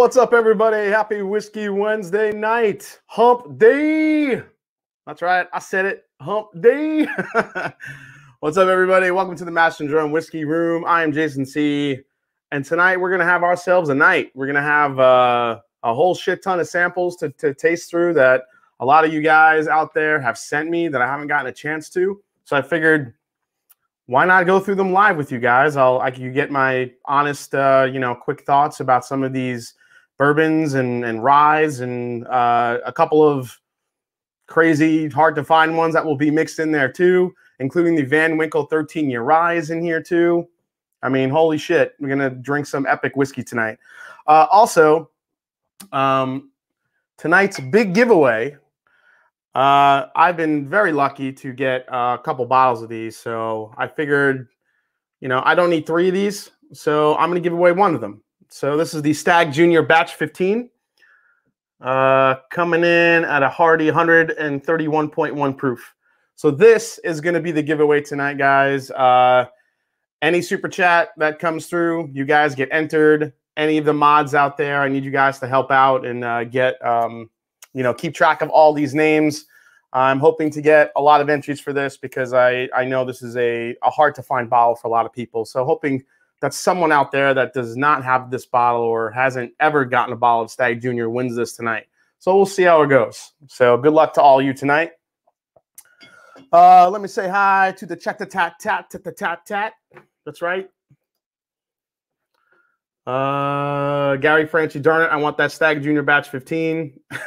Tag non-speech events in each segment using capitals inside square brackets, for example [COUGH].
What's up, everybody? Happy Whiskey Wednesday night. Hump Day. That's right. I said it. Hump Day. [LAUGHS] What's up, everybody? Welcome to the Mash and Drum Whiskey Room. I am Jason C. And tonight we're going to have ourselves a night. We're going to have uh, a whole shit ton of samples to, to taste through that a lot of you guys out there have sent me that I haven't gotten a chance to. So I figured why not go through them live with you guys? I'll I can get my honest, uh, you know, quick thoughts about some of these bourbons and and ryes and uh, a couple of crazy, hard to find ones that will be mixed in there too, including the Van Winkle 13 year ryes in here too. I mean, holy shit, we're gonna drink some epic whiskey tonight. Uh, also, um, tonight's big giveaway uh, I've been very lucky to get a couple bottles of these, so I figured, you know, I don't need three of these, so I'm to give away one of them. So this is the Stagg Junior Batch 15, uh, coming in at a hearty 131.1 proof. So this is going to be the giveaway tonight, guys. Uh, any super chat that comes through, you guys get entered. Any of the mods out there, I need you guys to help out and uh, get. Um, you know, keep track of all these names. I'm hoping to get a lot of entries for this because I, I know this is a, a hard to find bottle for a lot of people. So hoping that someone out there that does not have this bottle or hasn't ever gotten a bottle of Stagg Junior wins this tonight. So we'll see how it goes. So good luck to all you tonight. Uh, let me say hi to the check the tat tat tat tat tat. tat. That's right. Uh, Gary Franchi, darn it, I want that Stagg Junior Batch 15. [LAUGHS]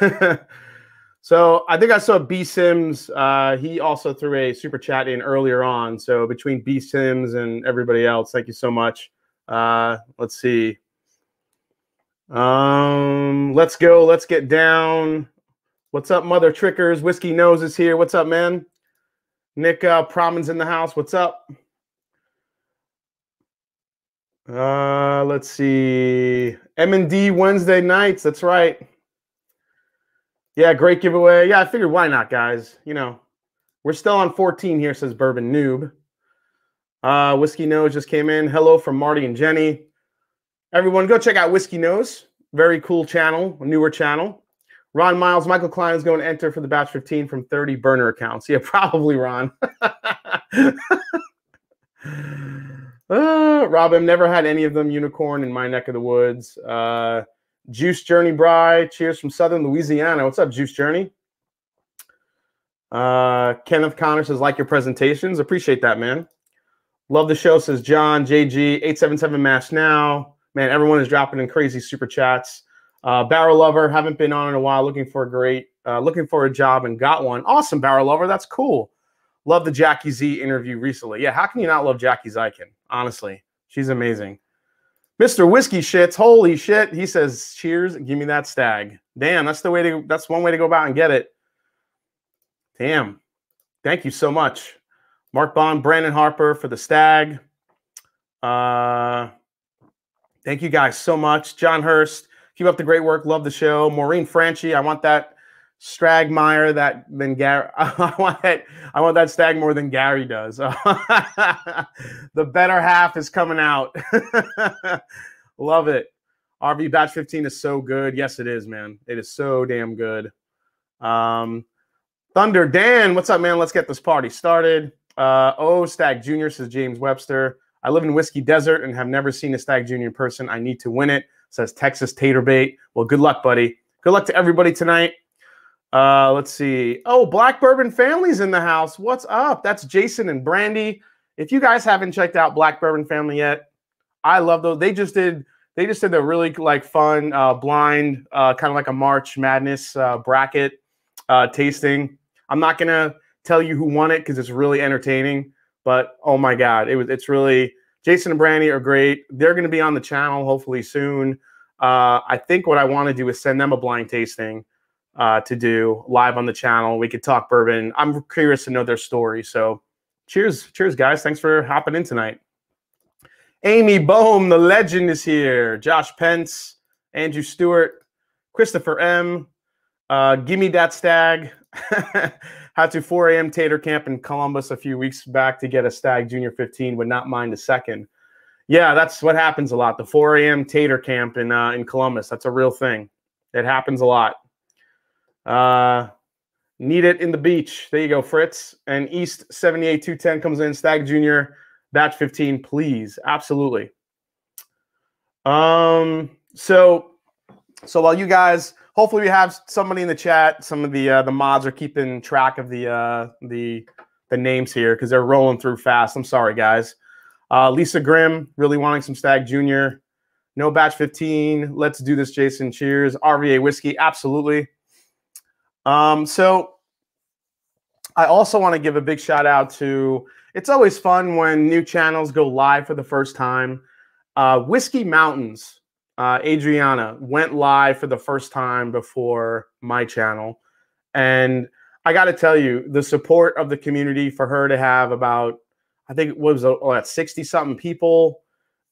so I think I saw B Sims. Uh, he also threw a super chat in earlier on. So between B Sims and everybody else, thank you so much. Uh, let's see. Um, let's go. Let's get down. What's up, Mother Trickers? Whiskey Nose is here. What's up, man? Nick uh, Promen's in the house. What's up? Uh, let's see. M&D Wednesday nights. That's right. Yeah, great giveaway. Yeah, I figured why not, guys? You know, we're still on 14 here, says Bourbon Noob. Uh, Whiskey Nose just came in. Hello from Marty and Jenny. Everyone, go check out Whiskey Nose. Very cool channel, newer channel. Ron Miles, Michael Klein is going to enter for the batch 15 from 30 burner accounts. Yeah, [LAUGHS] probably Ron. [LAUGHS] Uh, Rob, I've never had any of them unicorn in my neck of the woods. Uh, Juice Journey Bry, cheers from Southern Louisiana. What's up, Juice Journey? Uh, Kenneth Connor says, like your presentations. Appreciate that, man. Love the show, says John, JG, 877 Mash Now. Man, everyone is dropping in crazy super chats. Uh, Barrel Lover, haven't been on in a while, looking for a great, uh, looking for a job and got one. Awesome, Barrel Lover. That's cool. Love the Jackie Z interview recently. Yeah, how can you not love Jackie Zykan? Honestly, she's amazing. Mr. Whiskey Shits, holy shit. He says, cheers, give me that Stagg. Damn, that's the way to that's one way to go about and get it. Damn. Thank you so much. Mark Bond, Brandon Harper for the Stagg. Uh thank you guys so much. John Hurst, keep up the great work. Love the show. Maureen Franchi, I want that Stragmeyer that than Gary. [LAUGHS] I want that. I want that Stagg more than Gary does. [LAUGHS] the better half is coming out. [LAUGHS] Love it. RV batch 15 is so good. Yes, it is, man. It is so damn good. Um, Thunder Dan, what's up, man? Let's get this party started. Uh, oh, Stagg Junior says James Webster. I live in Whiskey Desert and have never seen a Stagg Junior in person. I need to win it. Says Texas Taterbait. Well, good luck, buddy. Good luck to everybody tonight. Uh, let's see. Oh, Black Bourbon Family's in the house. What's up? That's Jason and Brandy. If you guys haven't checked out Black Bourbon Family yet, I love those. They just did they just did a really like fun uh, blind, uh, kind of like a March Madness uh, bracket uh, tasting. I'm not gonna tell you who won it because it's really entertaining. But oh my god, it was it's really Jason and Brandy are great. They're gonna be on the channel hopefully soon. Uh, I think what I want to do is send them a blind tasting uh, to do live on the channel. We could talk bourbon. I'm curious to know their story. So, cheers, cheers, guys. Thanks for hopping in tonight. Amy Bohm, the legend, is here. Josh Pence, Andrew Stewart, Christopher M. Uh, give me that Stagg. [LAUGHS] Had to 4 a.m. Tater Camp in Columbus a few weeks back to get a Stagg Junior 15. Would not mind a second. Yeah, that's what happens a lot. The 4 a.m. Tater Camp in uh, in Columbus. That's a real thing. It happens a lot. Uh, need it in the beach. There you go, Fritz. And East 78 210 comes in. Stagg Junior, batch 15, please. Absolutely. Um, so so while you guys hopefully we have somebody in the chat, some of the uh, the mods are keeping track of the uh the the names here because they're rolling through fast. I'm sorry, guys. Uh, Lisa Grimm, really wanting some Stagg Junior. No batch 15. Let's do this, Jason. Cheers. RVA whiskey, absolutely. Um, so I also want to give a big shout out to. It's always fun when new channels go live for the first time. Uh, whiskey Mountains, uh, Adriana went live for the first time before my channel, and I got to tell you, the support of the community for her to have about, I think it was at 60 something people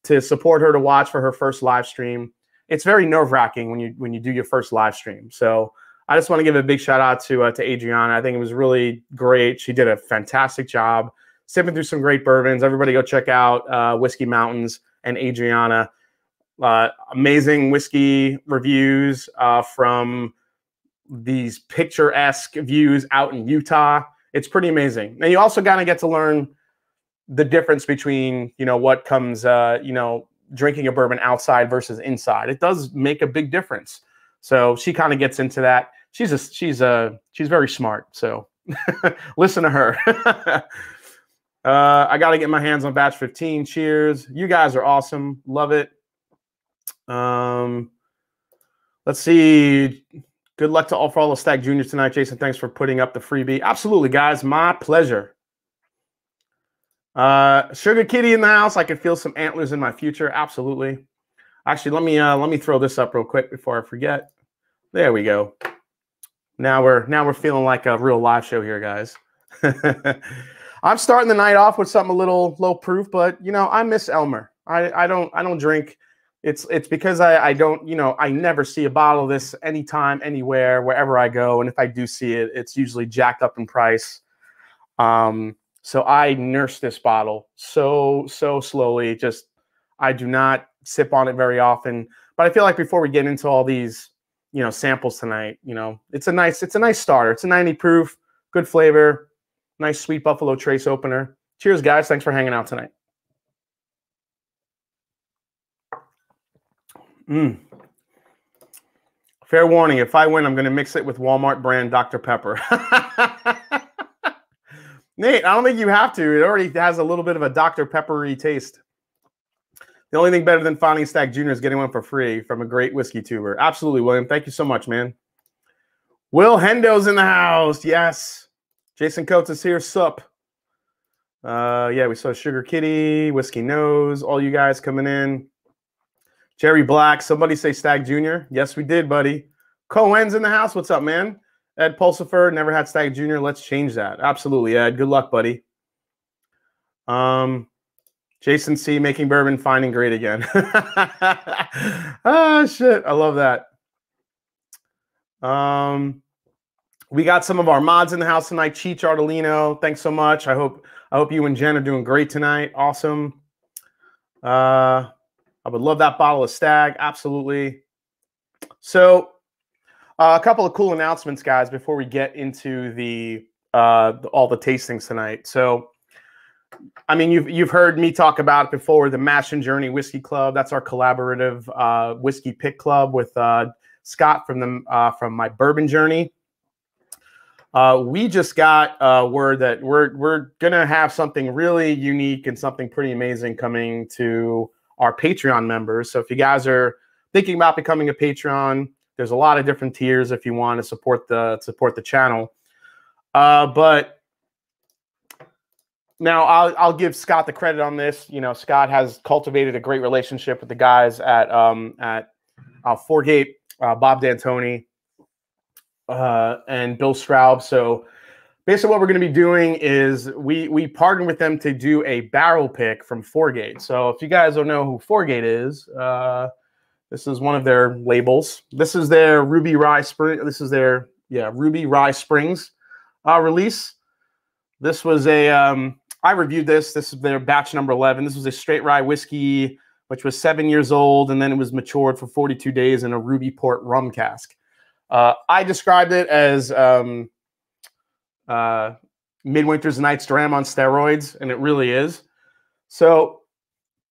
to support her to watch for her first live stream. It's very nerve wracking when you when you do your first live stream. So I just want to give a big shout out to uh, to Adriana. I think it was really great. She did a fantastic job sipping through some great bourbons. Everybody go check out uh, Whiskey Mountains and Adriana. Uh, amazing whiskey reviews uh, from these picturesque views out in Utah. It's pretty amazing. And you also kind of get to learn the difference between, you know, what comes, uh, you know, drinking a bourbon outside versus inside. It does make a big difference. So she kind of gets into that. She's a she's a she's very smart. So [LAUGHS] listen to her. [LAUGHS] uh, I got to get my hands on batch 15. Cheers. You guys are awesome. Love it. Um, let's see. Good luck to all for all the Stagg Juniors tonight, Jason. Thanks for putting up the freebie. Absolutely, guys. My pleasure. Uh, Sugar Kitty in the house. I can feel some antlers in my future. Absolutely. Actually, let me uh, let me throw this up real quick before I forget. There we go. Now we're now we're feeling like a real live show here, guys. [LAUGHS] I'm starting the night off with something a little low proof, but you know I miss Elmer. I I don't I don't drink. It's it's because I, I don't you know I never see a bottle of this anytime anywhere wherever I go. And if I do see it it's usually jacked up in price. Um so I nurse this bottle so so slowly. Just I do not sip on it very often. But I feel like before we get into all these you know samples tonight you know it's a nice it's a nice starter it's a 90 proof good flavor nice sweet buffalo trace opener cheers guys thanks for hanging out tonight Mm. Fair warning, if I win, I'm going to mix it with Walmart brand Dr. Pepper. [LAUGHS] Nate, I don't think you have to. It already has a little bit of a Dr. Peppery taste. The only thing better than finding Stagg Jr. is getting one for free from a great whiskey tuber. Absolutely, William. Thank you so much, man. Will Hendo's in the house. Yes. Jason Coates is here. Sup. Uh, yeah, we saw Sugar Kitty, Whiskey Nose, all you guys coming in. Jerry Black, somebody say Stagg Jr. Yes, we did, buddy. Cohen's in the house. What's up, man? Ed Pulsifer never had Stagg Jr. Let's change that. Absolutely, Ed. Good luck, buddy. Um, Jason C. making bourbon, fine and great again. [LAUGHS] ah, shit. I love that. Um, we got some of our mods in the house tonight. Cheech Artolino, thanks so much. I hope I hope you and Jen are doing great tonight. Awesome. Uh, I would love that bottle of Stagg. Absolutely. So, uh, a couple of cool announcements, guys, before we get into the, uh, all the tastings tonight. So, I mean, you've you've heard me talk about before the Mash and Journey Whiskey Club. That's our collaborative uh, whiskey pick club with uh, Scott from the uh, from my Bourbon Journey. Uh, we just got uh, word that we're we're gonna have something really unique and something pretty amazing coming to our Patreon members. So if you guys are thinking about becoming a Patreon, there's a lot of different tiers if you want to support the support the channel. Uh, but now I'll I'll give Scott the credit on this. You know, Scott has cultivated a great relationship with the guys at um at uh, Four Gate, uh, Bob D'Antoni, uh, and Bill Straub. So basically what we're going to be doing is we we partnered with them to do a barrel pick from Four Gate. So if you guys don't know who Four Gate is, uh, this is one of their labels. This is their Ruby Rye Spring. This is their yeah Ruby Rye Springs uh, release. This was a um, I reviewed this. This is their batch number 11. This was a straight rye whiskey, which was seven years old, and then it was matured for 42 days in a ruby port rum cask. Uh, I described it as um, uh, Midwinter's Night's Dram on steroids, and it really is. So,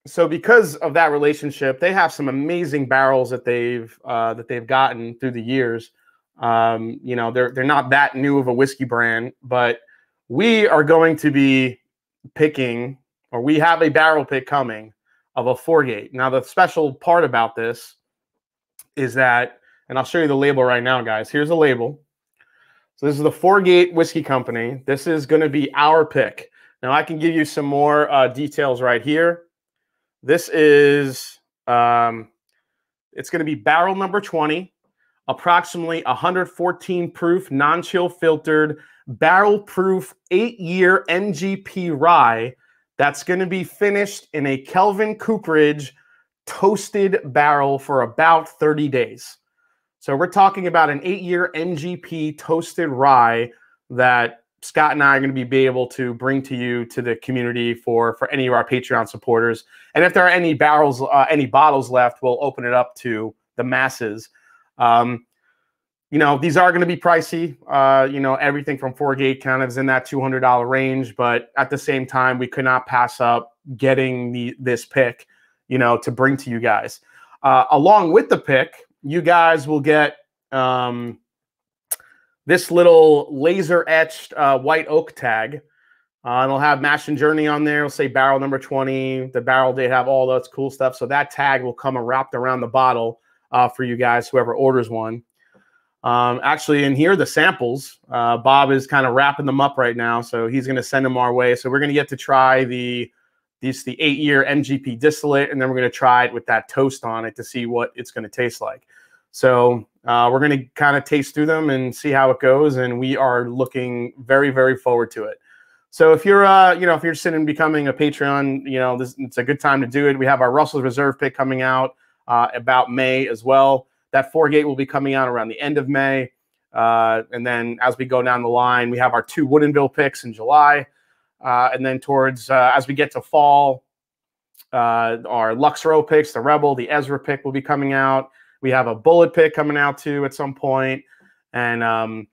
so because of that relationship, they have some amazing barrels that they've uh, that they've gotten through the years. Um, you know, they're they're not that new of a whiskey brand, but we are going to be picking, or we have a barrel pick coming of a Four Gate. Now, the special part about this is that, and I'll show you the label right now, guys. Here's the label. So this is the Four Gate Whiskey Company. This is going to be our pick. Now I can give you some more uh, details right here. This is um, it's going to be barrel number 20, approximately 114 proof, non-chill filtered, barrel proof, eight year MGP rye. That's going to be finished in a Kelvin Cooperage toasted barrel for about 30 days. So we're talking about an eight-year MGP toasted rye that Scott and I are going to be able to bring to you to the community for for any of our Patreon supporters. And if there are any barrels, uh, any bottles left, we'll open it up to the masses. Um, you know, these are going to be pricey. Uh, you know, everything from Four Gate kind of is in that two hundred dollar range, but at the same time, we could not pass up getting the this pick. You know, to bring to you guys. Uh, along with the pick, you guys will get um, this little laser etched uh, white oak tag. Uh, it'll have Mash and Journey on there. It'll say barrel number 20. The barrel date have all that cool stuff. So that tag will come wrapped around the bottle uh, for you guys, whoever orders one. Um, actually, in here, the samples, uh, Bob is kind of wrapping them up right now. So he's going to send them our way. So we're going to get to try the these the eight year MGP distillate, and then we're going to try it with that toast on it to see what it's going to taste like. So uh, we're going to kind of taste through them and see how it goes, and we are looking very, very forward to it. So if you're, uh, you know, if you're in becoming a Patreon, you know, this it's a good time to do it. We have our Russell's Reserve pick coming out uh, about May as well. That Four Gate will be coming out around the end of May, uh, and then as we go down the line, we have our two Woodinville picks in July. Uh, and then towards uh, as we get to fall, uh, our Lux Row picks, the Rebel, the Ezra pick will be coming out. We have a Bulleit pick coming out too at some point, and um,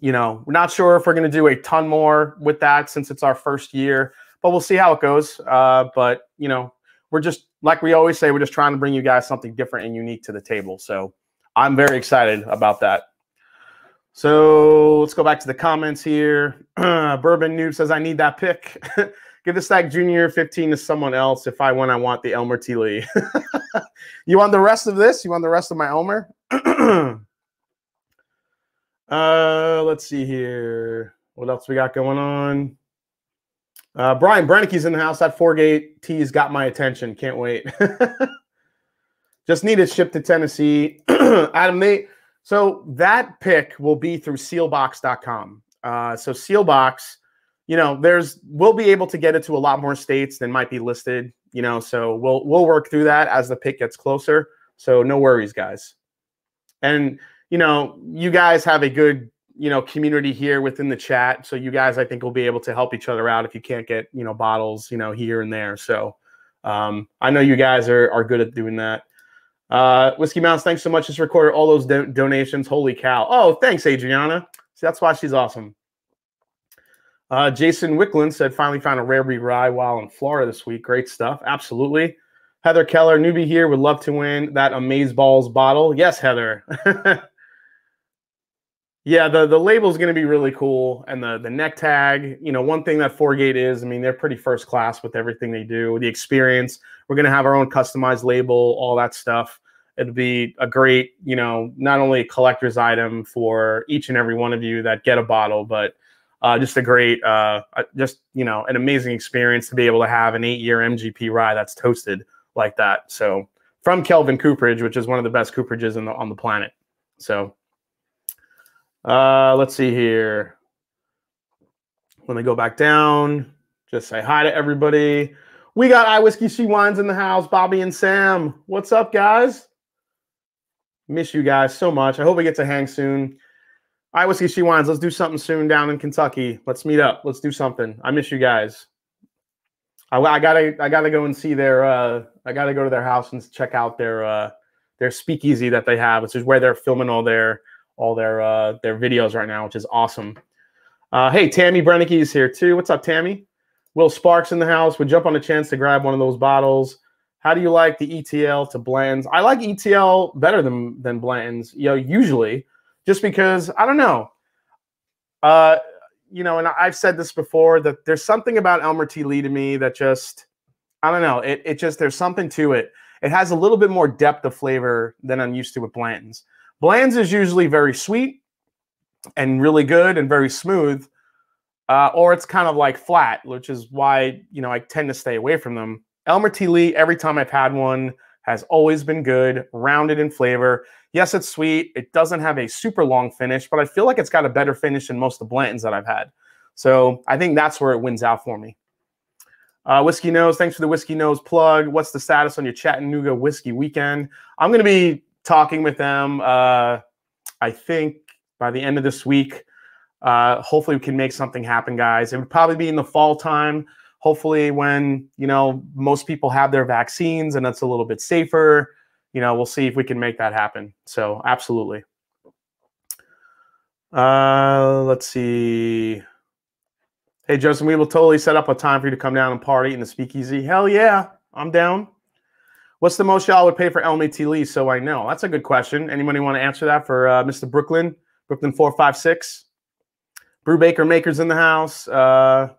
you know we're not sure if we're going to do a ton more with that since it's our first year, but we'll see how it goes. Uh, but you know we're just like we always say, we're just trying to bring you guys something different and unique to the table. So I'm very excited about that. So let's go back to the comments here. [CLEARS THROAT] Bourbon Noob says, I need that pick. [LAUGHS] Give the Stagg Junior 15 to someone else. If I win, I want the Elmer T. Lee. [LAUGHS] you want the rest of this? You want the rest of my Elmer? [CLEARS THROAT] uh, let's see here. What else we got going on? Uh, Brian Brennicke's in the house. That Four Gate tea's got my attention. Can't wait. [LAUGHS] Just need it shipped to Tennessee. [CLEARS THROAT] Adam, they so that pick will be through sealbox.com. Uh, so Sealbox, you know, there's we'll be able to get it to a lot more states than might be listed, you know, so we'll we'll work through that as the pick gets closer. So no worries, guys. And you know, you guys have a good, you know, community here within the chat. So you guys I think will be able to help each other out if you can't get, you know, bottles, you know, here and there. So um, I know you guys are are good at doing that. Uh, Whiskey Mouse, thanks so much. Just recorded all those do- donations. Holy cow. Oh, thanks, Adriana. See, that's why she's awesome. Uh, Jason Wickland said, finally found a rare breed rye while in Florida this week. Great stuff. Absolutely. Heather Keller, newbie here, would love to win that Amaze Balls bottle. Yes, Heather. [LAUGHS] yeah, the, the label is going to be really cool. And the, the neck tag, you know, one thing that Four Gate is, I mean, they're pretty first class with everything they do, the experience. We're going to have our own customized label, all that stuff. It'd be a great, you know, not only a collector's item for each and every one of you that get a bottle, but uh, just a great, uh, just you know, an amazing experience to be able to have an eight-year MGP rye that's toasted like that. So from Kelvin Cooperage, which is one of the best cooperages the, on the planet. So uh, let's see here. Let me go back down. Just say hi to everybody. We got I Whiskey She Wines in the house. Bobby and Sam. What's up, guys? Miss you guys so much. I hope we get to hang soon. I Whiskey She Wines. Let's do something soon down in Kentucky. Let's meet up. Let's do something. I miss you guys. I, I, gotta I gotta go and see their uh, I gotta go to their house and check out their uh, their speakeasy that they have, which is where they're filming all their all their uh, their videos right now, which is awesome. Uh, hey, Tammy Brennicky is here too. What's up, Tammy? Will Sparks in the house. Would jump on a chance to grab one of those bottles. How do you like the ETL to blends? I like ETL better than than Blanton's. You know, usually, just because I don't know. Uh, you know, and I've said this before that there's something about Elmer T. Lee to me that just I don't know. It it just there's something to it. It has a little bit more depth of flavor than I'm used to with Blanton's. Bland's is usually very sweet and really good and very smooth, uh, or it's kind of like flat, which is why you know I tend to stay away from them. Elmer T. Lee, every time I've had one, has always been good, rounded in flavor. Yes, it's sweet. It doesn't have a super long finish, but I feel like it's got a better finish than most of the Blanton's that I've had. So I think that's where it wins out for me. Uh, Whiskey Nose, thanks for the Whiskey Nose plug. What's the status on your Chattanooga Whiskey Weekend? I'm going to be talking with them. Uh, I think by the end of this week. Uh, hopefully, we can make something happen, guys. It would probably be in the fall time. Hopefully, when you know most people have their vaccines and it's a little bit safer. You know, we'll see if we can make that happen. So, absolutely. Uh, let's see. Hey, Justin, we will totally set up a time for you to come down and party in the speakeasy. Hell yeah, I'm down. What's the most y'all would pay for Elmer T. Lee? So I know. That's a good question. Anybody want to answer that for uh, Mr. Brooklyn? Brooklyn 456. Brew Baker Maker's in the house. Uh,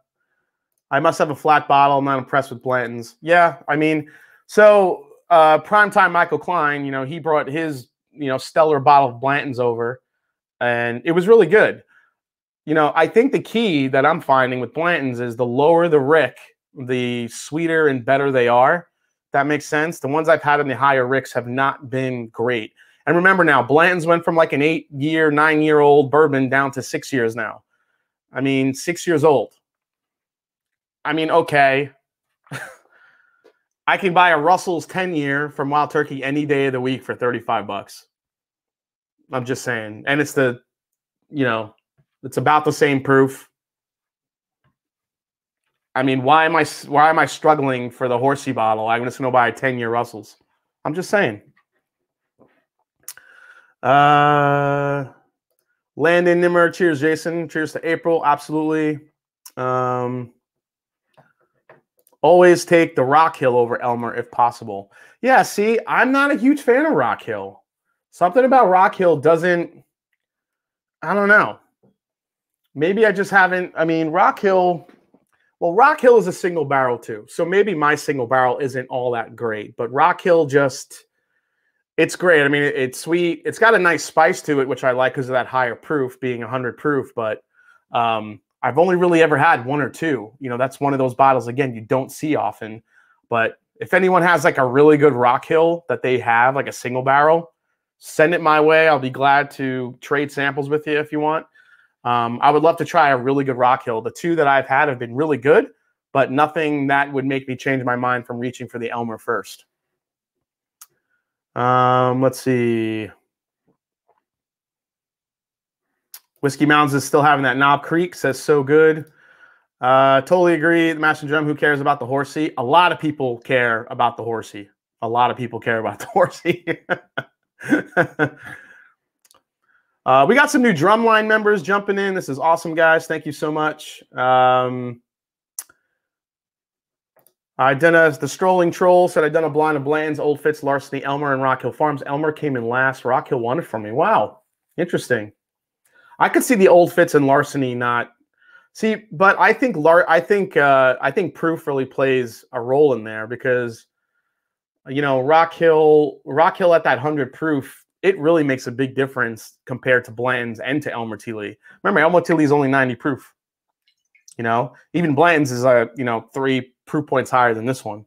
I must have a flat bottle. I'm not impressed with Blanton's. Yeah, I mean, so uh, primetime Michael Klein, you know, he brought his, you know, stellar bottle of Blanton's over, and it was really good. You know, I think the key that I'm finding with Blanton's is the lower the Rick, the sweeter and better they are. That makes sense. The ones I've had in the higher Ricks have not been great. And remember now, Blanton's went from like an eight year, nine year old bourbon down to six years now. I mean, six years old. I mean, okay. [LAUGHS] I can buy a Russell's 10 year from Wild Turkey any day of the week for 35 bucks. I'm just saying. And it's the, you know, it's about the same proof. I mean, why am I why am I struggling for the horsey bottle? I'm just gonna buy a 10 year Russell's. I'm just saying. Uh, Landon Nimmer, cheers, Jason. Cheers to April. Absolutely. Um, always take the Rock Hill over Elmer if possible. Yeah, see, I'm not a huge fan of Rock Hill. Something about Rock Hill doesn't, I don't know. Maybe I just haven't. I mean, Rock Hill, well, Rock Hill is a single barrel too. So maybe my single barrel isn't all that great, but Rock Hill just, it's great. I mean, it, it's sweet. It's got a nice spice to it, which I like because of that higher proof being 100 proof. But um, I've only really ever had one or two. You know, that's one of those bottles, again, you don't see often. But if anyone has like a really good Rock Hill that they have, like a single barrel, send it my way. I'll be glad to trade samples with you if you want. Um, I would love to try a really good Rock Hill. The two that I've had have been really good, but nothing that would make me change my mind from reaching for the Elmer first. Um, let's see. Whiskey Mountains is still having that Knob Creek, says so good. Uh, totally agree. The Master Drum, who cares about the horsey? A lot of people care about the horsey. A lot of people care about the [LAUGHS] horsey. [LAUGHS] uh, we got some new drumline members jumping in. This is awesome, guys. Thank you so much. Um, I done the strolling troll said I done a blind of Bland's, Old Fitz, Larceny, Elmer, and Rock Hill Farms. Elmer came in last. Rock Hill won it for me. Wow, interesting. I could see the Old Fitz and Larceny not see, but I think Lar I think uh, I think proof really plays a role in there because you know Rock Hill Rock Hill at that hundred proof it really makes a big difference compared to Bland's and to Elmer T. Lee. Remember, Elmer T. Lee is only 90 proof. You know, even Bland's is a you know three proof points higher than this one.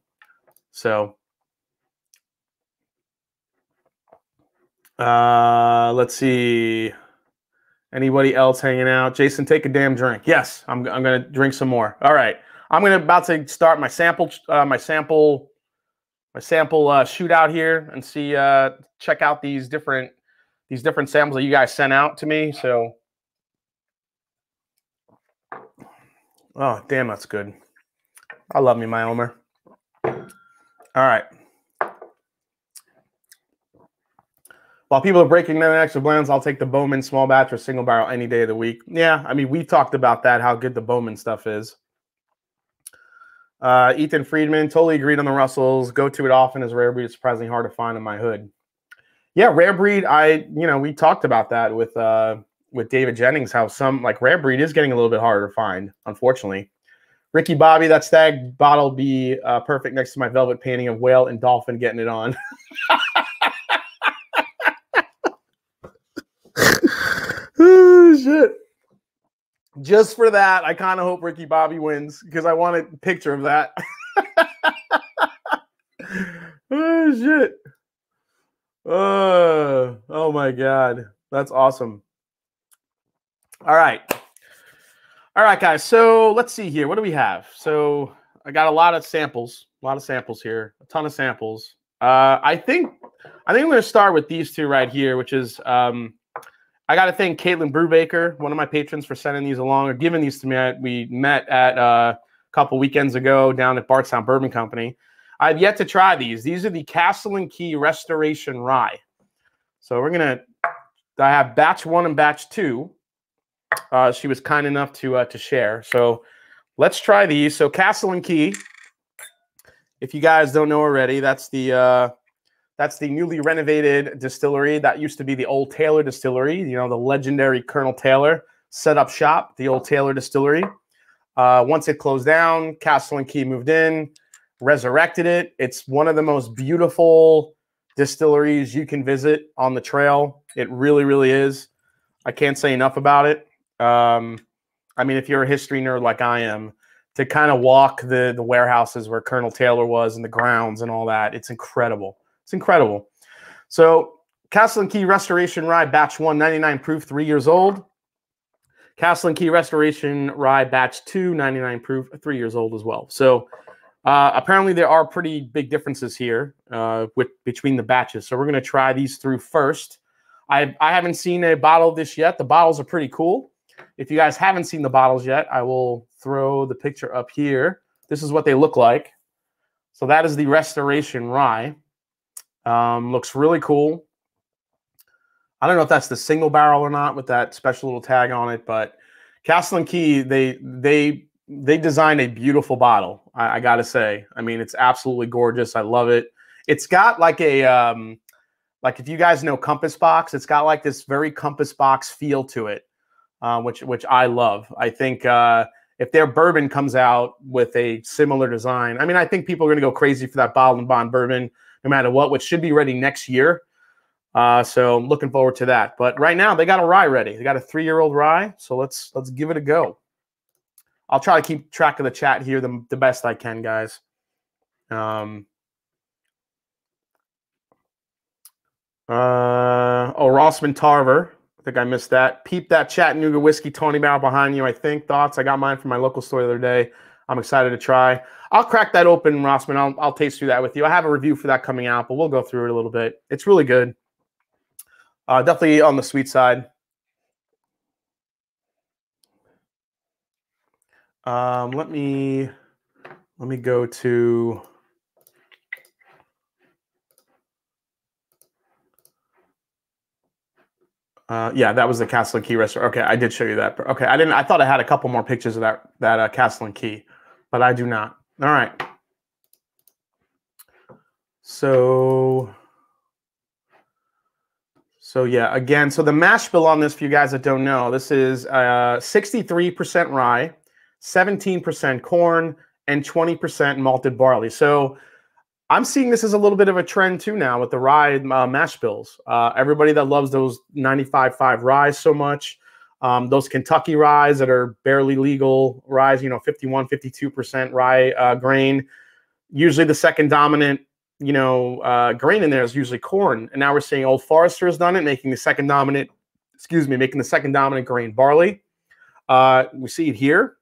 So uh, let's see. Anybody else hanging out? Jason, take a damn drink. Yes, I'm, I'm gonna drink some more. All right, I'm gonna about to start my sample uh, my sample my sample uh, shootout here and see uh, check out these different these different samples that you guys sent out to me. So, oh damn, that's good. I love me, my Omer. All right. While people are breaking down extra blends, I'll take the Bowman small batch or single barrel any day of the week. Yeah, I mean, we talked about that, how good the Bowman stuff is. Uh, Ethan Friedman, totally agreed on the Russells. Go to it often is rare breed. It's surprisingly hard to find in my hood. Yeah, rare breed. I, you know, we talked about that with uh with David Jennings, how some like rare breed is getting a little bit harder to find, unfortunately. Ricky Bobby, that Stagg bottle be uh, perfect next to my velvet painting of whale and dolphin getting it on. [LAUGHS] oh shit. Just for that, I kind of hope Ricky Bobby wins because I want a picture of that. [LAUGHS] oh shit. Uh, oh my god. That's awesome. All right. All right, guys. So let's see here. What do we have? So I got a lot of samples, a lot of samples here, a ton of samples. Uh, I think I think I'm going to start with these two right here, which is um, I got to thank Caitlin Brubaker, one of my patrons, for sending these along or giving these to me. We met at uh, a couple weekends ago down at Bardstown Bourbon Company. I've yet to try these. These are the Castle and Key Restoration Rye. So we're gonna. I have batch one and batch two. Uh, she was kind enough to uh, to share. So let's try these. So Castle and Key. If you guys don't know already, that's the uh, that's the newly renovated distillery. That used to be the Old Taylor Distillery, you know, the legendary Colonel Taylor set up shop, the Old Taylor Distillery. Uh, once it closed down, Castle and Key moved in, resurrected it. It's one of the most beautiful distilleries you can visit on the trail. It really, really is. I can't say enough about it. Um, I mean, if you're a history nerd like I am, to kind of walk the the warehouses where Colonel Taylor was and the grounds and all that, it's incredible. It's incredible. So Castle and Key Restoration Rye Batch 199 proof, three years old. Castle and Key Restoration Rye Batch 2, 99 proof, three years old as well. So uh, apparently there are pretty big differences here uh, with between the batches. So we're going to try these through first. I, I haven't seen a bottle of this yet. The bottles are pretty cool. If you guys haven't seen the bottles yet, I will throw the picture up here. This is what they look like. So that is the Restoration Rye. Um, looks really cool. I don't know if that's the single barrel or not with that special little tag on it, but Castle and Key they they they designed a beautiful bottle. I, I got to say, I mean, it's absolutely gorgeous. I love it. It's got like a um, like if you guys know Compass Box, it's got like this very Compass Box feel to it, uh, which which I love. I think uh, if their bourbon comes out with a similar design, I mean, I think people are going to go crazy for that bottle and bond bourbon no matter what, which should be ready next year. Uh, so looking forward to that. But right now they got a rye ready. They got a three-year-old rye. So let's let's give it a go. I'll try to keep track of the chat here the, the best I can, guys. Um, uh, oh, Rossman Tarver. I think I missed that. Peep that Chattanooga whiskey Tony Barrel behind you. I think thoughts. I got mine from my local store the other day. I'm excited to try. I'll crack that open, Rossman. I'll, I'll taste through that with you. I have a review for that coming out, but we'll go through it a little bit. It's really good. Uh, definitely on the sweet side. Um, let me let me go to Uh, yeah, that was the Castle and Key restaurant. Okay, I did show you that. Okay, I didn't. I thought I had a couple more pictures of that that uh, Castle and Key, but I do not. All right. So, so yeah, again, so the mash bill on this, for you guys that don't know, this is uh, 63% uh, rye, 17% corn, and 20% malted barley. So I'm seeing this as a little bit of a trend too now with the rye uh, mash bills. Uh, everybody that loves those 95.5 rye so much, um, those Kentucky ryes that are barely legal ryes, you know, 51, 52% rye uh, grain. Usually the second dominant, you know, uh, grain in there is usually corn. And now we're seeing Old Forester has done it, making the second dominant, excuse me, making the second dominant grain barley. Uh, we see it here.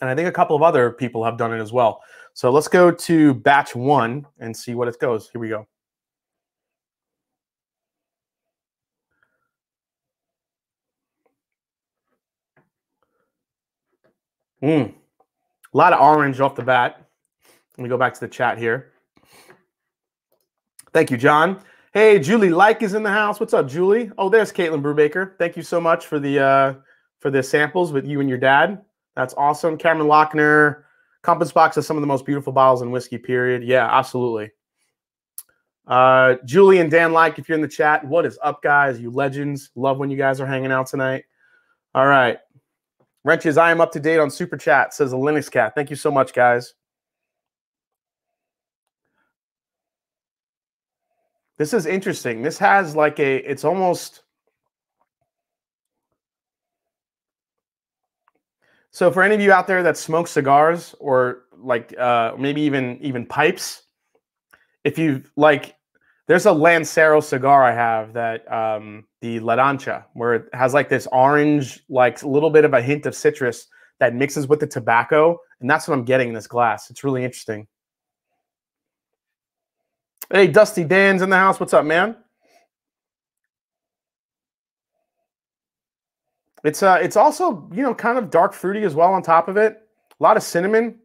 And I think a couple of other people have done it as well. So let's go to batch one and see what it goes. Here we go. Mm. A lot of orange off the bat. Let me go back to the chat here. Thank you, John. Hey, Julie Like is in the house. What's up, Julie? Oh, there's Caitlin Brubaker. Thank you so much for the uh, for the samples with you and your dad. That's awesome. Cameron Lochner, Compass Box has some of the most beautiful bottles in whiskey. Period. Yeah, absolutely. Uh, Julie and Dan Like, if you're in the chat, what is up, guys? You legends. Love when you guys are hanging out tonight. All right. Wrenches, I am up to date on Super Chat, says a Linux cat. Thank you so much, guys. This is interesting. This has like a, it's almost. So for any of you out there that smoke cigars or like uh, maybe even even pipes, if you like, there's a Lancero cigar I have that um, the La Dancha, where it has like this orange, like a little bit of a hint of citrus that mixes with the tobacco, and that's what I'm getting in this glass. It's really interesting. Hey, Dusty Dan's in the house. What's up, man? It's uh it's also, you know, kind of dark fruity as well on top of it. A lot of cinnamon.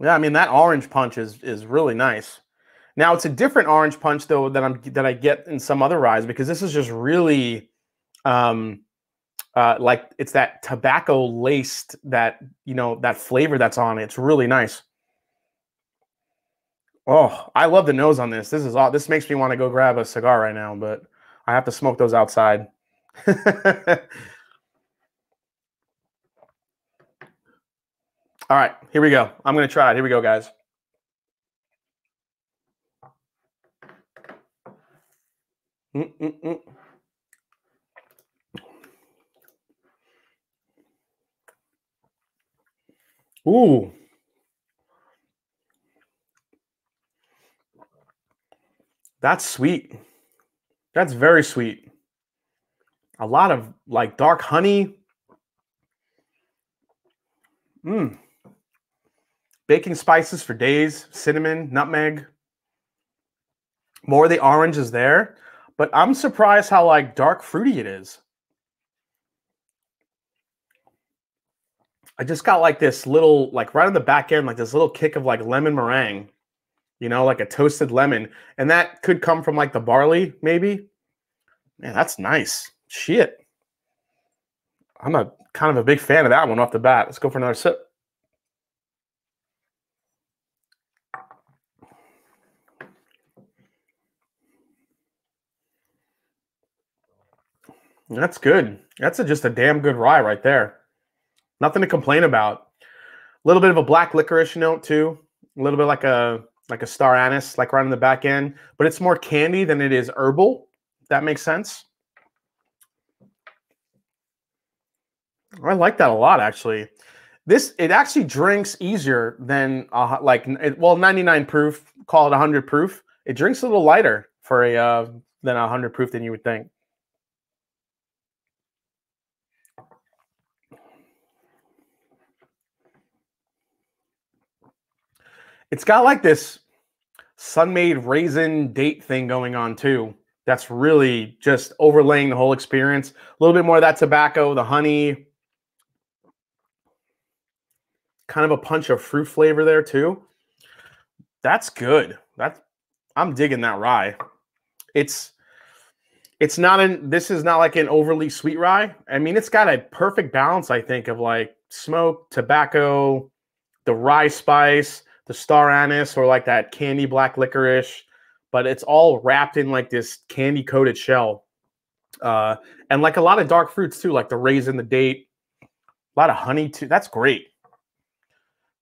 Yeah, I mean that orange punch is is really nice. Now it's a different orange punch though that I'm that I get in some other ryes because this is just really um uh like it's that tobacco laced that you know that flavor that's on it. It's really nice. Oh, I love the nose on this. This is all. This makes me want to go grab a cigar right now, but I have to smoke those outside. [LAUGHS] all right, here we go. I'm going to try it. Here we go, guys. Mm-mm-mm. Ooh. That's sweet. That's very sweet. A lot of like dark honey. Mmm. Baking spices for days, cinnamon, nutmeg. More of the orange is there, but I'm surprised how like dark fruity it is. I just got like this little, like right on the back end, like this little kick of like lemon meringue you know, like a toasted lemon. And that could come from like the barley, maybe. Man, that's nice. Shit. I'm a kind of a big fan of that one off the bat. Let's go for another sip. That's good. That's a, just a damn good rye right there. Nothing to complain about. A little bit of a black licorice note too. A little bit like a like a star anise, like right on the back end, but it's more candy than it is herbal. that makes sense. I like that a lot, actually. This it actually drinks easier than uh, like well 99 proof, call it 100 proof. It drinks a little lighter for a uh, than 100 proof than you would think. It's got like this Sun-Maid raisin date thing going on too. That's really just overlaying the whole experience. A little bit more of that tobacco, the honey, kind of a punch of fruit flavor there too. That's good. That's I'm digging that rye. It's it's not an this is not like an overly sweet rye. I mean, it's got a perfect balance, I think, of like smoke, tobacco, the rye spice, the star anise or like that candy black licorice, but it's all wrapped in like this candy coated shell. Uh, and like a lot of dark fruits too, like the raisin, the date, a lot of honey too. That's great.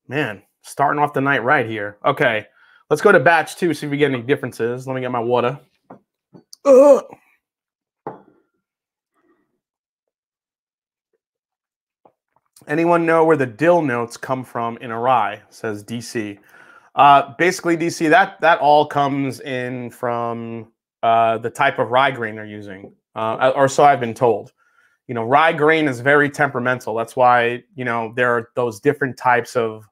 Man, starting off the night right here. Okay, let's go to batch two, see if we get any differences. Let me get my water. Ugh. Anyone know where the dill notes come from in a rye? Says DC. Uh, basically, DC that that all comes in from uh, the type of rye grain they're using, uh, or so I've been told. You know, rye grain is very temperamental. That's why you know there are those different types of.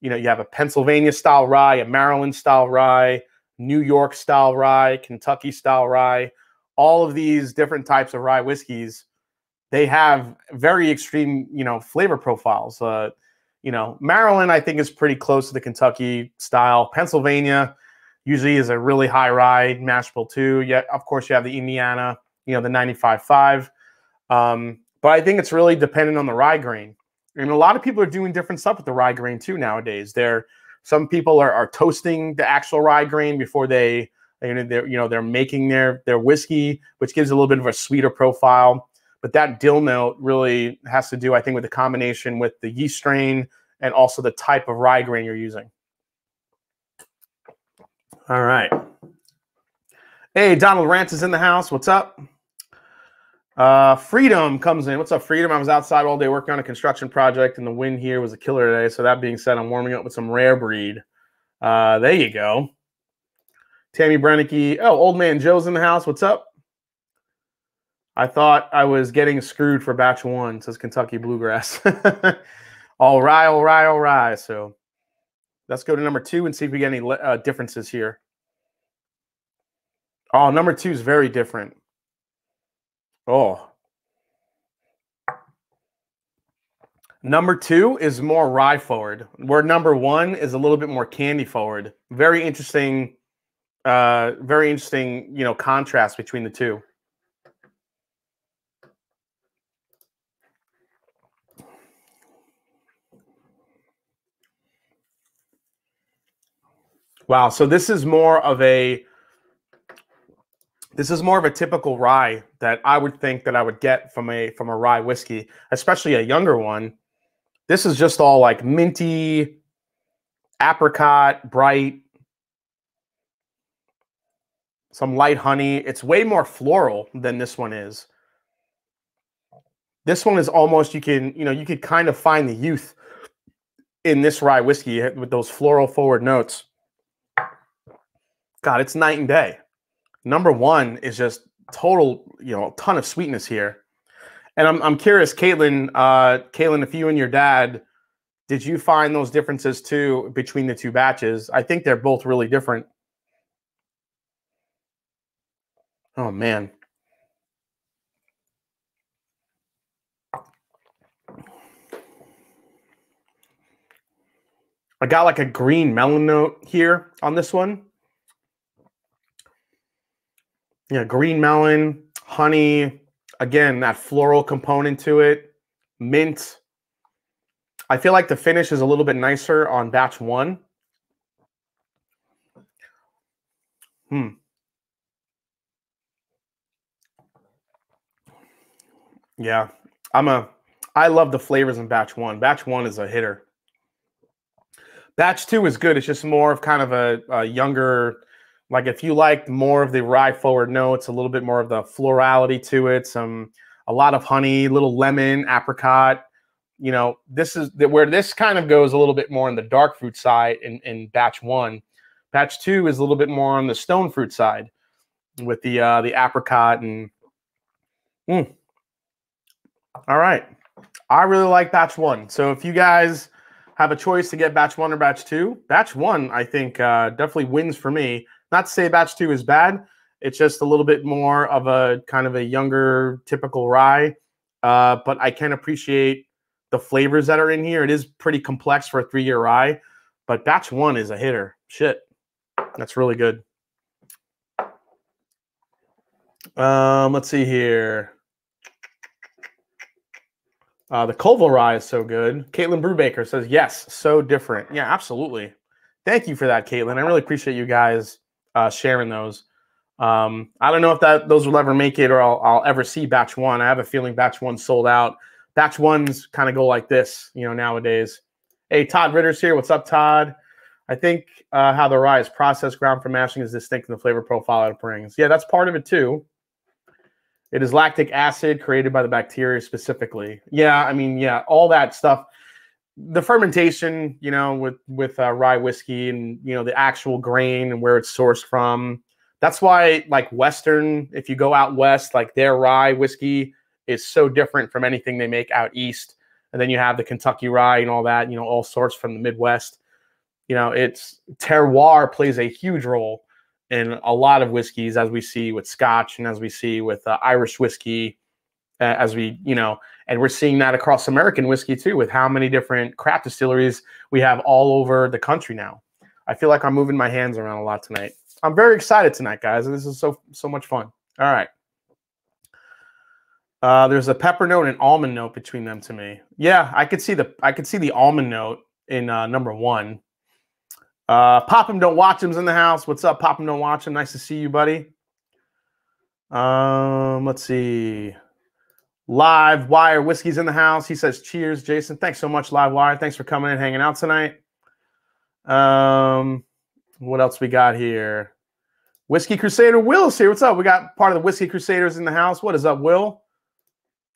You know, you have a Pennsylvania style rye, a Maryland style rye, New York style rye, Kentucky style rye. All of these different types of rye whiskeys they have very extreme, you know, flavor profiles. Uh, you know, Maryland, I think, is pretty close to the Kentucky style. Pennsylvania usually is a really high rye mash bill too. Yet, of course, you have the Indiana, you know, the 95.5. Um, but I think it's really dependent on the rye grain. And a lot of people are doing different stuff with the rye grain too nowadays. They're some people are, are toasting the actual rye grain before they you know they're you know they're making their their whiskey, which gives a little bit of a sweeter profile. But that dill note really has to do, I think, with the combination with the yeast strain and also the type of rye grain you're using. All right. Hey, Donald Rance is in the house. What's up? Uh, Freedom comes in. What's up, Freedom? I was outside all day working on a construction project, and the wind here was a killer today. So that being said, I'm warming up with some rare breed. Uh, there you go. Tammy Brennicky. Oh, old man Joe's in the house. What's up? I thought I was getting screwed for batch one, says Kentucky Bluegrass. [LAUGHS] all right, all right, all right. So let's go to number two and see if we get any uh, differences here. Oh, number two is very different. Oh. Number two is more rye forward, where number one is a little bit more candy forward. Very interesting, uh, very interesting, you know, contrast between the two. Wow, so this is more of a this is more of a typical rye that I would think that I would get from a from a rye whiskey, especially a younger one. This is just all like minty, apricot, bright, some light honey. It's way more floral than this one is. This one is almost you can, you know, you could kind of find the youth in this rye whiskey with those floral forward notes. God, it's night and day number one is just total, you know, a ton of sweetness here. And I'm, I'm curious, Caitlin, uh, Caitlin, if you and your dad, did you find those differences too between the two batches? I think they're both really different. Oh man. I got like a green melon note here on this one. Yeah, green melon, honey, again, that floral component to it, mint. I feel like the finish is a little bit nicer on batch one. Hmm. Yeah, I'm a, I love the flavors in batch one. Batch one is a hitter. Batch two is good. It's just more of kind of a, a younger, like if you like more of the rye forward notes, a little bit more of the florality to it, some a lot of honey, little lemon, apricot. You know, this is the, where this kind of goes a little bit more on the dark fruit side in, in batch one. Batch two is a little bit more on the stone fruit side with the uh, the apricot and. Mm. All right, I really like batch one. So if you guys have a choice to get batch one or batch two, batch one I think uh, definitely wins for me. Not to say batch two is bad. It's just a little bit more of a kind of a younger, typical rye. Uh, but I can appreciate the flavors that are in here. It is pretty complex for a three year rye, but batch one is a hitter. Shit. That's really good. Um, let's see here. Uh, the Colville rye is so good. Caitlin Brubaker says, yes, so different. Yeah, absolutely. Thank you for that, Caitlin. I really appreciate you guys uh, sharing those. Um, I don't know if that those will ever make it or I'll, I'll ever see batch one. I have a feeling batch one sold out. Batch ones kind of go like this, you know, nowadays. Hey, Todd Ritter's here. What's up, Todd? I think uh, how the rye is processed ground for mashing is distinct in the flavor profile it brings. Yeah, that's part of it too. It is lactic acid created by the bacteria specifically. Yeah, I mean, yeah, all that stuff the fermentation, you know, with with uh, rye whiskey and you know the actual grain and where it's sourced from. That's why, like Western, if you go out west, like their rye whiskey is so different from anything they make out east. And then you have the Kentucky rye and all that, you know, all sourced from the Midwest. You know, it's terroir plays a huge role in a lot of whiskeys, as we see with Scotch and as we see with uh, Irish whiskey as we, you know, and we're seeing that across American whiskey too, with how many different craft distilleries we have all over the country now. I feel like I'm moving my hands around a lot tonight. I'm very excited tonight, guys. This is so so much fun. All right. Uh, there's a pepper note and almond note between them to me. Yeah, I could see the I could see the almond note in uh, number one. Uh, Pop him, don't watch him's in the house. What's up, Pop him, don't watch him? Nice to see you, buddy. Um, let's see. Live Wire Whiskey's in the house. He says, Cheers, Jason. Thanks so much, Live Wire. Thanks for coming and hanging out tonight. Um, what else we got here? Whiskey Crusader Will's here. What's up? We got part of the Whiskey Crusaders in the house. What is up, Will?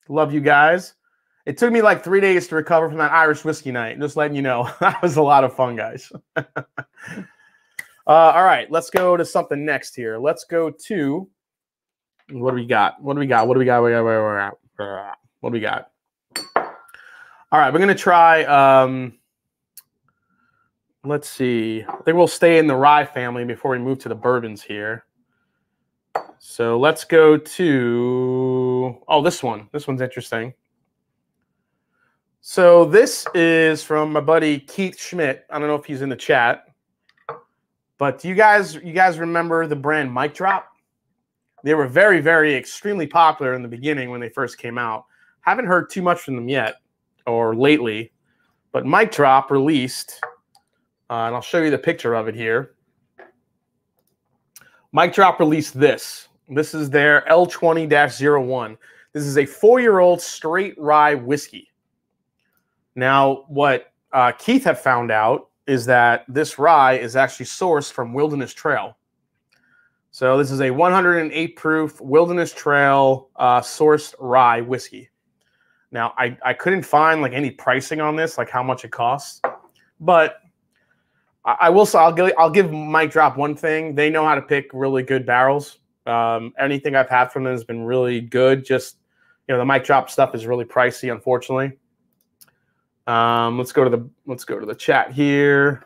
Love you guys. It took me like three days to recover from that Irish whiskey night. Just letting you know, [LAUGHS] that was a lot of fun, guys. [LAUGHS] uh, all right, let's go to something next here. Let's go to what do we got? What do we got? What do we got? What do we got? What do we got? All right, we're gonna try. Um, let's see. I think we'll stay in the rye family before we move to the bourbons here. So let's go to oh, this one. This one's interesting. So this is from my buddy Keith Schmidt. I don't know if he's in the chat, but do you guys you guys remember the brand Mic Drop? They were very, very extremely popular in the beginning when they first came out. Haven't heard too much from them yet or lately, but Mic Drop released, uh, and I'll show you the picture of it here. Mic Drop released this. This is their L20 01. This is a four year old straight rye whiskey. Now, what uh, Keith had found out is that this rye is actually sourced from Wilderness Trail. So this is a 108 proof Wilderness Trail uh, sourced rye whiskey. Now I, I couldn't find like any pricing on this, like how much it costs, but I, I will say I'll give I'll give Mic Drop one thing. They know how to pick really good barrels. Um, anything I've had from them has been really good. Just you know the Mic Drop stuff is really pricey, unfortunately. Um, let's go to the let's go to the chat here.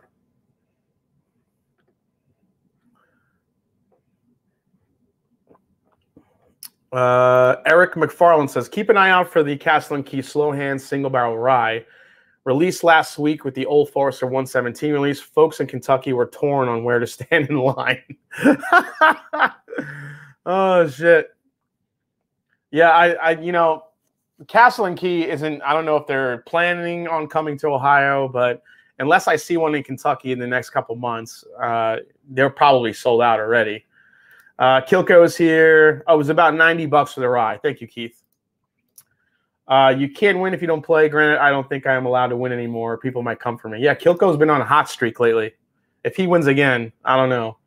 Uh, Eric McFarland says, keep an eye out for the Castle and Key Slow Hand Single Barrel Rye. Released last week with the Old Forester 117 release, folks in Kentucky were torn on where to [LAUGHS] stand in line. [LAUGHS] oh shit. Yeah, I, I, you know, Castle and Key isn't. I don't know if they're planning on coming to Ohio, but unless I see one in Kentucky in the next couple months, uh, they're probably sold out already. Uh, Kilco's here. Oh, it was about 90 bucks for the rye. Thank you, Keith. Uh, you can win if you don't play. Granted, I don't think I am allowed to win anymore. People might come for me. Yeah, Kilco's been on a hot streak lately. If he wins again, I don't know.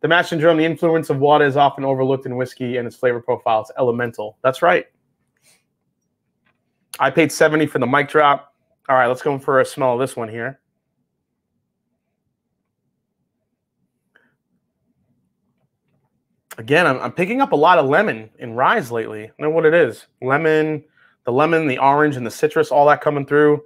The mash and drum, the influence of water is often overlooked in whiskey and its flavor profile. It's elemental. That's right. I paid 70 for the mic drop. All right, let's go for a smell of this one here. Again, I'm, I'm, picking up a lot of lemon in ryes lately. I know what it is. Lemon, the lemon, the orange, and the citrus, all that coming through.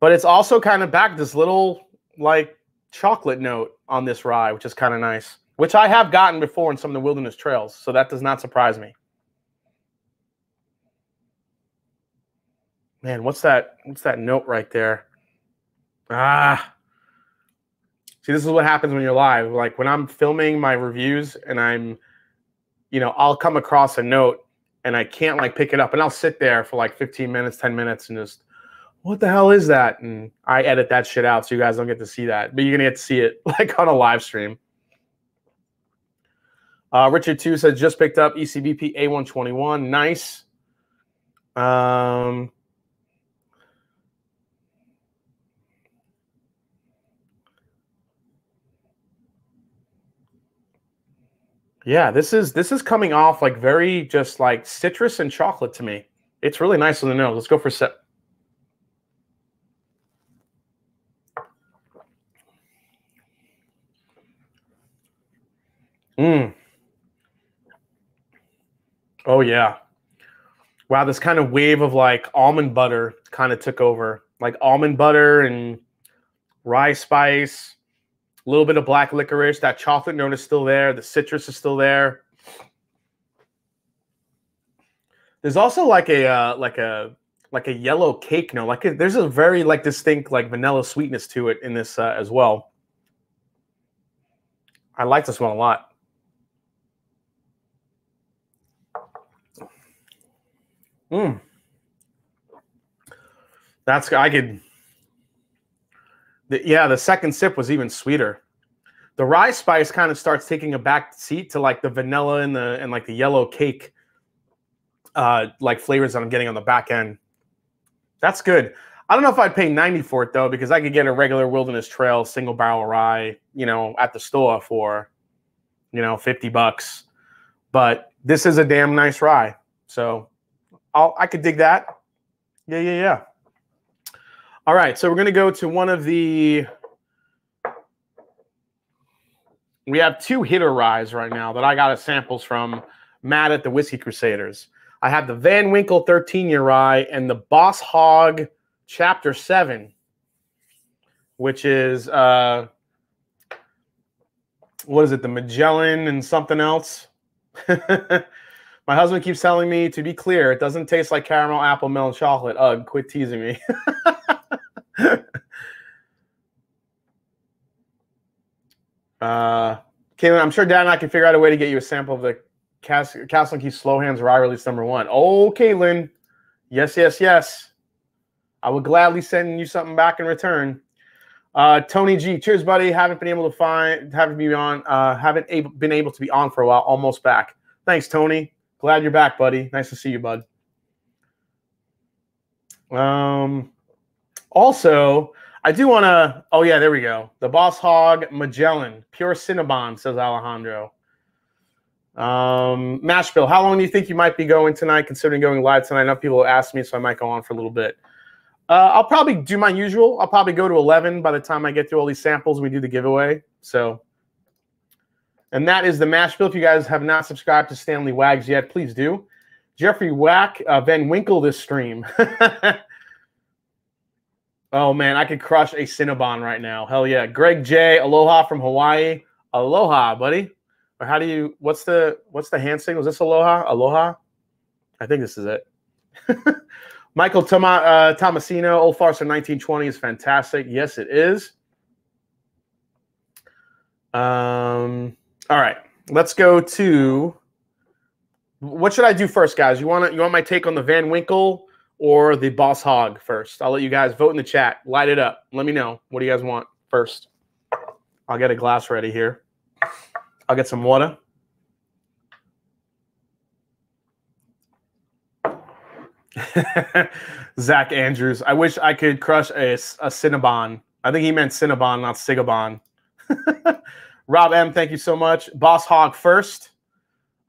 But it's also kind of back this little like chocolate note on this rye, which is kind of nice, which I have gotten before in some of the wilderness trails. So that does not surprise me. Man, what's that? What's that note right there? Ah, See, this is what happens when you're live. Like when I'm filming my reviews and I'm, you know, I'll come across a note and I can't like pick it up and I'll sit there for like 15 minutes, 10 minutes and just, what the hell is that? And I edit that shit out so you guys don't get to see that, but you're gonna get to see it [LAUGHS] like on a live stream. Uh, Richard two says just picked up ECBP A121. Nice. Um, Yeah, this is this is coming off like very just like citrus and chocolate to me. It's really nice on the nose. Let's go for a sip. Mmm. Oh yeah. Wow, this kind of wave of like almond butter kind of took over. Like almond butter and rye spice a little bit of black licorice. That chocolate note is still there. The citrus is still there. There's also like a uh, like a like a yellow cake note. like a, there's a very like distinct like vanilla sweetness to it in this uh, as well. I like this one a lot. Mmm. That's I could. The, yeah, the second sip was even sweeter. The rye spice kind of starts taking a back seat to like the vanilla and the and like the yellow cake, uh, like flavors that I'm getting on the back end. That's good. I don't know if I'd pay 90 for it though, because I could get a regular Wilderness Trail single barrel rye, you know, at the store for, you know, 50 bucks. But this is a damn nice rye. So I'll, I could dig that. Yeah, yeah, yeah. All right, so we're going to go to one of the. We have two hitter ryes right now that I got samples from Matt at the Whiskey Crusaders. I have the Van Winkle 13 year rye and the Boss Hog Chapter 7, which is, uh, what is it, the Magellan and something else? [LAUGHS] My husband keeps telling me to be clear, it doesn't taste like caramel, apple, melon, chocolate. Ugh, quit teasing me. [LAUGHS] [LAUGHS] uh, Caitlin, I'm sure Dad and I can figure out a way to get you a sample of the Castle, Castle Key Slow Hands Rye release number one. Oh, Caitlin. Yes, yes, yes. I would gladly send you something back in return. Uh, Tony G, cheers, buddy. Haven't been able to find, haven't been on, uh, haven't able, been able to be on for a while. Almost back. Thanks, Tony. Glad you're back, buddy. Nice to see you, bud. Um, also, I do want to. Oh yeah, there we go. The Boss Hog Magellan, pure Cinnabon, says Alejandro. Um, Mashbill, how long do you think you might be going tonight? Considering going live tonight, enough people asked me, so I might go on for a little bit. Uh, I'll probably do my usual. I'll probably go to 11 by the time I get through all these samples. We do the giveaway. So, and that is the mash bill. If you guys have not subscribed to Stanley Wags yet, please do. Jeffrey Wack, uh, Van Winkle this stream. [LAUGHS] oh man, I could crush a Cinnabon right now. Hell yeah. Greg J, aloha from Hawaii. Aloha, buddy. Or how do you? What's the what's the hand signal? Is this aloha? Aloha. I think this is it. [LAUGHS] Michael Toma, uh, Tomasino, Old Forester 1920 is fantastic. Yes, it is. Um, all right, let's go to what should I do first, guys? You want you want my take on the Van Winkle or the Boss Hog first? I'll let you guys vote in the chat. Light it up. Let me know. What do you guys want first? I'll get a glass ready here. I'll get some water. [LAUGHS] Zach Andrews. I wish I could crush a, a Cinnabon. I think he meant Cinnabon, not Sigabon. [LAUGHS] Rob M, thank you so much. Boss Hog first.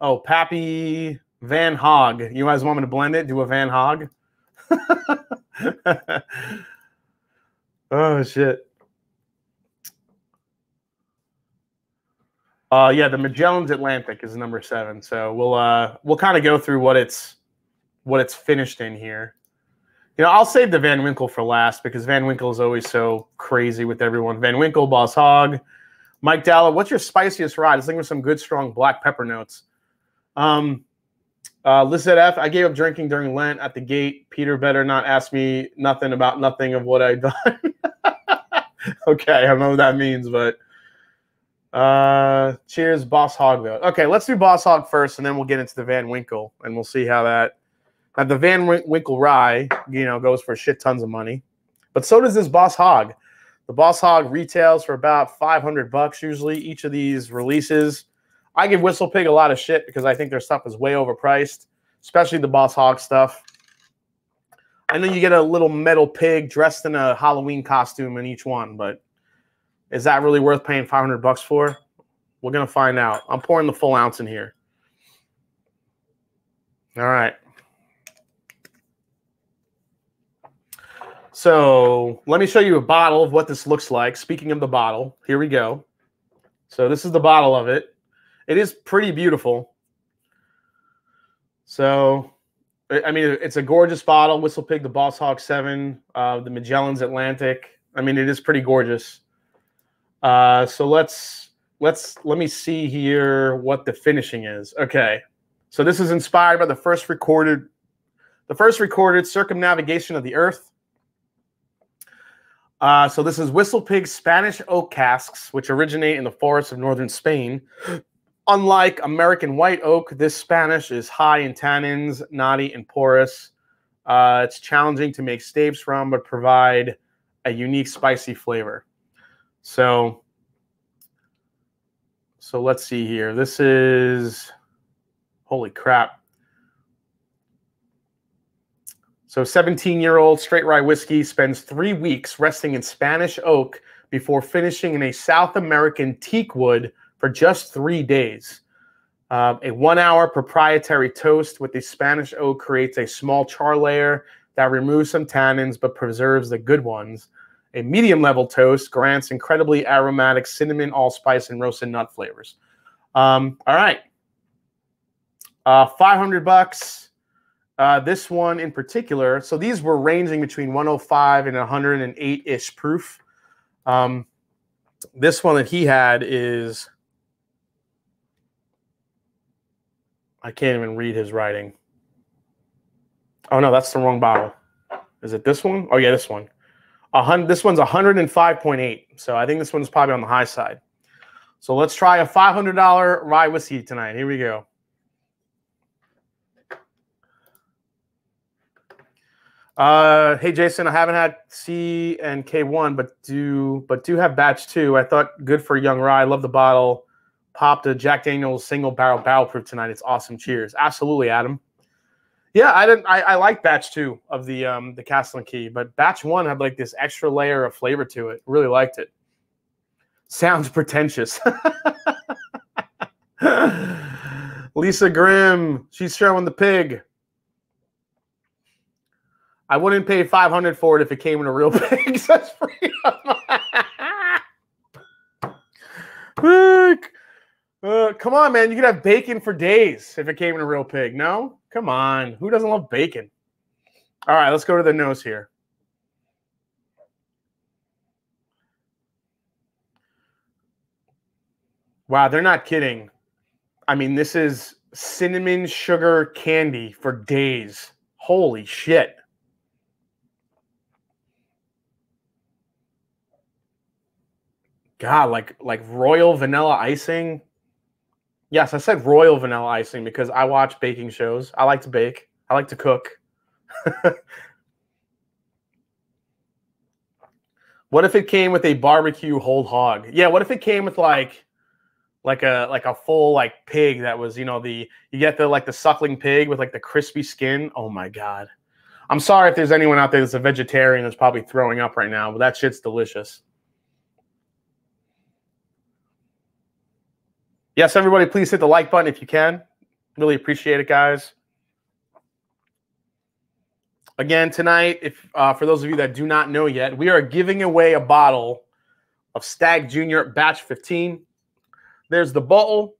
Oh, Pappy Van Hog. You guys want me to blend it? Do a Van Hog? [LAUGHS] oh shit. Uh yeah, the Magellan's Atlantic is number seven. So we'll uh we'll kind of go through what it's what it's finished in here. You know, I'll save the Van Winkle for last because Van Winkle is always so crazy with everyone. Van Winkle, Boss Hog, Mike Dalla. What's your spiciest ride? I was thinking of some good, strong black pepper notes. Um, uh, Lizette F. I gave up drinking during Lent at the gate. Peter better not ask me nothing about nothing of what I done. [LAUGHS] okay, I don't know what that means, but uh, cheers, Boss Hog though. Okay, let's do Boss Hog first, and then we'll get into the Van Winkle, and we'll see how that now, the Van Winkle Rye, you know, goes for shit tons of money, but so does this Boss Hog. The Boss Hog retails for about 500 bucks usually. Each of these releases, I give Whistle Pig a lot of shit because I think their stuff is way overpriced, especially the Boss Hog stuff. I know you get a little metal pig dressed in a Halloween costume in each one, but is that really worth paying 500 bucks for? We're gonna find out. I'm pouring the full ounce in here. All right. So let me show you a bottle of what this looks like. Speaking of the bottle, here we go. So this is the bottle of it. It is pretty beautiful. So, I mean, it's a gorgeous bottle. Whistle Pig, the Boss Hog 7, uh, the Magellan's Atlantic. I mean, it is pretty gorgeous. Uh, so let's let's let me see here what the finishing is. Okay, so this is inspired by the first recorded the first recorded circumnavigation of the Earth. Uh, so this is Whistle Pig Spanish oak casks, which originate in the forests of northern Spain. Unlike American white oak, this Spanish is high in tannins, knotty, and porous. Uh, it's challenging to make staves from, but provide a unique spicy flavor. So, so let's see here. This is holy crap. So, 17 year old straight rye whiskey spends three weeks resting in Spanish oak before finishing in a South American teak wood for just three days. Uh, a one hour proprietary toast with the Spanish oak creates a small char layer that removes some tannins but preserves the good ones. A medium level toast grants incredibly aromatic cinnamon, allspice, and roasted nut flavors. Um, all right. Uh, 500 bucks. Uh, this one in particular. So these were ranging between 105 and 108 ish proof. Um, this one that he had is I can't even read his writing. Oh no, that's the wrong bottle. Is it this one? Oh yeah, this one. A hundred. This one's 105.8. So I think this one's probably on the high side. So let's try a $500 rye whiskey tonight. Here we go. Uh, hey Jason, I haven't had C and K1, but do but do have batch two. I thought good for young rye. I love the bottle popped a Jack Daniels single barrel barrel proof tonight. It's awesome. Cheers. Absolutely, Adam. Yeah, I didn't. I, I like batch two of the um the Castle and Key, but batch one had like this extra layer of flavor to it. Really liked it. Sounds pretentious. [LAUGHS] Lisa Grimm, she's showing the pig. I wouldn't pay 500 for it if it came in a real [LAUGHS] pig. Says Freedom. [LAUGHS] Uh, come on, man. You could have bacon for days if it came in a real pig. No? Come on. Who doesn't love bacon? All right, let's go to the nose here. Wow, they're not kidding. I mean, this is cinnamon sugar candy for days. Holy shit. God, like like royal vanilla icing. Yes, I said royal vanilla icing because I watch baking shows. I like to bake. I like to cook. [LAUGHS] what if it came with a barbecue whole hog? Yeah, what if it came with like like a like a full like pig that was, you know, the you get the like the suckling pig with like the crispy skin. Oh my god. I'm sorry if there's anyone out there that's a vegetarian that's probably throwing up right now, but that shit's delicious. Yes, everybody, please hit the like button if you can. Really appreciate it, guys. Again, tonight, if uh, for those of you that do not know yet, we are giving away a bottle of Stagg Junior Batch 15. There's the bottle.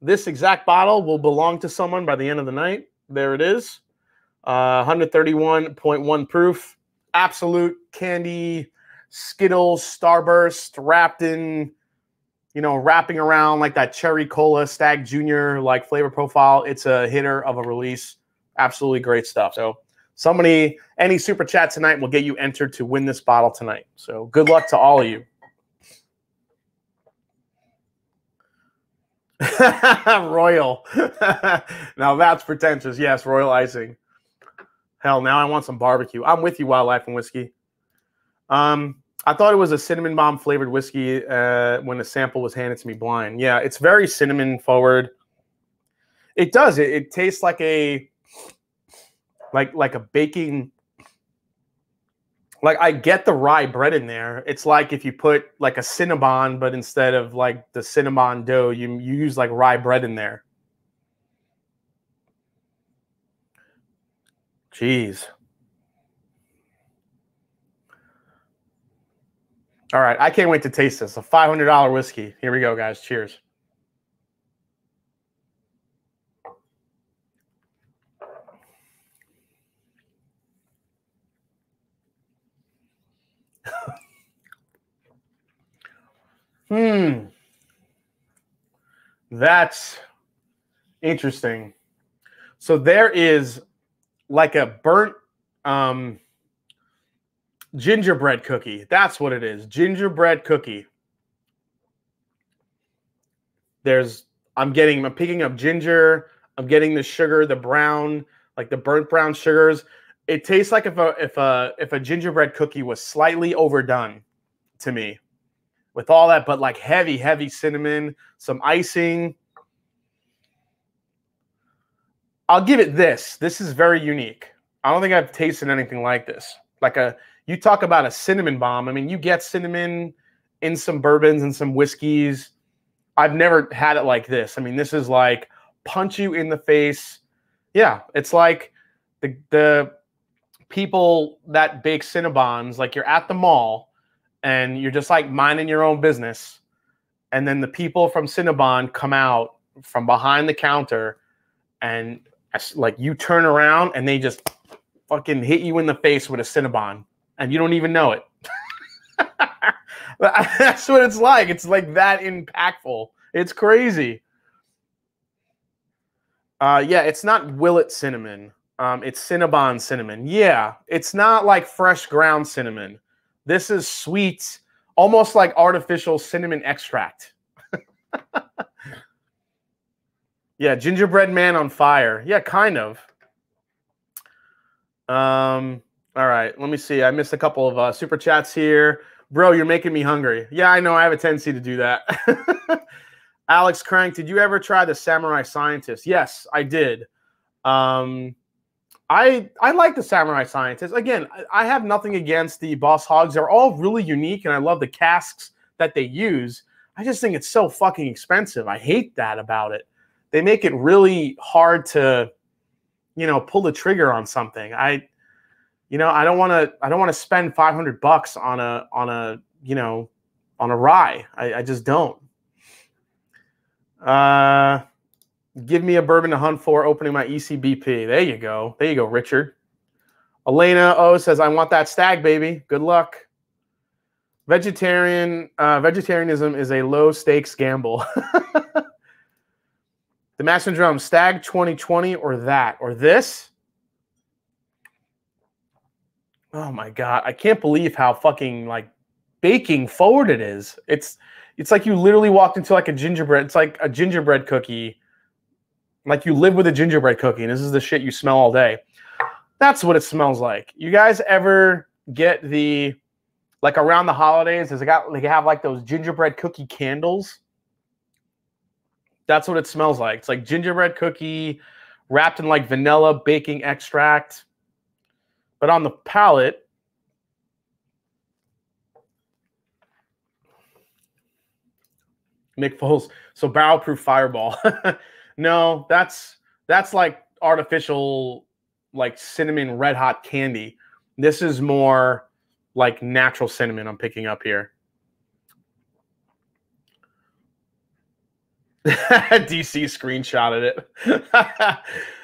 This exact bottle will belong to someone by the end of the night. There it is. Uh, 131.1 proof. Absolute candy, Skittles, Starburst, wrapped in you know, wrapping around like that cherry cola stagg junior like flavor profile. It's a hitter of a release. Absolutely great stuff. So somebody, any super chat tonight will get you entered to win this bottle tonight. So good luck to all of you. [LAUGHS] royal. [LAUGHS] now that's pretentious. Yes, royal icing. Hell, now I want some barbecue. I'm with you, wildlife and whiskey. Um, I thought it was a cinnamon bomb flavored whiskey uh, when the sample was handed to me blind. Yeah, it's very cinnamon forward. It does. It, it tastes like a like like a baking. Like I get the rye bread in there. It's like if you put like a cinnamon, but instead of like the cinnamon dough, you you use like rye bread in there. Jeez. All right, I can't wait to taste this. A $500 whiskey. Here we go, guys. Cheers. [LAUGHS] hmm. That's interesting. So there is like a burnt um, gingerbread cookie. That's what it is. Gingerbread cookie. There's I'm getting I'm picking up ginger, I'm getting the sugar, the brown, like the burnt brown sugars. It tastes like if a if a if a gingerbread cookie was slightly overdone to me. With all that, but like heavy, heavy cinnamon, some icing. I'll give it this. This is very unique. I don't think I've tasted anything like this. Like a you talk about a cinnamon bomb. I mean, you get cinnamon in some bourbons and some whiskeys. I've never had it like this. I mean, this is like punch you in the face. Yeah, it's like the the people that bake Cinnabons, like you're at the mall and you're just like minding your own business. And then the people from Cinnabon come out from behind the counter and like you turn around and they just fucking hit you in the face with a Cinnabon and you don't even know it. [LAUGHS] That's what it's like. It's like that impactful. It's crazy. Uh, yeah, it's not Willet cinnamon. Um, it's Cinnabon cinnamon. Yeah, it's not like fresh ground cinnamon. This is sweet, almost like artificial cinnamon extract. [LAUGHS] yeah, gingerbread man on fire. Yeah, kind of. Um, all right, let me see. I missed a couple of uh, super chats here. Bro, you're making me hungry. Yeah, I know. I have a tendency to do that. [LAUGHS] Alex Crank, did you ever try the Samurai Scientist? Yes, I did. Um, I I like the Samurai Scientist. Again, I have nothing against the Boss Hogs. They're all really unique, and I love the casks that they use. I just think it's so fucking expensive. I hate that about it. They make it really hard to, you know, pull the trigger on something. I you know, I don't want to I don't want to spend 500 bucks on a on a, you know, on a rye. I, I just don't. Uh give me a bourbon to hunt for opening my ECBP. There you go. There you go, Richard. Elena O says, I want that Stagg, baby. Good luck. Vegetarian uh, vegetarianism is a low stakes gamble. [LAUGHS] the Mash and Drum Stagg 2020 or that or this. Oh my god, I can't believe how fucking like baking forward it is. It's it's like you literally walked into like a gingerbread. It's like a gingerbread cookie. Like you live with a gingerbread cookie, and this is the shit you smell all day. That's what it smells like. You guys ever get the like around the holidays? Does it got like have like those gingerbread cookie candles? That's what it smells like. It's like gingerbread cookie wrapped in like vanilla baking extract but on the palate, Nick Foles. So barrel proof fireball. [LAUGHS] no, that's that's like artificial, like cinnamon red hot candy. This is more like natural cinnamon I'm picking up here. [LAUGHS] DC screenshotted it. [LAUGHS]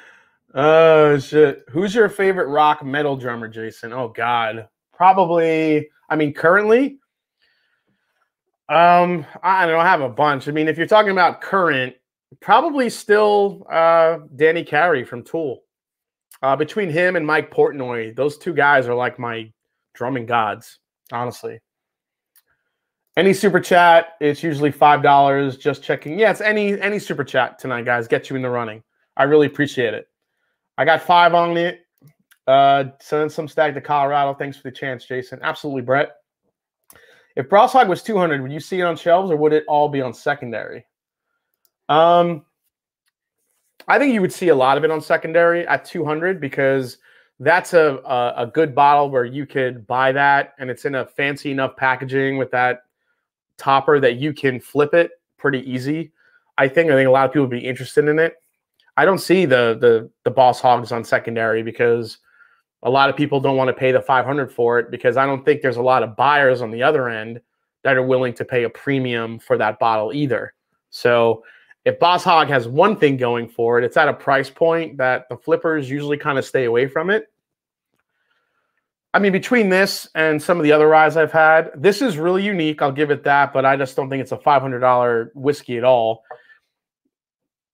Oh shit! Who's your favorite rock metal drummer, Jason? Oh God, probably. I mean, currently, um, I don't have a bunch. I mean, if you're talking about current, probably still uh, Danny Carey from Tool. Uh, between him and Mike Portnoy, those two guys are like my drumming gods, honestly. Any super chat, it's usually five dollars. Just checking. Yeah, it's any any super chat tonight, guys. Get you in the running. I really appreciate it. I got five on it. Uh, send some stack to Colorado. Thanks for the chance, Jason. Absolutely, Brett. If Boss Hog was 200, would you see it on shelves or would it all be on secondary? Um, I think you would see a lot of it on secondary at 200 because that's a, a, a good bottle where you could buy that and it's in a fancy enough packaging with that topper that you can flip it pretty easy. I think I think a lot of people would be interested in it. I don't see the the the boss hogs on secondary because a lot of people don't want to pay the 500 for it because I don't think there's a lot of buyers on the other end that are willing to pay a premium for that bottle either. So if Boss Hog has one thing going for it, it's at a price point that the flippers usually kind of stay away from it. I mean, between this and some of the other ryes I've had, this is really unique. I'll give it that, but I just don't think it's a $500 whiskey at all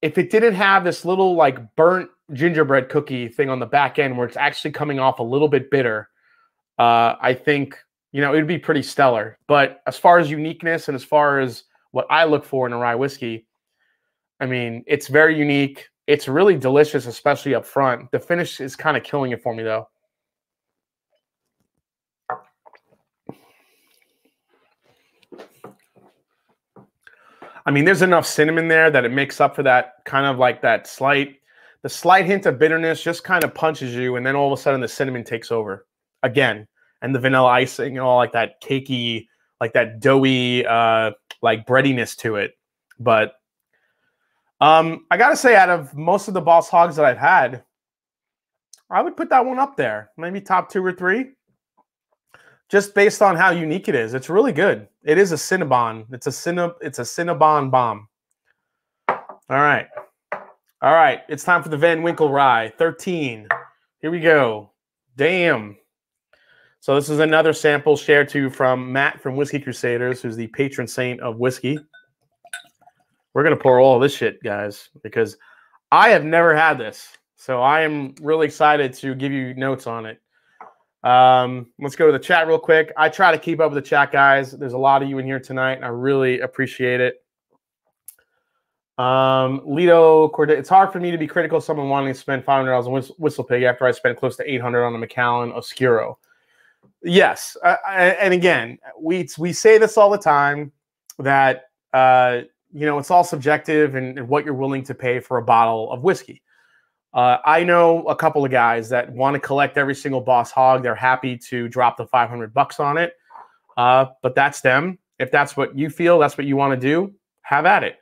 if it didn't have this little like burnt gingerbread cookie thing on the back end where it's actually coming off a little bit bitter, uh, I think you know it'd be pretty stellar. But as far as uniqueness and as far as what I look for in a rye whiskey, I mean, it's very unique. It's really delicious, especially up front. The finish is kind of killing it for me though. I mean, there's enough cinnamon there that it makes up for that kind of like that slight, the slight hint of bitterness just kind of punches you, and then all of a sudden the cinnamon takes over again, and the vanilla icing and all like that cakey, like that doughy, uh, like breadiness to it. But um, I gotta say, out of most of the Boss Hogs that I've had, I would put that one up there, maybe top two or three just based on how unique it is. It's really good. It is a Cinnabon. It's a Cinnab it's a Cinnabon bomb. All right. All right. It's time for the Van Winkle Rye. 13. Here we go. Damn. So this is another sample shared to you from Matt from Whiskey Crusaders, who's the patron saint of whiskey. We're gonna pour all this shit, guys, because I have never had this. So I am really excited to give you notes on it. Um, let's go to the chat real quick. I try to keep up with the chat, guys. There's a lot of you in here tonight, and I really appreciate it. Um, Corday, it's hard for me to be critical of someone wanting to spend $500 on Whistle Pig after I spent close to 800 on a Macallan Oscuro. Yes, uh, and again, we we say this all the time that uh, you know it's all subjective and, and what you're willing to pay for a bottle of whiskey. Uh, I know a couple of guys that want to collect every single boss hog. They're happy to drop the 500 bucks on it. Uh, but that's them. If that's what you feel, that's what you want to do, have at it.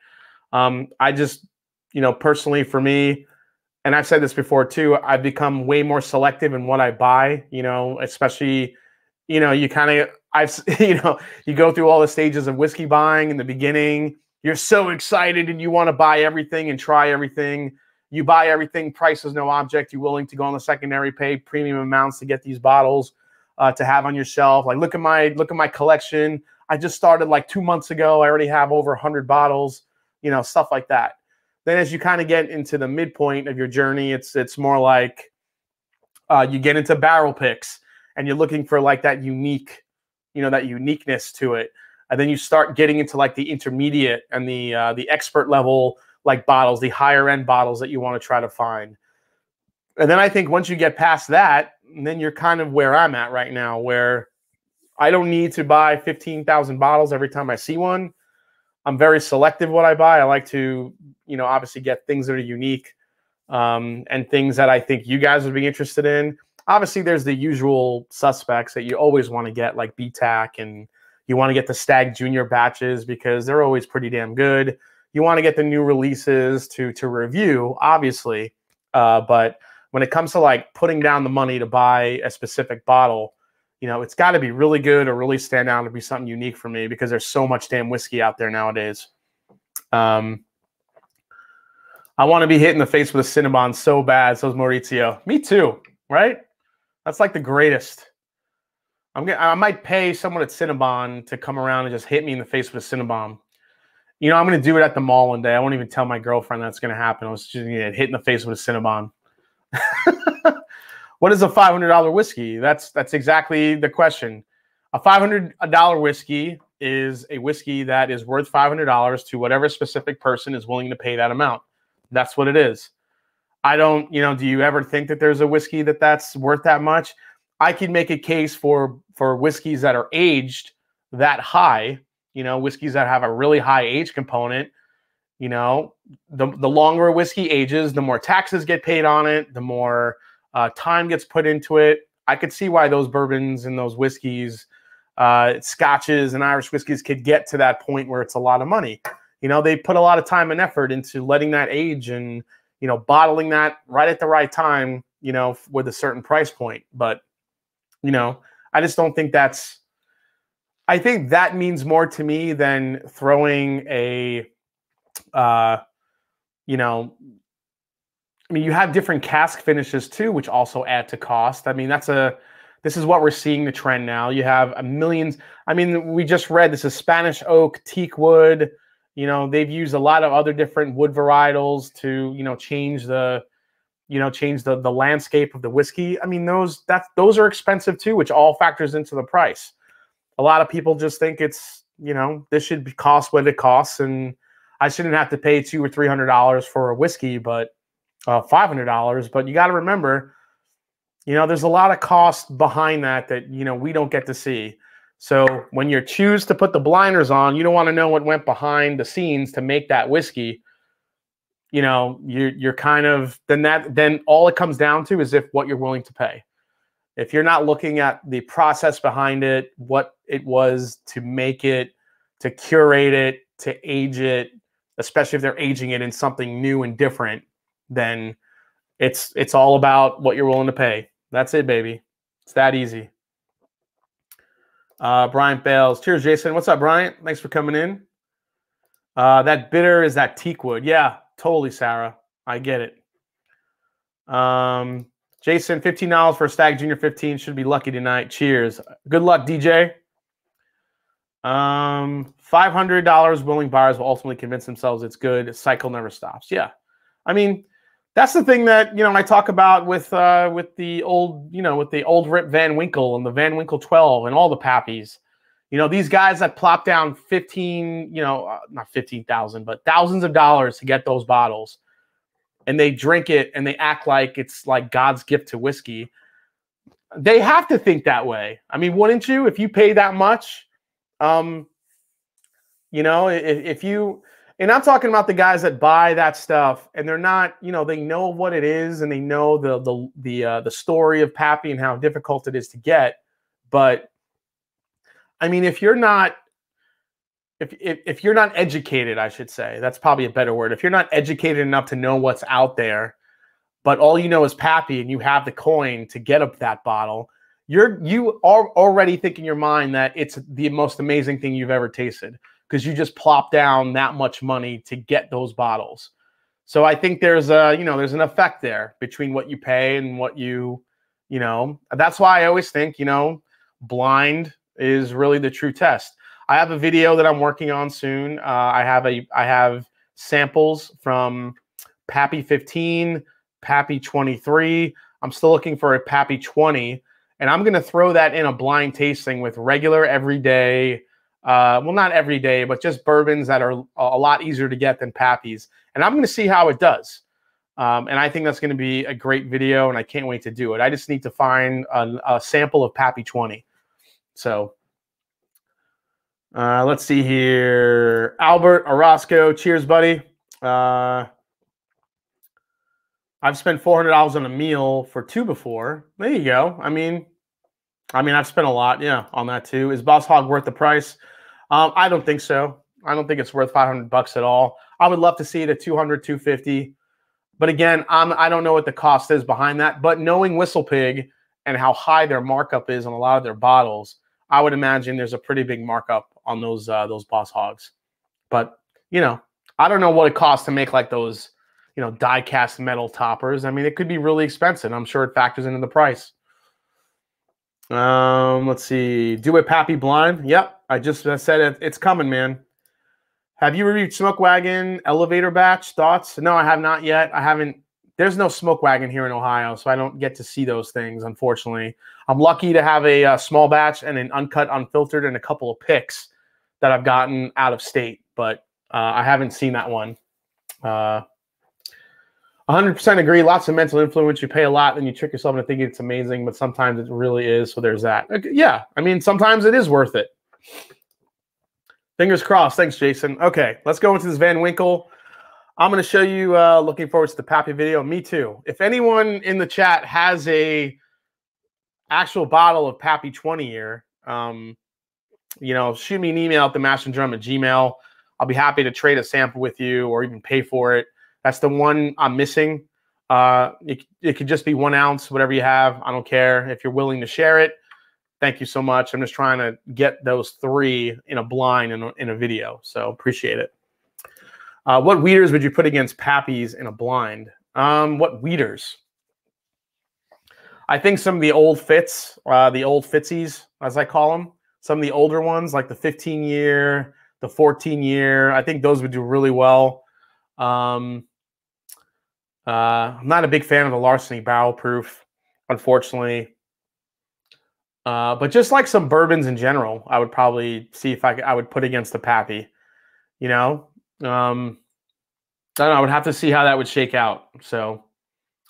Um, I just, you know, personally for me, and I've said this before too, I've become way more selective in what I buy, you know, especially, you know, you kind of, I've, [LAUGHS] you know, you go through all the stages of whiskey buying in the beginning. You're so excited and you want to buy everything and try everything you buy everything, price is no object. You're willing to go on the secondary, pay premium amounts to get these bottles uh, to have on your shelf. Like look at my look at my collection. I just started like two months ago. I already have over 100 bottles, you know, stuff like that. Then as you kind of get into the midpoint of your journey, it's it's more like uh, you get into barrel picks and you're looking for like that unique, you know, that uniqueness to it. And then you start getting into like the intermediate and the uh, the expert level like bottles, the higher end bottles that you want to try to find. And then I think once you get past that, then you're kind of where I'm at right now, where I don't need to buy 15,000 bottles every time I see one. I'm very selective what I buy. I like to, you know, obviously get things that are unique um, and things that I think you guys would be interested in. Obviously, there's the usual suspects that you always want to get, like BTAC, and you want to get the Stagg Junior batches because they're always pretty damn good you want to get the new releases to to review, obviously. Uh, but when it comes to like putting down the money to buy a specific bottle, you know, it's got to be really good or really stand out to be something unique for me because there's so much damn whiskey out there nowadays. Um, I want to be hit in the face with a Cinnabon so bad. Says Maurizio. Me too. Right? That's like the greatest. I'm gonna, I might pay someone at Cinnabon to come around and just hit me in the face with a Cinnabon. You know, I'm going to do it at the mall one day. I won't even tell my girlfriend that's going to happen. I was just going to get hit in the face with a Cinnabon. [LAUGHS] what is a $500 whiskey? That's that's exactly the question. A $500 whiskey is a whiskey that is worth $500 to whatever specific person is willing to pay that amount. That's what it is. I don't, you know, do you ever think that there's a whiskey that that's worth that much? I can make a case for for whiskeys that are aged that high you know, whiskeys that have a really high age component, you know, the, the longer a whiskey ages, the more taxes get paid on it, the more uh, time gets put into it. I could see why those bourbons and those whiskeys, uh, scotches and Irish whiskeys could get to that point where it's a lot of money. You know, they put a lot of time and effort into letting that age and, you know, bottling that right at the right time, you know, with a certain price point. But, you know, I just don't think that's I think that means more to me than throwing a, uh, you know, I mean, you have different cask finishes too, which also add to cost. I mean, that's a, this is what we're seeing the trend now. You have a millions. I mean, we just read this is Spanish oak, teak wood, You know, they've used a lot of other different wood varietals to, you know, change the, you know, change the the landscape of the whiskey. I mean, those that's those are expensive too, which all factors into the price. A lot of people just think it's, you know, this should be cost what it costs, and I shouldn't have to pay two or three hundred dollars for a whiskey, but uh, five hundred dollars. But you got to remember, you know, there's a lot of cost behind that that you know we don't get to see. So when you choose to put the blinders on, you don't want to know what went behind the scenes to make that whiskey. You know, you're you're kind of then that then all it comes down to is if what you're willing to pay. If you're not looking at the process behind it, what it was to make it, to curate it, to age it, especially if they're aging it in something new and different, then it's it's all about what you're willing to pay. That's it, baby. It's that easy. Uh, Bryant Bales. Cheers, Jason. What's up, Bryant? Thanks for coming in. Uh, that bitter is that teak wood. Yeah, totally, Sarah. I get it. Um, Jason, $15 for a Stagg Junior 15. Should be lucky tonight. Cheers. Good luck, DJ. Um, $500 willing buyers will ultimately convince themselves it's good. Cycle never stops. Yeah. I mean, that's the thing that you know I talk about with uh, with the old you know with the old Rip Van Winkle and the Van Winkle 12 and all the Pappies. You know these guys that plop down 15 you know uh, not 15,000 but thousands of dollars to get those bottles, and they drink it and they act like it's like God's gift to whiskey. They have to think that way. I mean, wouldn't you if you pay that much? Um, you know, if, if you and I'm talking about the guys that buy that stuff and they're not, you know, they know what it is and they know the the the uh, the story of Pappy and how difficult it is to get. But I mean, if you're not if, if, if you're not educated, I should say, that's probably a better word. If you're not educated enough to know what's out there, but all you know is Pappy and you have the coin to get up that bottle, you're you are already think in your mind that it's the most amazing thing you've ever tasted because you just plop down that much money to get those bottles. So I think there's a, you know, there's an effect there between what you pay and what you, you know, that's why I always think, you know, blind is really the true test. I have a video that I'm working on soon. Uh, I have a, I have samples from Pappy 15, Pappy 23. I'm still looking for a Pappy 20, and I'm going to throw that in a blind tasting with regular everyday uh, well, not every day, but just bourbons that are a lot easier to get than Pappy's. And I'm going to see how it does. Um, and I think that's going to be a great video, and I can't wait to do it. I just need to find a, a sample of Pappy 20. So uh, let's see here. Albert Orozco, cheers, buddy. Uh, I've spent $400 on a meal for two before. There you go. I mean, I mean, I've spent a lot, yeah, on that too. Is Boss Hog worth the price? Um, I don't think so. I don't think it's worth 500 bucks at all. I would love to see it at 200, 250. But again, I'm, I don't know what the cost is behind that. But knowing Whistle Pig and how high their markup is on a lot of their bottles, I would imagine there's a pretty big markup on those uh, those Boss Hogs. But you know, I don't know what it costs to make like those, you know, die cast metal toppers. I mean, it could be really expensive. I'm sure it factors into the price. Um, let's see. Do it, Pappy Blind. Yep, I just said it. It's coming, man. Have you reviewed Smoke Wagon Elevator Batch? Thoughts? No, I have not yet. I haven't. There's no Smoke Wagon here in Ohio, so I don't get to see those things. Unfortunately, I'm lucky to have a, a uh, small batch and an uncut, unfiltered, and a couple of picks that I've gotten out of state, but uh, I haven't seen that one. Uh, 100% agree. Lots of mental influence. You pay a lot, and you trick yourself into thinking it's amazing, but sometimes it really is. So there's that. Yeah, I mean, sometimes it is worth it. Fingers crossed. Thanks, Jason. Okay, let's go into this Van Winkle. I'm going to show you. Uh, looking forward to the Pappy video. Me too. If anyone in the chat has a actual bottle of Pappy 20 year, um, you know, shoot me an email at the Mash and Drum at Gmail. I'll be happy to trade a sample with you or even pay for it. That's the one I'm missing. Uh, it, it could just be one ounce, whatever you have. I don't care if you're willing to share it. Thank you so much. I'm just trying to get those three in a blind in a, in a video. So appreciate it. Uh, what wheaters would you put against Pappies in a blind? Um, what wheaters? I think some of the old fits, uh, the old fitsies, as I call them, some of the older ones, like the 15 year, the 14 year. I think those would do really well. Um, uh, I'm not a big fan of the Larceny Barrel Proof, unfortunately. Uh, but just like some bourbons in general, I would probably see if I I would put against the Pappy. You know, um, I don't know. I would have to see how that would shake out. So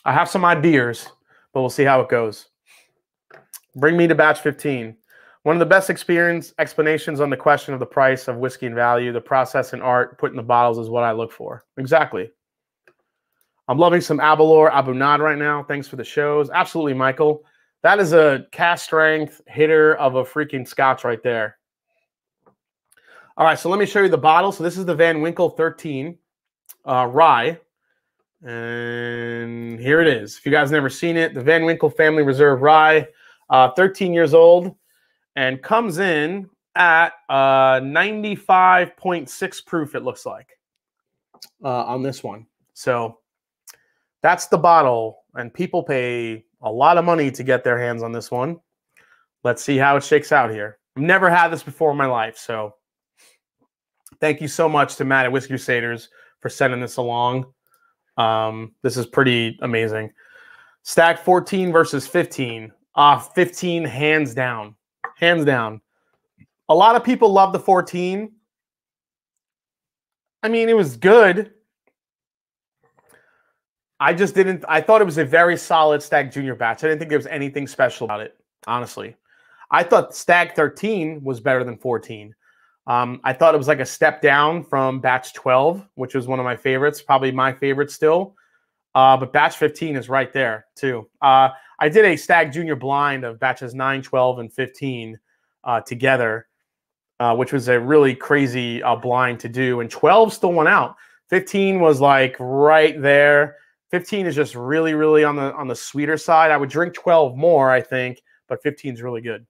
I have some ideas, but we'll see how it goes. Bring me to batch 15. One of the best experience explanations on the question of the price of whiskey and value, the process and art put in the bottles is what I look for. Exactly. I'm loving some Aberlour A'bunadh right now. Thanks for the shows. Absolutely, Michael. That is a cask strength hitter of a freaking scotch right there. All right, so let me show you the bottle. So this is the Van Winkle 13 uh, rye. And here it is. If you guys never seen it, the Van Winkle Family Reserve Rye, uh, 13 years old, and comes in at uh, 95.6 proof, it looks like, uh, on this one. So that's the bottle, and people pay a lot of money to get their hands on this one. Let's see how it shakes out here. I've never had this before in my life, so thank you so much to Matt at Whiskey Crusaders for sending this along. Um, this is pretty amazing. Stagg 14 versus 15. Uh, 15 hands down. Hands down. A lot of people love the 14. I mean, it was good. I just didn't. I thought it was a very solid Stagg Junior batch. I didn't think there was anything special about it, honestly. I thought Stagg 13 was better than 14. Um, I thought it was like a step down from batch 12, which was one of my favorites, probably my favorite still. Uh, but batch 15 is right there too. Uh, I did a Stagg Junior blind of batches 9, 12, and 15 uh, together, uh, which was a really crazy uh, blind to do. And 12 still went out. 15 was like right there. 15 is just really, really on the on the sweeter side. I would drink 12 more, I think, but 15 is really good.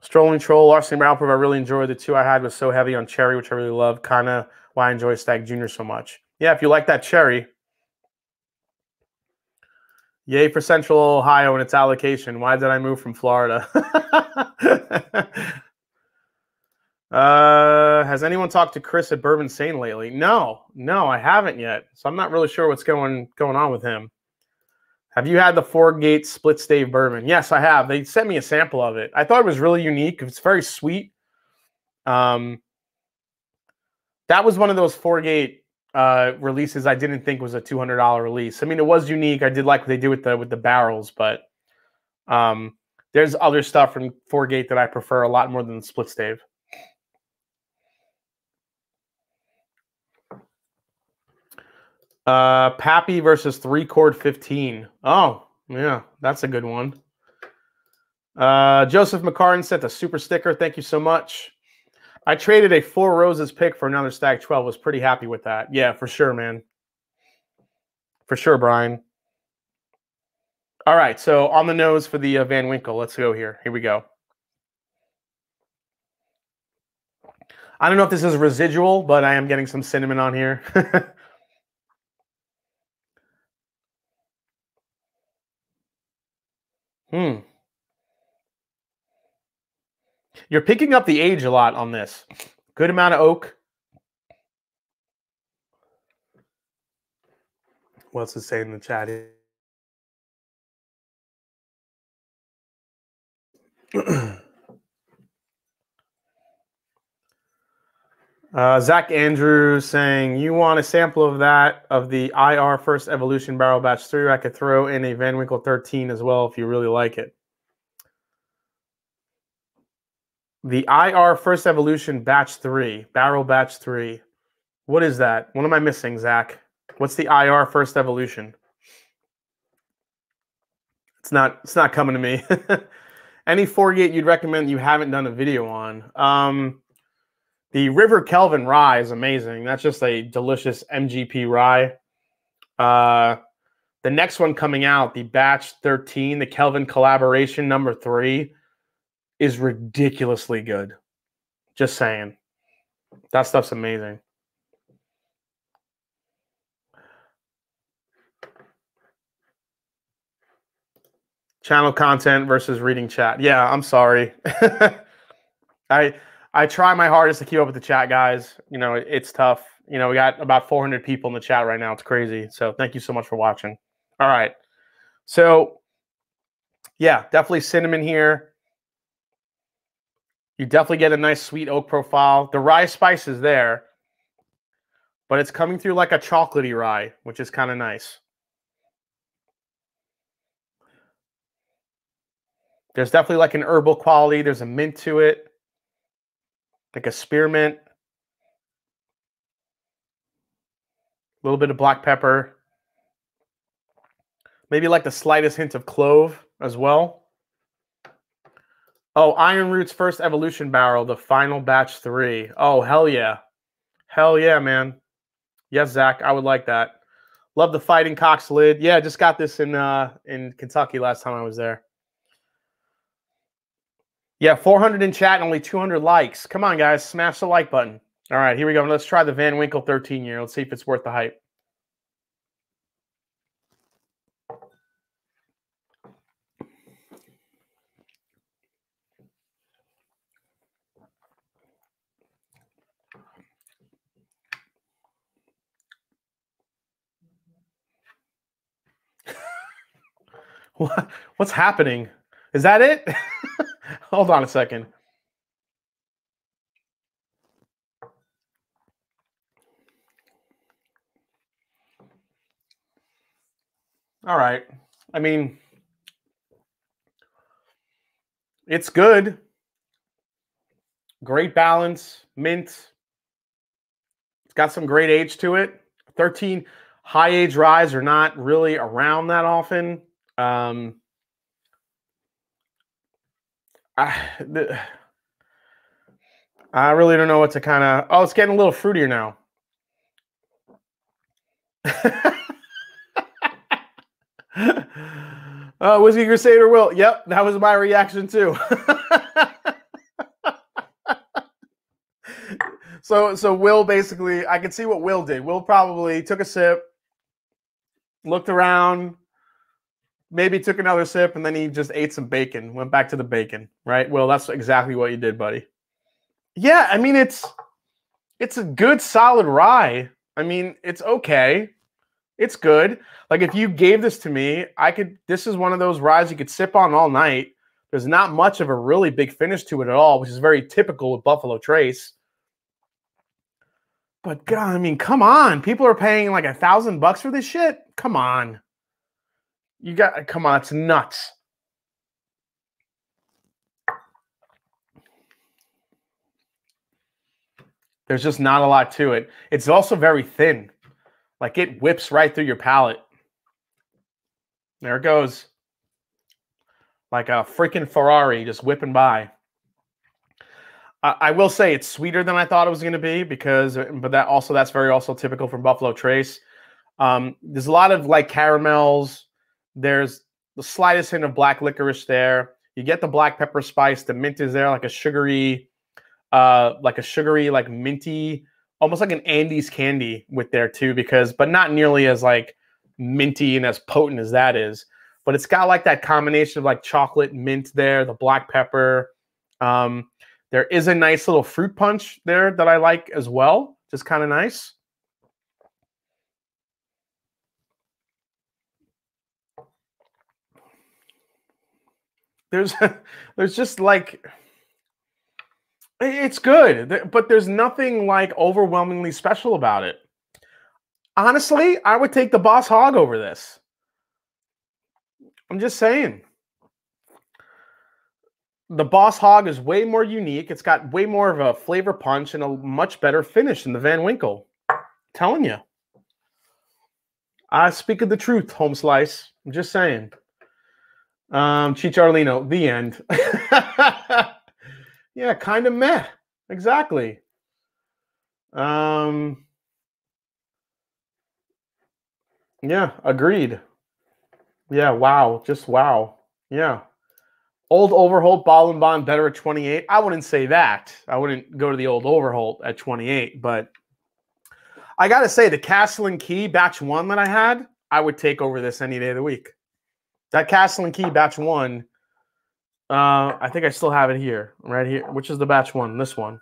Strolling Troll, Larceny Barrel Proof, I really enjoyed. The two I had was so heavy on cherry, which I really love. Kind of why I enjoy Stagg Junior so much. Yeah, if you like that cherry. Yay for Central Ohio and its allocation. Why did I move from Florida? [LAUGHS] uh, has anyone talked to Chris at Bourbon Sane lately? No, no, I haven't yet. So I'm not really sure what's going going on with him. Have you had the Four Gate split stave bourbon? Yes, I have. They sent me a sample of it. I thought it was really unique. It's very sweet. Um, that was one of those Four Gate uh, releases I didn't think was a two hundred dollar release. I mean, it was unique. I did like what they did with the with the barrels, but um, there's other stuff from Four Gate that I prefer a lot more than the split stave. Uh, Pappy versus three chord 15. Oh, yeah, that's a good one. Uh, Joseph McCartan sent a super sticker. Thank you so much. I traded a Four Roses pick for another Stagg 12. Was pretty happy with that. Yeah, for sure, man. For sure, Brian. All right, so on the nose for the uh, Van Winkle. Let's go here. Here we go. I don't know if this is residual, but I am getting some cinnamon on here. [LAUGHS] Hmm. You're picking up the age a lot on this. Good amount of oak. What's it say in the chat? [CLEARS THROAT] Uh, Zach Andrews saying, You want a sample of that, of the IR First Evolution Barrel Batch 3? I could throw in a Van Winkle 13 as well if you really like it. The IR First Evolution Batch 3, Barrel Batch 3. What is that? What am I missing, Zach? What's the IR First Evolution? It's not it's not coming to me. [LAUGHS] Any Four Gate you'd recommend you haven't done a video on? Um the River Kelvin rye is amazing. That's just a delicious MGP rye. Uh, the next one coming out, the Batch 13, the Kelvin collaboration number three, is ridiculously good. Just saying. That stuff's amazing. Channel content versus reading chat. Yeah, I'm sorry. [LAUGHS] I I try my hardest to keep up with the chat, guys. You know, it's tough. You know, we got about 400 people in the chat right now. It's crazy. So thank you so much for watching. All right. So yeah, definitely cinnamon here. You definitely get a nice sweet oak profile. The rye spice is there, but it's coming through like a chocolatey rye, which is kind of nice. There's definitely like an herbal quality. There's a mint to it, like a spearmint. A little bit of black pepper. Maybe like the slightest hint of clove as well. Oh, Iron Root's first evolution barrel, the final batch three. Oh, hell yeah. Hell yeah, man. Yes, Zach, I would like that. Love the fighting Cocks lid. Yeah, just got this in uh in Kentucky last time I was there. Yeah, 400 in chat and only 200 likes. Come on, guys, smash the like button. All right, here we go. Let's try the Van Winkle 13 year. Let's see if it's worth the hype. [LAUGHS] What? What's happening? Is that it? [LAUGHS] [LAUGHS] Hold on a second. All right. I mean, it's good. Great balance, mint. It's got some great age to it. 13 high age ryes are not really around that often. Um, I, the, I really don't know what to kind of. Oh, it's getting a little fruitier now. [LAUGHS] uh, Whiskey Crusader will. Yep, that was my reaction too. [LAUGHS] so, so Will basically, I can see what Will did. Will probably took a sip, looked around, maybe took another sip and then he just ate some bacon, went back to the bacon, right? Well, that's exactly what you did, buddy. Yeah, I mean it's it's a good solid rye. I mean, it's okay. It's good. Like if you gave this to me, I could this is one of those ryes you could sip on all night. There's not much of a really big finish to it at all, which is very typical with Buffalo Trace. But God, I mean, come on. People are paying like a thousand bucks for this shit. Come on. You got come on, it's nuts. There's just not a lot to it. It's also very thin. Like it whips right through your palate. There it goes. Like a freaking Ferrari just whipping by. I will say it's sweeter than I thought it was going to be because, but that also that's very also typical from Buffalo Trace. Um, there's a lot of like caramels, there's the slightest hint of black licorice there. You get the black pepper spice. The mint is there, like a sugary, uh, like a sugary, like minty, almost like an Andes candy with there too, because but not nearly as like minty and as potent as that is. But it's got like that combination of like chocolate mint there, the black pepper. Um, there is a nice little fruit punch there that I like as well, just kind of nice. There's [LAUGHS] there's just like it's good, but there's nothing like overwhelmingly special about it. Honestly, I would take the Boss Hog over this. I'm just saying. The Boss Hog is way more unique. It's got way more of a flavor punch and a much better finish than the Van Winkle. Telling you. I speak of the truth, home slice. I'm just saying. Um, Chicharlino, the end. [LAUGHS] yeah, kind of meh. Exactly. Um, yeah, agreed. Yeah, wow. Just wow. Yeah. Old Overholt, Bottled in Bond better at 28. I wouldn't say that. I wouldn't go to the old Overholt at 28, but I got to say, the Castle and Key batch one that I had, I would take over this any day of the week. That Castle and Key batch one Uh, I think I still have it here, right here. Which is the batch one? This one.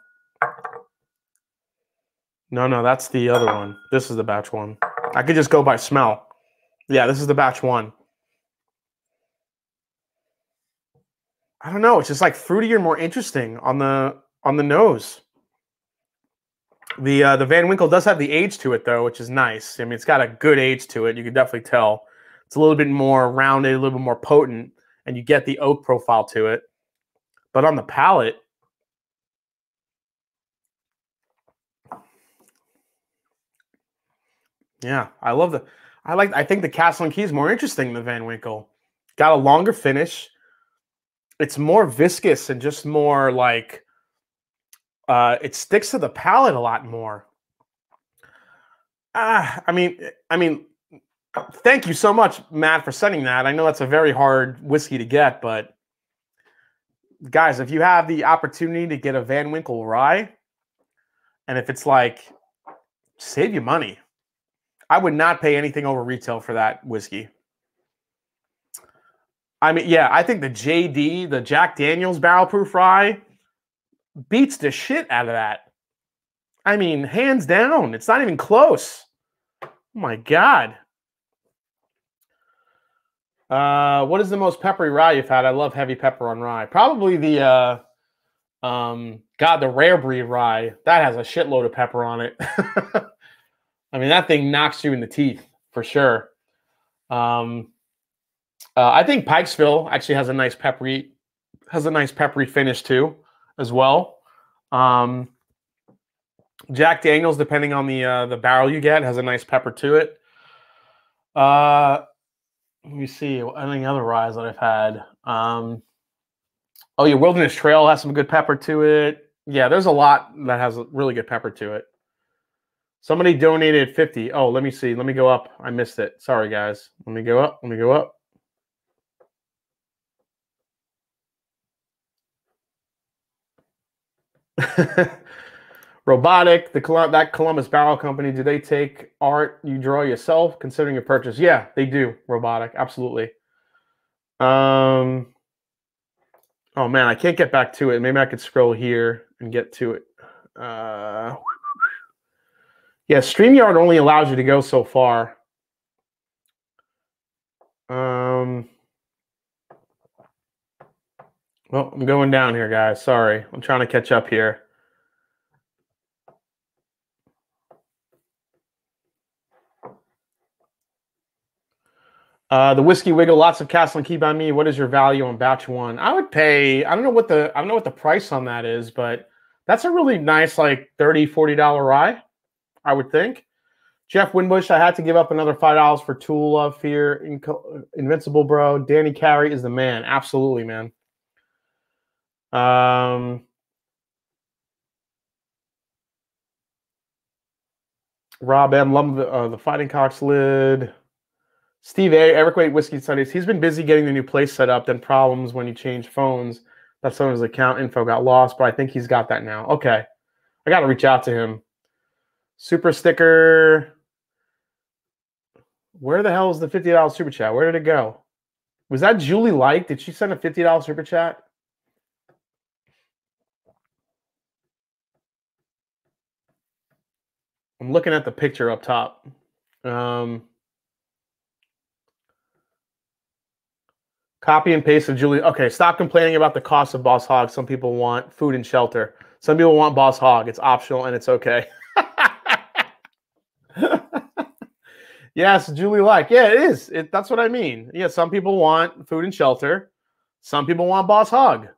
No, no, that's the other one. This is the batch one. I could just go by smell. Yeah, this is the batch one. I don't know. It's just like fruitier, more interesting on the on the nose. The uh, the Van Winkle does have the age to it though, which is nice. I mean, it's got a good age to it. You can definitely tell. It's a little bit more rounded, a little bit more potent, and you get the oak profile to it. But on the palate, yeah, I love the. I like. I think the Castle and Key is more interesting than Van Winkle. Got a longer finish. It's more viscous and just more like. Uh, it sticks to the palate a lot more. Ah, I mean, I mean, thank you so much, Matt, for sending that. I know that's a very hard whiskey to get, but guys, if you have the opportunity to get a Van Winkle rye, and if it's like, save you money. I would not pay anything over retail for that whiskey. I mean, yeah, I think the JD, the Jack Daniels barrel proof rye, beats the shit out of that. I mean, hands down. It's not even close. Oh my God. Uh, what is the most peppery rye you've had? I love heavy pepper on rye. Probably the uh, um, God, the rare breed rye that has a shitload of pepper on it. [LAUGHS] I mean, that thing knocks you in the teeth for sure. Um, uh, I think Pikesville actually has a nice peppery has a nice peppery finish too, as well. Um, Jack Daniels, depending on the uh, the barrel you get, has a nice pepper to it. Uh, let me see any other ryes that I've had. Um, oh, your Wilderness Trail has some good pepper to it. Yeah, there's a lot that has a really good pepper to it. Somebody donated 50. Oh, let me see. Let me go up. I missed it. Sorry, guys. Let me go up. Let me go up. [LAUGHS] Robotic, the that Columbus Barrel Company, do they take art you draw yourself considering your purchase? Yeah, they do. Robotic, absolutely. Um, oh man, I can't get back to it. Maybe I could scroll here and get to it. Uh, yeah, StreamYard only allows you to go so far. Um, well, I'm going down here, guys. Sorry, I'm trying to catch up here. Uh, the whiskey wiggle, lots of Castle and Key by me. What is your value on batch one? I would pay. I don't know what the I don't know what the price on that is, but that's a really nice like 30 40 dollar rye, I would think. Jeff Winbush, I had to give up another five dollars for Tool Love Fear, Invincible Bro. Danny Carey is the man, absolutely, man. Um, Rob M. Lum, the, uh, the Fighting Cocks lid. Steve A. Eric Wade Whiskey Studies. He's been busy getting the new place set up. Then problems when you change phones. That some of his account info got lost, but I think he's got that now. Okay, I got to reach out to him. Super sticker. Where the hell is the fifty dollars super chat? Where did it go? Was that Julie Like? Did she send a fifty dollars super chat? I'm looking at the picture up top. Um, Copy and paste of Julie. Okay, stop complaining about the cost of Boss Hog. Some people want food and shelter. Some people want Boss Hog. It's optional and it's okay. [LAUGHS] yes, Julie like. Yeah, it is. It, that's what I mean. Yeah, some people want food and shelter. Some people want Boss Hog.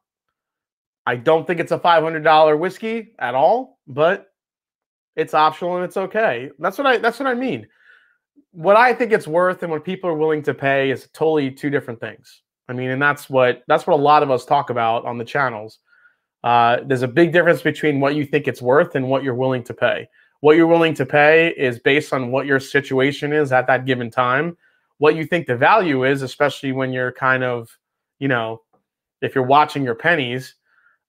I don't think it's a $500 whiskey at all, but it's optional and it's okay. That's what I that's what I mean. What I think it's worth and what people are willing to pay is totally two different things. I mean, and that's what that's what a lot of us talk about on the channels. Uh, there's a big difference between what you think it's worth and what you're willing to pay. What you're willing to pay is based on what your situation is at that given time. What you think the value is, especially when you're kind of, you know, if you're watching your pennies,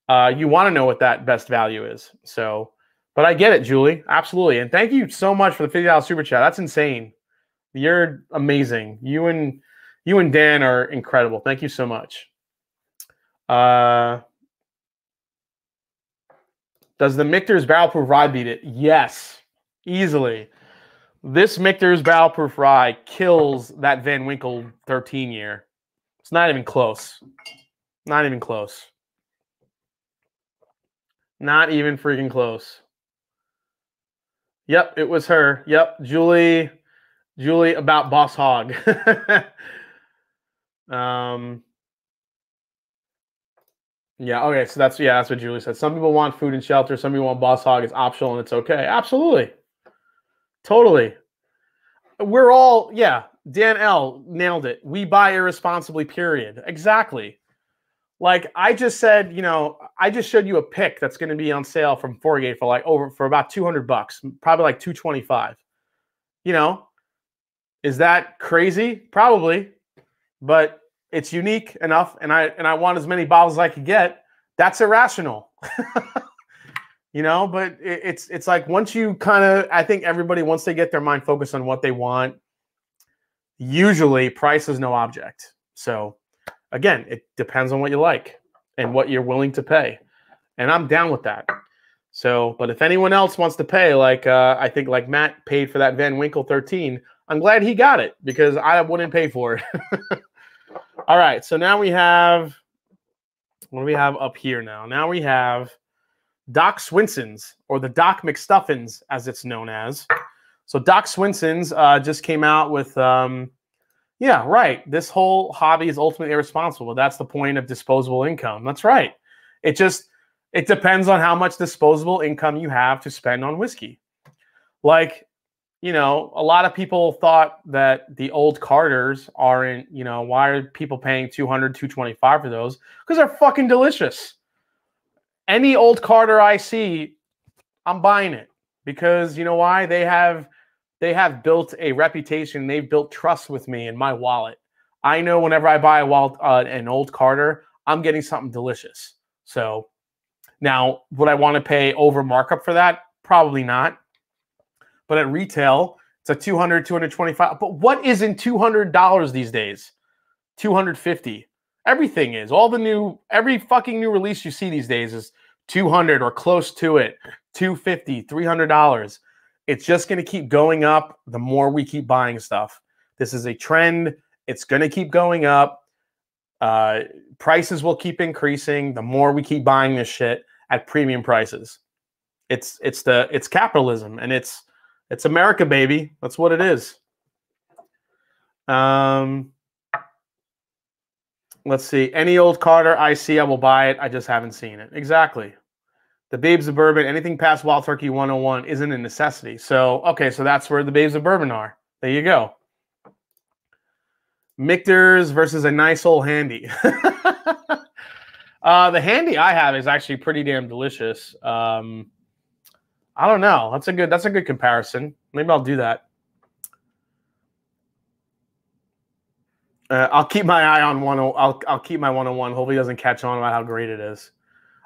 uh, you want to know what that best value is. So, but I get it, Julie, absolutely, and thank you so much for the fifty dollars super chat. That's insane. You're amazing. You and you and Dan are incredible. Thank you so much. Uh, does the Michter's barrel proof rye beat it? Yes, easily. This Michter's barrel proof rye kills that Van Winkle 13 year. It's not even close. Not even close. Not even freaking close. Yep, it was her. Yep, Julie. Julie about Boss Hog. [LAUGHS] um. Yeah. Okay. So that's yeah. That's what Julie said. Some people want food and shelter. Some people want Boss Hog. It's optional and it's okay. Absolutely. Totally. We're all yeah. Dan L nailed it. We buy irresponsibly. Period. Exactly. Like I just said, you know, I just showed you a pick that's going to be on sale from Four Gate for like over for about 200 bucks, probably like 225. You know, is that crazy? Probably, but it's unique enough, and I and I want as many bottles as I could get. That's irrational. [LAUGHS] you know, but it, it's it's like once you kind of, I think everybody once they get their mind focused on what they want, usually price is no object. So again, it depends on what you like and what you're willing to pay. And I'm down with that. So, but if anyone else wants to pay, like uh, I think like Matt paid for that Van Winkle 13, I'm glad he got it because I wouldn't pay for it. [LAUGHS] All right, so now we have what do we have up here now? Now we have Doc Swinson's or the Doc McStuffins, as it's known as. So Doc Swinson's uh, just came out with um, yeah, right. This whole hobby is ultimately irresponsible. That's the point of disposable income. That's right. It just it depends on how much disposable income you have to spend on whiskey. Like, you know, a lot of people thought that the old Carters aren't, you know, why are people paying 200, 225 for those? Because they're fucking delicious. Any old Carter I see, I'm buying it because you know why? They have they have built a reputation. They've built trust with me in my wallet. I know whenever I buy a wallet, uh, an old Carter, I'm getting something delicious. So now, would I want to pay over markup for that? Probably not. But at retail, it's a 200, 225. But what is in $200 these days? 250. Everything is. All the new, every fucking new release you see these days is 200 or close to it. 250, $300 it's just going to keep going up the more we keep buying stuff. This is a trend. It's going to keep going up. Uh, prices will keep increasing the more we keep buying this shit at premium prices. It's it's the it's capitalism and it's it's America, baby. That's what it is. Um, let's see. Any old Carter I see, I will buy it. I just haven't seen it. Exactly the Babes of Bourbon, anything past Wild Turkey 101 isn't a necessity. So, okay, so that's where the Babes of Bourbon are. There you go. Michter's versus a nice old handy. [LAUGHS] uh, the handy I have is actually pretty damn delicious. Um, I don't know. That's a good. That's a good comparison. Maybe I'll do that. Uh, I'll keep my eye on one. I'll I'll keep my 101. Hopefully, doesn't catch on about how great it is.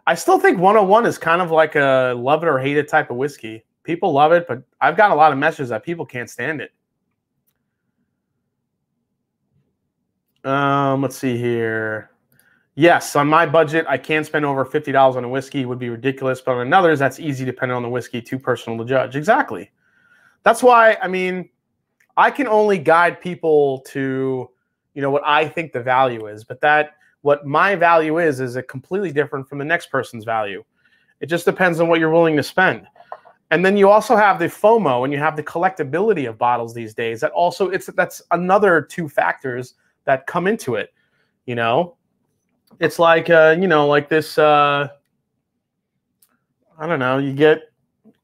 I still think 101 is kind of like a love it or hate it type of whiskey. People love it, but I've got a lot of messages that people can't stand it. Um, let's see here. Yes, on my budget, I can't spend over fifty dollars on a whiskey. It would be ridiculous, but on others, that's easy depending on the whiskey. Too personal to judge. Exactly. That's why I mean, I can only guide people to, you know, what I think the value is, but that what my value is is it completely different from the next person's value. It just depends on what you're willing to spend. And then you also have the FOMO and you have the collectability of bottles these days. That also it's that's another two factors that come into it. You know, it's like uh, you know, like this. Uh, I don't know. You get,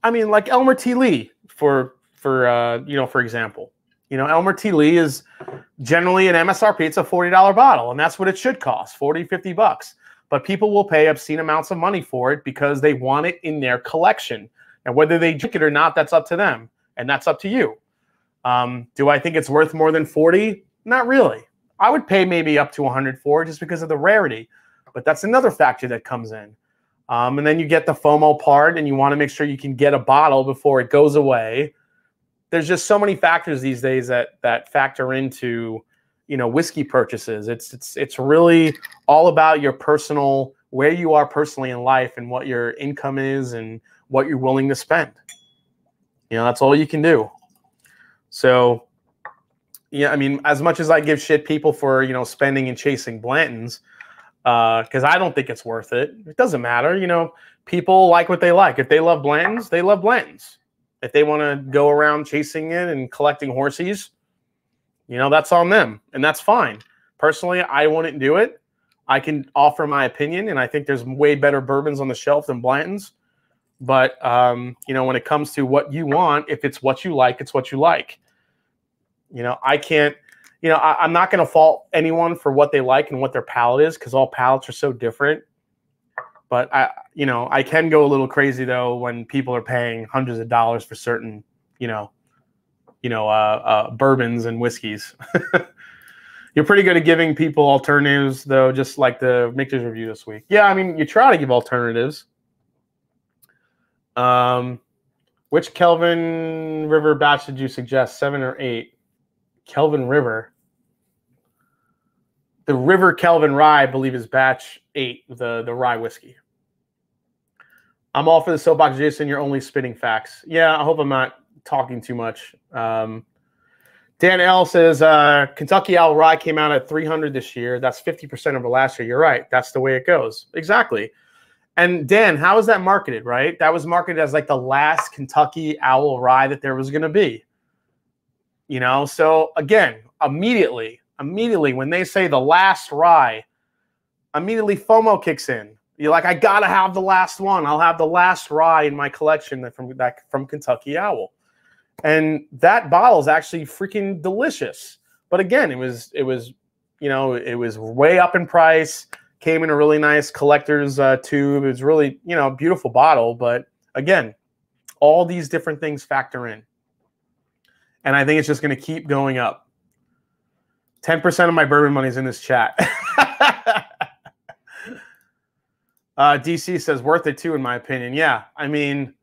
I mean, like Elmer T. Lee for for uh, you know, for example. You know, Elmer T. Lee is generally an MSRP. It's a $40 bottle, and that's what it should cost 40, 50 bucks. But people will pay obscene amounts of money for it because they want it in their collection. And whether they drink it or not, that's up to them. And that's up to you. Um, do I think it's worth more than 40? Not really. I would pay maybe up to 100 for just because of the rarity. But that's another factor that comes in. Um, and then you get the FOMO part, and you want to make sure you can get a bottle before it goes away there's just so many factors these days that that factor into you know whiskey purchases. It's it's it's really all about your personal where you are personally in life and what your income is and what you're willing to spend. You know, that's all you can do. So, yeah, I mean, as much as I give shit people for you know spending and chasing Blanton's, because uh, I don't think it's worth it. It doesn't matter. You know, people like what they like. If they love Blanton's, they love Blanton's. If they want to go around chasing it and collecting horses, you know, that's on them, and that's fine. Personally, I wouldn't do it. I can offer my opinion, and I think there's way better bourbons on the shelf than Blanton's. But um, you know, when it comes to what you want, if it's what you like, it's what you like. You know, I can't. You know, I, am not going to fault anyone for what they like and what their palate is because all palates are so different. But I, you know, I can go a little crazy though when people are paying hundreds of dollars for certain, you know, you know, uh, uh, bourbons and whiskeys. [LAUGHS] You're pretty good at giving people alternatives, though, just like the Michter's review this week. Yeah, I mean, you try to give alternatives. Um, which Kelvin River batch did you suggest? Seven or eight? Kelvin River. The River Kelvin Rye, I believe, is batch eight, the, the rye whiskey. I'm all for the soapbox, Jason. You're only spitting facts. Yeah, I hope I'm not talking too much. Um, Dan L says uh, Kentucky Owl Rye came out at 300 this year. That's 50% over last year. You're right. That's the way it goes. Exactly. And Dan, how is that marketed, right? That was marketed as like the last Kentucky Owl Rye that there was going to be. You know, so again, immediately, immediately when they say the last rye, immediately FOMO kicks in. You're like, I gotta have the last one. I'll have the last rye in my collection from that from Kentucky Owl and that bottle is actually freaking delicious. But again, it was it was you know it was way up in price. Came in a really nice collector's uh, tube. It was really you know beautiful bottle. But again, all these different things factor in, and I think it's just going to keep going up. Ten percent of my bourbon money is in this chat. [LAUGHS] uh, DC says worth it too, in my opinion. Yeah, I mean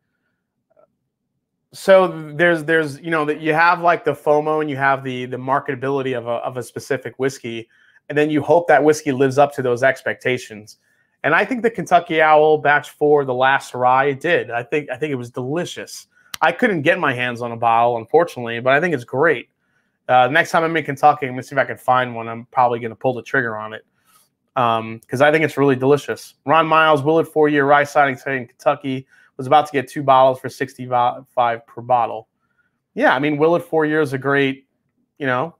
so there's there's you know that you have like the FOMO and you have the the marketability of a of a specific whiskey, and then you hope that whiskey lives up to those expectations. And I think the Kentucky Owl Batch Four, the last rye, did. I think I think it was delicious. I couldn't get my hands on a bottle, unfortunately, but I think it's great. Uh, next time I'm in Kentucky, I'm gonna see if I can find one. I'm probably gonna pull the trigger on it because um, I think it's really delicious. Ron Miles, Willett four year rye sighting in Kentucky was about to get two bottles for 65 per bottle. Yeah, I mean, Willett four years a great, you know.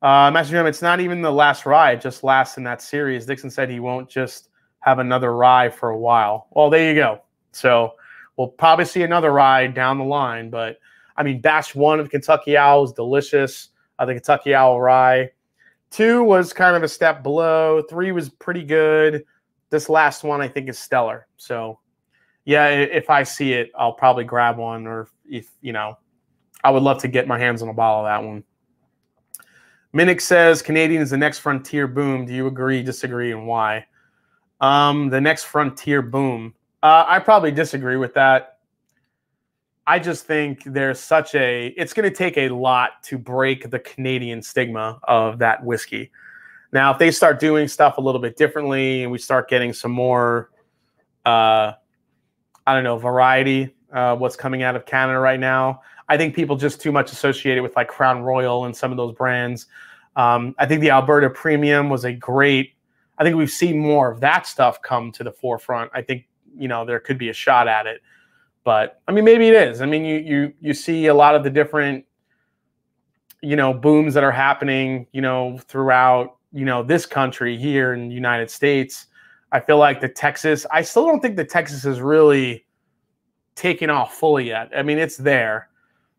Uh, Master Jim, it's not even the last rye, just last in that series. Dixon said he won't just have another rye for a while. Well, there you go. So we'll probably see another ride down the line. But I mean, batch one of Kentucky Owl was delicious. Uh, the Kentucky Owl rye. Two was kind of a step below. Three was pretty good. This last one, I think, is stellar. So yeah, if I see it, I'll probably grab one. Or if you know, I would love to get my hands on a bottle of that one. Minnick says Canadian is the next frontier boom. Do you agree, disagree, and why? Um, the next frontier boom. Uh, I probably disagree with that. I just think there's such a. It's going to take a lot to break the Canadian stigma of that whiskey. Now, if they start doing stuff a little bit differently and we start getting some more uh, I don't know, variety, uh, what's coming out of Canada right now. I think people just too much associated with like Crown Royal and some of those brands. Um, I think the Alberta Premium was a great. I think we've seen more of that stuff come to the forefront. I think you know there could be a shot at it, but I mean maybe it is. I mean you you you see a lot of the different you know booms that are happening you know throughout you know this country here in the United States I feel like the Texas, I still don't think the Texas is really taken off fully yet. I mean, it's there.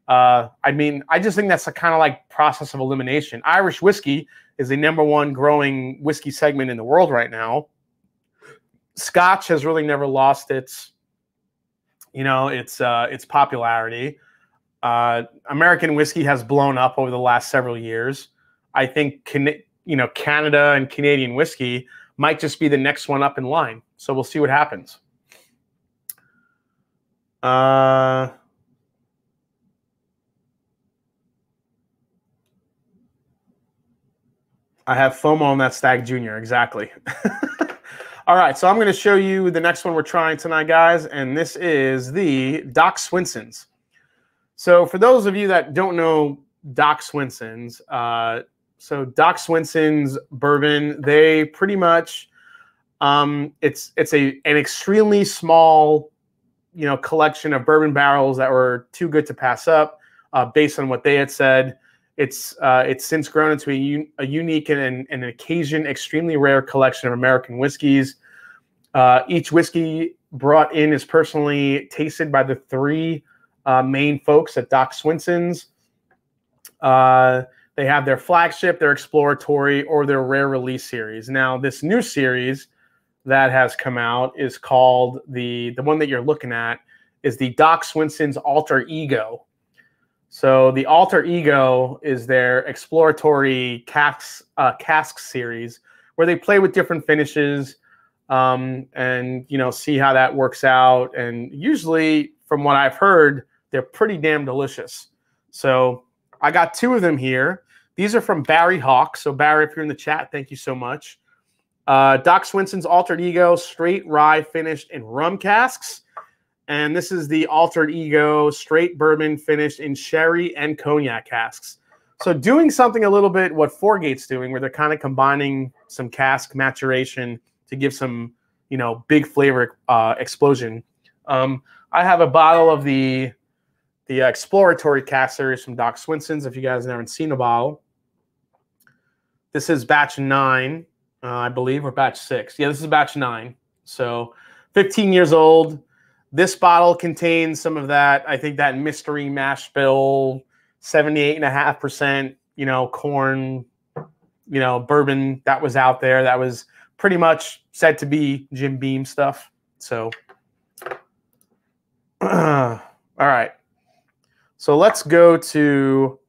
Uh, I mean, I just think that's a kind of like process of elimination. Irish whiskey is the number one growing whiskey segment in the world right now. Scotch has really never lost its, you know, its uh, its popularity. Uh, American whiskey has blown up over the last several years. I think, can, you know, Canada and Canadian whiskey might just be the next one up in line. So we'll see what happens. Uh, I have FOMO on that Stagg Junior. Exactly. [LAUGHS] All right, so I'm going to show you the next one we're trying tonight, guys, and this is the Doc Swinson's. So for those of you that don't know Doc Swinson's, uh, so Doc Swinson's bourbon, they pretty much um, it's it's a an extremely small, you know, collection of bourbon barrels that were too good to pass up, uh, based on what they had said. It's uh, it's since grown into a, un- a unique and, and, an occasion extremely rare collection of American whiskeys. Uh, each whiskey brought in is personally tasted by the three uh, main folks at Doc Swinson's. Uh, they have their flagship, their exploratory, or their rare release series. Now, this new series that has come out is called the the one that you're looking at is the Doc Swinson's Alter Ego. So the Alter Ego is their exploratory casks uh, cask series where they play with different finishes um, and you know see how that works out. And usually, from what I've heard, they're pretty damn delicious. So I got two of them here. These are from Barry Hawk. So Barry, if you're in the chat, thank you so much. Uh, Doc Swinson's Altered Ego straight rye finished in rum casks. And this is the Altered Ego straight bourbon finished in sherry and cognac casks. So doing something a little bit what Four Gates doing, where they're kind of combining some cask maturation to give some, you know, big flavor uh, explosion. Um, I have a bottle of the the exploratory cask series from Doc Swinson's. If you guys haven't seen a bottle, this is batch nine, uh, I believe, or batch six. Yeah, this is batch nine. So 15 years old. This bottle contains some of that, I think that mystery mash bill, 78.5%, you know, corn, you know, bourbon that was out there that was pretty much said to be Jim Beam stuff. So, [CLEARS THROAT] all right. So let's go to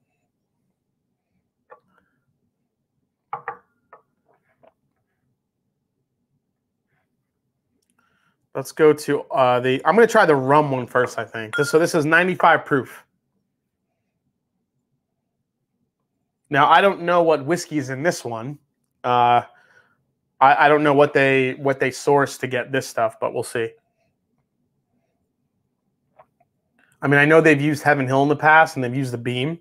Let's go to uh, the. I'm going to try the rum one first. I think. So this is 95 proof. Now I don't know what whiskey's in this one. Uh, I, I don't know what they what they source to get this stuff, but we'll see. I mean, I know they've used Heaven Hill in the past, and they've used the Beam.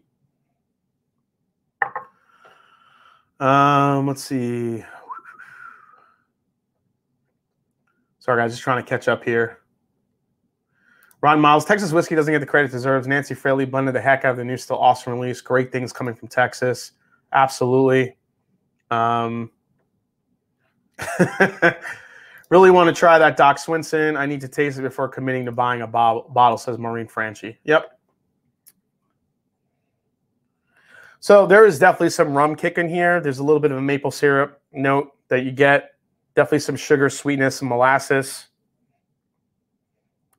Um, let's see. Sorry, guys, just trying to catch up here. Ron Miles, Texas whiskey doesn't get the credit it deserves. Nancy Fraley blended the heck out of the new, still awesome release. Great things coming from Texas. Absolutely. Um, [LAUGHS] really want to try that Doc Swinson. I need to taste it before committing to buying a bo- bottle, says Maureen Franchi. Yep. So there is definitely some rum kick in here. There's a little bit of a maple syrup note that you get. Definitely some sugar, sweetness, and molasses.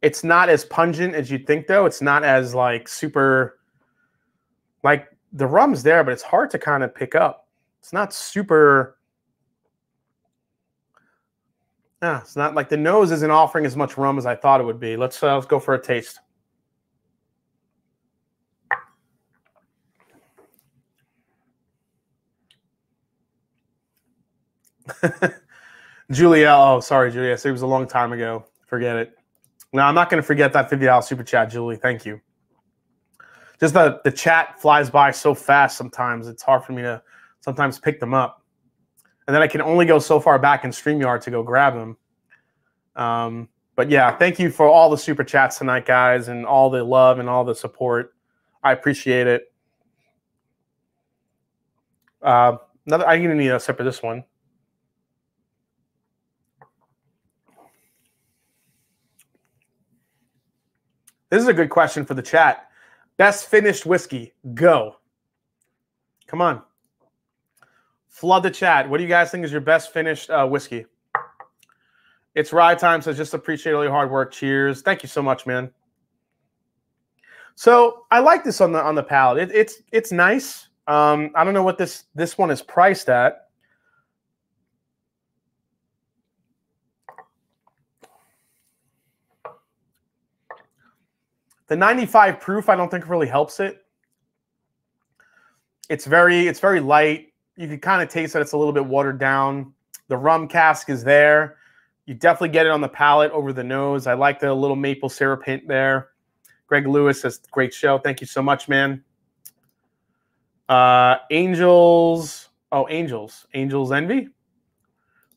It's not as pungent as you'd think, though. It's not as like super, like the rum's there, but it's hard to kind of pick up. It's not super. Yeah, it's not like the nose isn't offering as much rum as I thought it would be. Let's uh, let's go for a taste. [LAUGHS] Julia, oh, sorry, Julia. It was a long time ago. Forget it. No, I'm not going to forget that $50 super chat, Julie. Thank you. Just the, the chat flies by so fast sometimes. It's hard for me to sometimes pick them up. And then I can only go so far back in StreamYard to go grab them. Um, but yeah, thank you for all the super chats tonight, guys, and all the love and all the support. I appreciate it. Uh, another, I'm going to need a separate this one. This is a good question for the chat. Best finished whiskey, go. Come on. Flood the chat. What do you guys think is your best finished uh, whiskey? It's rye time, so just appreciate all your hard work. Cheers. Thank you so much, man. So I like this on the on the palate. It, it's it's nice. Um, I don't know what this this one is priced at. The 95 proof, I don't think really helps it. It's very, it's very light. you can kind of taste that it's a little bit watered down. The rum cask is there. You definitely get it on the palate over the nose. I like the little maple syrup hint there. Greg Lewis says, great show. Thank you so much, man. Uh, Angels. Oh, Angels. Angels Envy.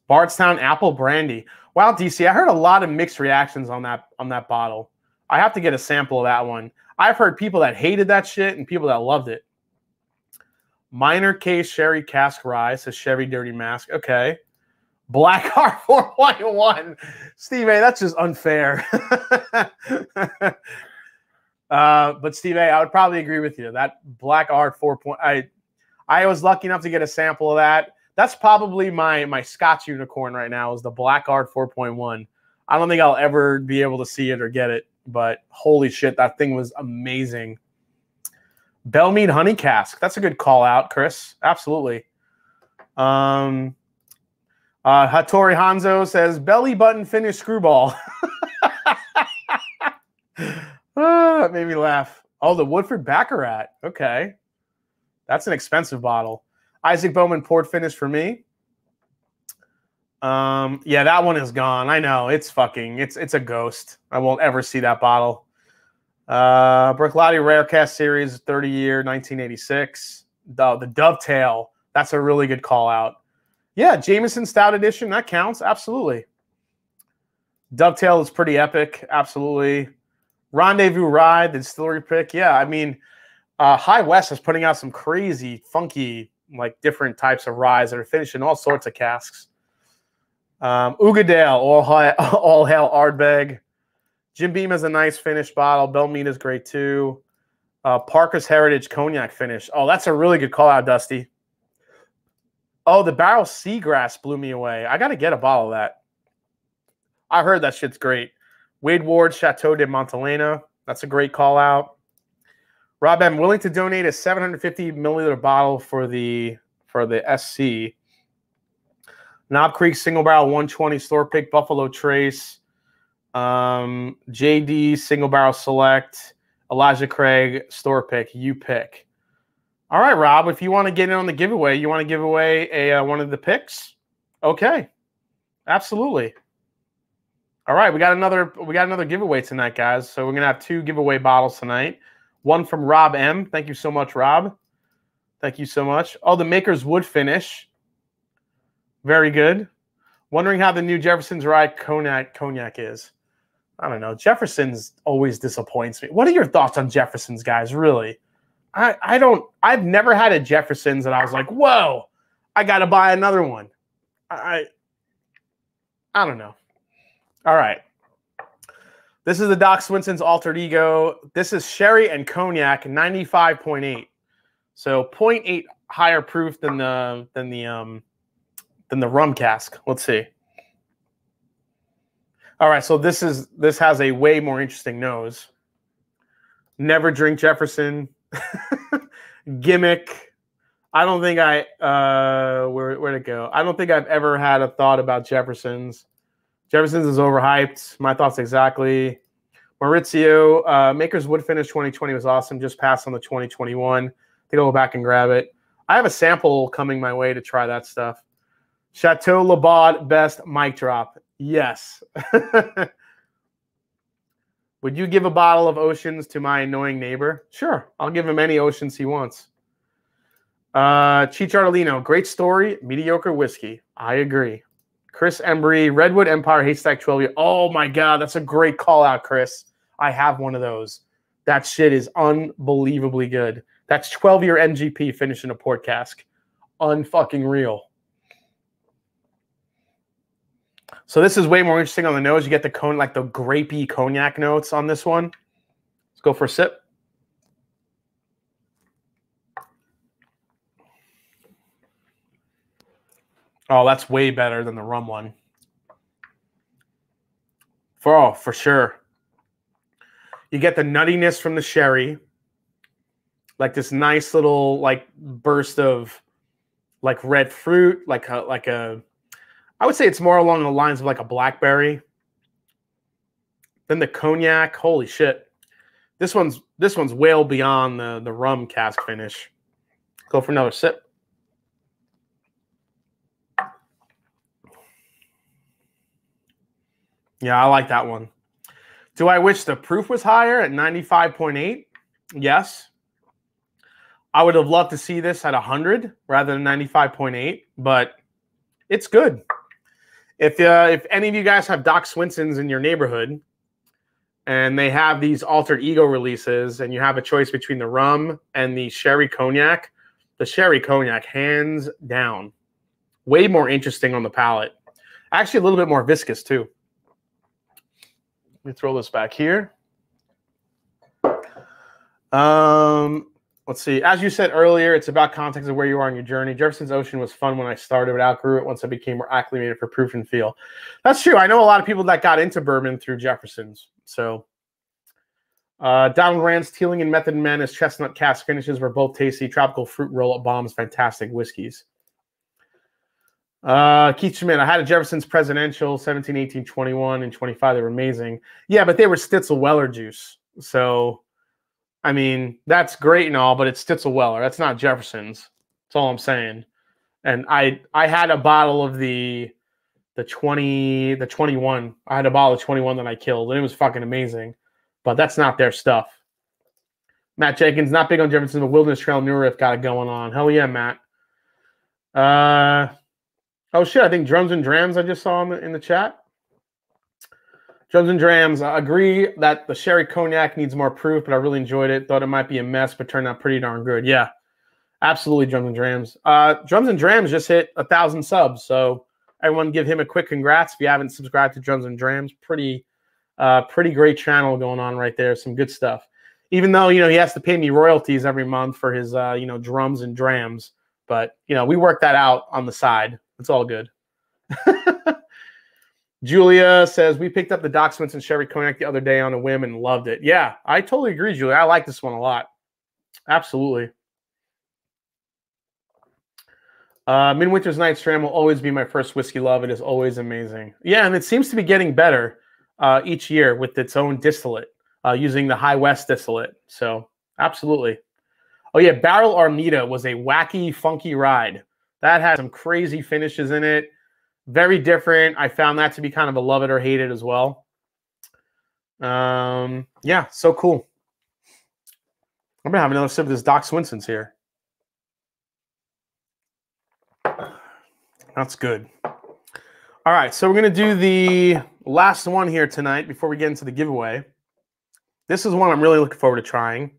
Bardstown Apple Brandy. Wow, DC, I heard a lot of mixed reactions on that on that bottle. I have to get a sample of that one. I've heard people that hated that shit and people that loved it. Minor case Sherry cask rye says Chevy Dirty Mask. Okay. Black [LAUGHS] Art 4.1. Steve A, that's just unfair. [LAUGHS] uh, but Steve A, I would probably agree with you. That Black Art 4. Point, I I was lucky enough to get a sample of that. That's probably my my Scotch unicorn right now is the Black Art 4.1. I don't think I'll ever be able to see it or get it, but holy shit, that thing was amazing. Belle Meade Honey Cask. That's a good call out, Chris. Absolutely. Um, uh, Hattori Hanzo says belly button finish screwball. [LAUGHS] ah, that made me laugh. Oh, the Woodford Baccarat. Okay. That's an expensive bottle. Isaac Bowman port finish for me. Um, yeah, that one is gone. I know it's fucking. It's it's a ghost. I won't ever see that bottle. Uh, Bruichladdich Rarecast Series, 30 year, 1986. The, the Dovetail, that's a really good call out. Yeah, Jameson Stout Edition, that counts. Absolutely. Dovetail is pretty epic. Absolutely. Rendezvous Rye, the distillery pick. Yeah, I mean, uh, High West is putting out some crazy, funky, like different types of ryes that are finishing all sorts of casks. Um, Uigeadail, all, high, [LAUGHS] all hail Ardbeg. Jim Beam is a nice finish bottle. Belle Meade is great too. Uh, Parker's Heritage Cognac finish. Oh, that's a really good call out, Dusty. Oh, the Barrell Seagrass blew me away. I got to get a bottle of that. I heard that shit's great. Wade Ward, Chateau de Montelena. That's a great call out. Rob, I'm willing to donate a 750 milliliter bottle for the for the SC. Knob Creek Single Barrel 120 Store Pick Buffalo Trace. Um, JD Single Barrel Select, Elijah Craig Store Pick. You pick. All right, Rob. If you want to get in on the giveaway, you want to give away a uh, one of the picks. Okay, absolutely. All right, we got another we got another giveaway tonight, guys. So we're gonna have two giveaway bottles tonight. One from Rob M. Thank you so much, Rob. Thank you so much. Oh, the Maker's Wood finish. Very good. Wondering how the new Jefferson's Rye cognac cognac is. I don't know. Jefferson's always disappoints me. What are your thoughts on Jefferson's, guys? Really? I, I don't, I've never had a Jefferson's that I was like, whoa, I got to buy another one. I, I don't know. All right. This is the Doc Swinson's altered ego. This is sherry and cognac, 95.8. So 0.8 higher proof than the than the um than the rum cask. Let's see. All right, so this is this has a way more interesting nose. Never drink Jefferson. [LAUGHS] Gimmick. I don't think I uh where where'd it go? I don't think I've ever had a thought about Jefferson's. Jefferson's is overhyped. My thoughts exactly. Maurizio, uh, Maker's Wood Finish 2020 was awesome. Just passed on the 2021. I think I'll go back and grab it. I have a sample coming my way to try that stuff. Chateau Labaud Best Mic Drop. Yes. [LAUGHS] Would you give a bottle of Oceans to my annoying neighbor? Sure. I'll give him any Oceans he wants. Uh, Chicharlino, great story, mediocre whiskey. I agree. Chris Embry, Redwood Empire Haystack 12 year. Oh my God, that's a great call out, Chris. I have one of those. That shit is unbelievably good. That's 12 year MGP finishing a port cask. Unfucking real. So this is way more interesting on the nose. You get the cone like the grapey cognac notes on this one. Let's go for a sip. Oh, that's way better than the rum one. For oh, for sure. You get the nuttiness from the sherry, like this nice little like burst of like red fruit, like a like a I would say it's more along the lines of like a blackberry. than the cognac. Holy shit. This one's this one's well beyond the, the rum cask finish. Go for another sip. Yeah, I like that one. Do I wish the proof was higher at 95.8? Yes. I would have loved to see this at 100 rather than 95.8, but it's good. If uh, if any of you guys have Doc Swinsons in your neighborhood and they have these altered ego releases and you have a choice between the rum and the sherry cognac, the sherry cognac hands down. Way more interesting on the palate. Actually a little bit more viscous too. Let me throw this back here. Um, let's see. As you said earlier, it's about context of where you are in your journey. Jefferson's Ocean was fun when I started, but outgrew it once I became more acclimated for proof and feel. That's true. I know a lot of people that got into bourbon through Jefferson's. So, uh, Donald Rand's Teeling and Method and Madness chestnut cask finishes were both tasty. Tropical fruit roll up bombs, fantastic whiskeys. Uh, Keith Schmidt, I had a Jefferson's Presidential 17, 18, 21, and 25. They were amazing. Yeah, but they were Stitzel Weller juice. So, I mean, that's great and all, but it's Stitzel Weller. That's not Jefferson's. That's all I'm saying. And I I had a bottle of the the 20 the 21. I had a bottle of 21 that I killed, and it was fucking amazing. But that's not their stuff. Matt Jenkins, not big on Jefferson, but Wilderness Trail New got it going on. Hell yeah, Matt. Uh oh shit, I think drums and drams I just saw in the, in the chat. Drums and Drams, I agree that the sherry cognac needs more proof, but I really enjoyed it. Thought it might be a mess, but turned out pretty darn good. Yeah, absolutely, Drums and Drams. Uh, Drums and Drams just hit a thousand subs, so everyone give him a quick congrats if you haven't subscribed to Drums and Drams. Pretty, uh, pretty great channel going on right there. Some good stuff. Even though you know he has to pay me royalties every month for his uh, you know drums and drams, but you know we work that out on the side. It's all good. [LAUGHS] Julia says we picked up the Doc Swinson Sherry Cognac the other day on a whim and loved it. Yeah, I totally agree, Julia. I like this one a lot. Absolutely. Uh, Midwinter Night's Dram will always be my first whiskey love. It is always amazing. Yeah, and it seems to be getting better uh, each year with its own distillate, uh, using the High West distillate. So, absolutely. Oh yeah, Barrell Armida was a wacky, funky ride. That had some crazy finishes in it very different. I found that to be kind of a love it or hate it as well. Um, yeah, so cool. I'm gonna have another sip of this Doc Swinson's here. That's good. All right, so we're gonna do the last one here tonight before we get into the giveaway. This is one I'm really looking forward to trying.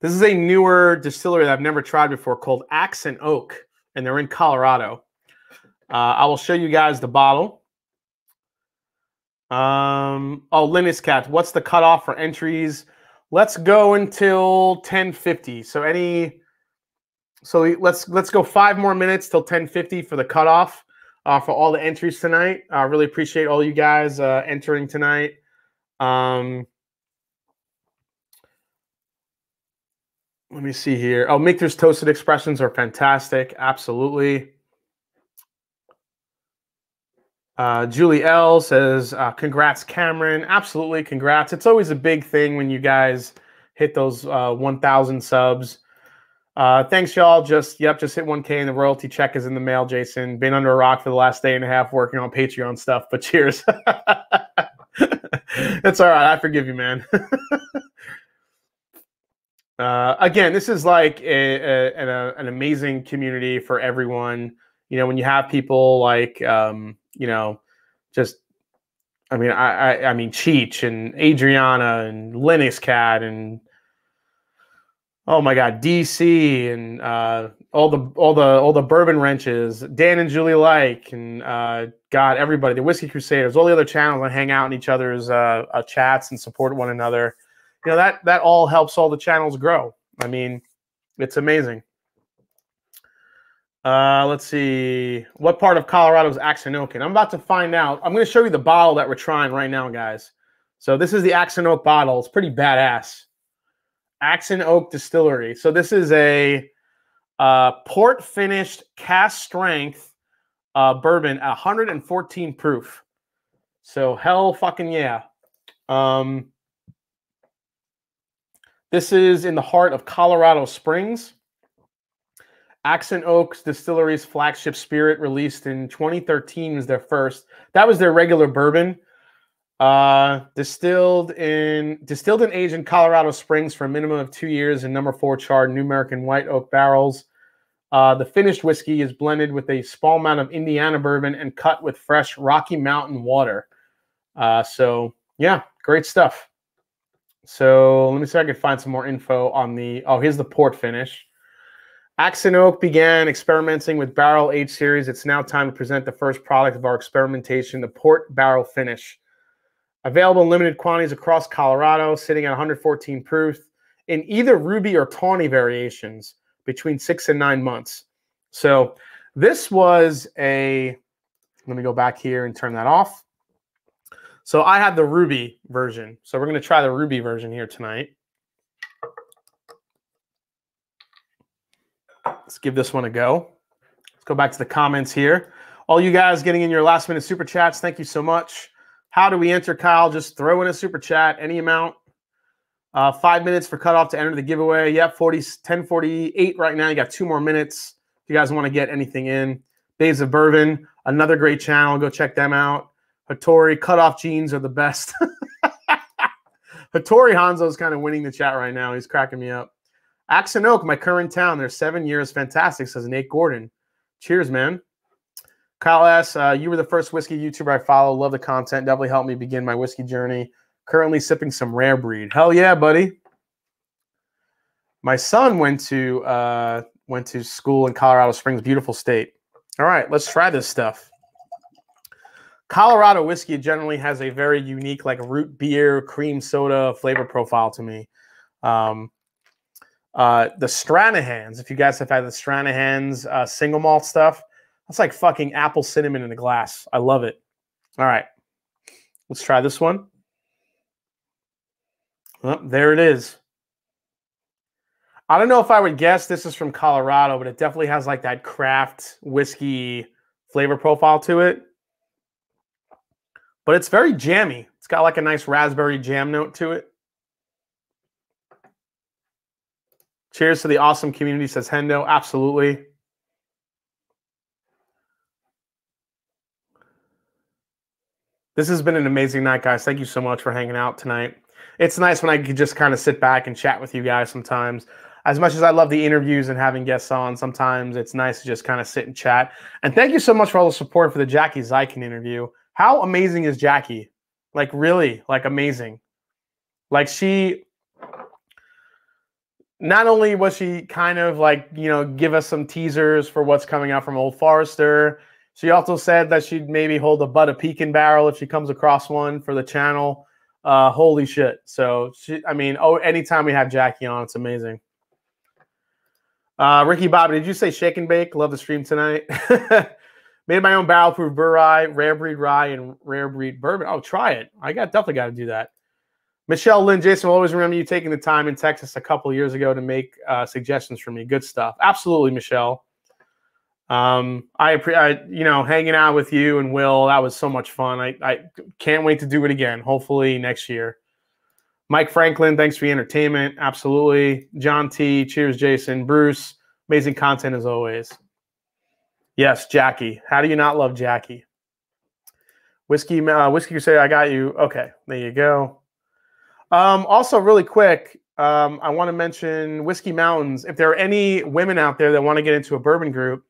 This is a newer distillery that I've never tried before called Axe and Oak, and they're in Colorado. Uh, I will show you guys the bottle. Um, oh, Linus Cat, what's the cutoff for entries? Let's go until 1050. So any so let's let's go five more minutes till 1050 for the cutoff uh, for all the entries tonight. I really appreciate all you guys uh, entering tonight. Um, let me see here. Oh, Michter's toasted expressions are fantastic. Absolutely. Uh, Julie L says, uh, "Congrats, Cameron! Absolutely, congrats! It's always a big thing when you guys hit those uh, 1,000 subs. Uh, thanks, y'all. Just yep, just hit 1K and the royalty check is in the mail. Jason, been under a rock for the last day and a half working on Patreon stuff, but cheers. [LAUGHS] It's all right. I forgive you, man. [LAUGHS] Uh, again, this is like a, a, an, a, an amazing community for everyone. You know, when you have people like um, you know, just I mean, I, I, I mean, Cheech and Adriana and Linux Cat and oh my God, DC and uh, all the all the all the bourbon wrenches, Dan and Julie like, and uh, God, everybody, the Whiskey Crusaders, all the other channels that hang out in each other's uh, uh, chats and support one another. You know that that all helps all the channels grow. I mean, it's amazing. Uh, let's see. What part of Colorado is and I'm about to find out. I'm going to show you the bottle that we're trying right now, guys. So this is the Axe Oak bottle. It's pretty badass. Axe and Oak Distillery. So this is a uh, port finished cask strength uh, bourbon 114 proof. So hell fucking yeah. Um, this is in the heart of Colorado Springs. Axe and Oak's Distillery's flagship spirit, released in 2013, was their first. That was their regular bourbon. Uh, distilled in distilled and aged in Colorado Springs for a minimum of two years in number four charred New American white oak barrels. Uh, the finished whiskey is blended with a small amount of Indiana bourbon and cut with fresh Rocky Mountain water. Uh, so yeah, great stuff. So let me see if I can find some more info on the. Oh, here's the port finish. Axe and Oak began experimenting with barrel age series. It's now time to present the first product of our experimentation, the port barrel finish. Available in limited quantities across Colorado, sitting at 114 proof in either ruby or tawny variations between six and nine months. So this was a, let me go back here and turn that off. So I had the ruby version. So we're going to try the ruby version here tonight. Let's give this one a go. Let's go back to the comments here. All you guys getting in your last minute super chats, thank you so much. How do we enter, Kyle? Just throw in a super chat, any amount. Uh, five minutes for cutoff to enter the giveaway. Yep, 40, 1048 right now. You got two more minutes. If you guys want to get anything in. Days of Bourbon, another great channel. Go check them out. Hattori, cutoff jeans are the best. [LAUGHS] Hattori Hanzo is kind of winning the chat right now. He's cracking me up. Axe and Oak, my current town. They're seven years. Fantastic, says Nate Gordon. Cheers, man. Kyle S., uh, you were the first whiskey YouTuber I follow. Love the content. Definitely helped me begin my whiskey journey. Currently sipping some rare breed. Hell yeah, buddy. My son went to uh, went to school in Colorado Springs, beautiful state. All right, let's try this stuff. Colorado whiskey generally has a very unique, like root beer, cream soda flavor profile to me. Um, uh, the Stranahan's, if you guys have had the Stranahan's uh, single malt stuff, that's like fucking apple cinnamon in a glass. I love it. All right. Let's try this one. There it is. I don't know if I would guess this is from Colorado, but it definitely has like that craft whiskey flavor profile to it. But it's very jammy. It's got like a nice raspberry jam note to it. Cheers to the awesome community, says Hendo. Absolutely. This has been an amazing night, guys. Thank you so much for hanging out tonight. It's nice when I can just kind of sit back and chat with you guys sometimes. As much as I love the interviews and having guests on, sometimes it's nice to just kind of sit and chat. And thank you so much for all the support for the Jackie Zykan interview. How amazing is Jackie? Like, really, like amazing. Like, she not only was she kind of like, you know, give us some teasers for what's coming out from Old Forester she also said that she'd maybe hold a butt of Pekin barrel if she comes across one for the channel. Uh, holy shit! So she, I mean, oh, anytime we have Jackie on, it's amazing. Uh, Ricky Bobby, did you say shake and bake? Love the stream tonight. [LAUGHS] Made my own barrel proof rye, rare breed rye, and rare breed bourbon. Oh, try it. I got definitely got to do that. Michelle Lynn, Jason, will always remember you taking the time in Texas a couple years ago to make uh, suggestions for me. Good stuff. Absolutely, Michelle. Um, I appreciate, you know, hanging out with you and Will. That was so much fun. I, I can't wait to do it again. Hopefully next year. Mike Franklin, thanks for the entertainment. Absolutely. John T. Cheers, Jason. Bruce, amazing content as always. Yes, Jackie. How do you not love Jackie? Whiskey, uh, whiskey you say I got you. Okay, there you go. Um, also, really quick, um, I want to mention Whiskey Mountains. If there are any women out there that want to get into a bourbon group,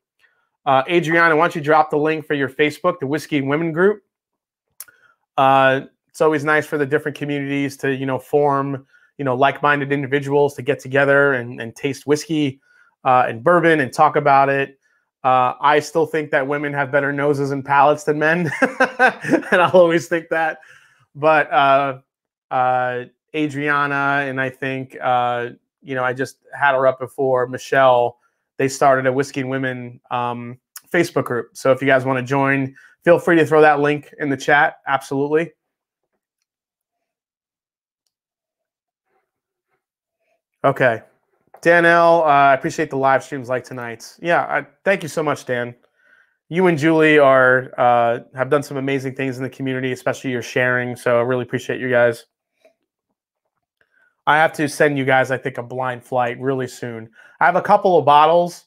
uh, Adriana, why don't you drop the link for your Facebook, the Whiskey Women Group? Uh, it's always nice for the different communities to, you know, form, you know, like-minded individuals to get together and, and taste whiskey uh, and bourbon and talk about it. Uh, I still think that women have better noses and palates than men, [LAUGHS] and I'll always think that. But uh, uh, Adriana and I think, uh, you know, I just had her up before, Michelle they started a Whiskey and Women um, Facebook group. So if you guys want to join, feel free to throw that link in the chat. Absolutely. Okay. Danelle, uh, I appreciate the live streams like tonight's. Yeah, I, thank you so much, Dan. You and Julie are uh, have done some amazing things in the community, especially your sharing. So I really appreciate you guys. I have to send you guys, I think, a blind flight really soon. I have a couple of bottles.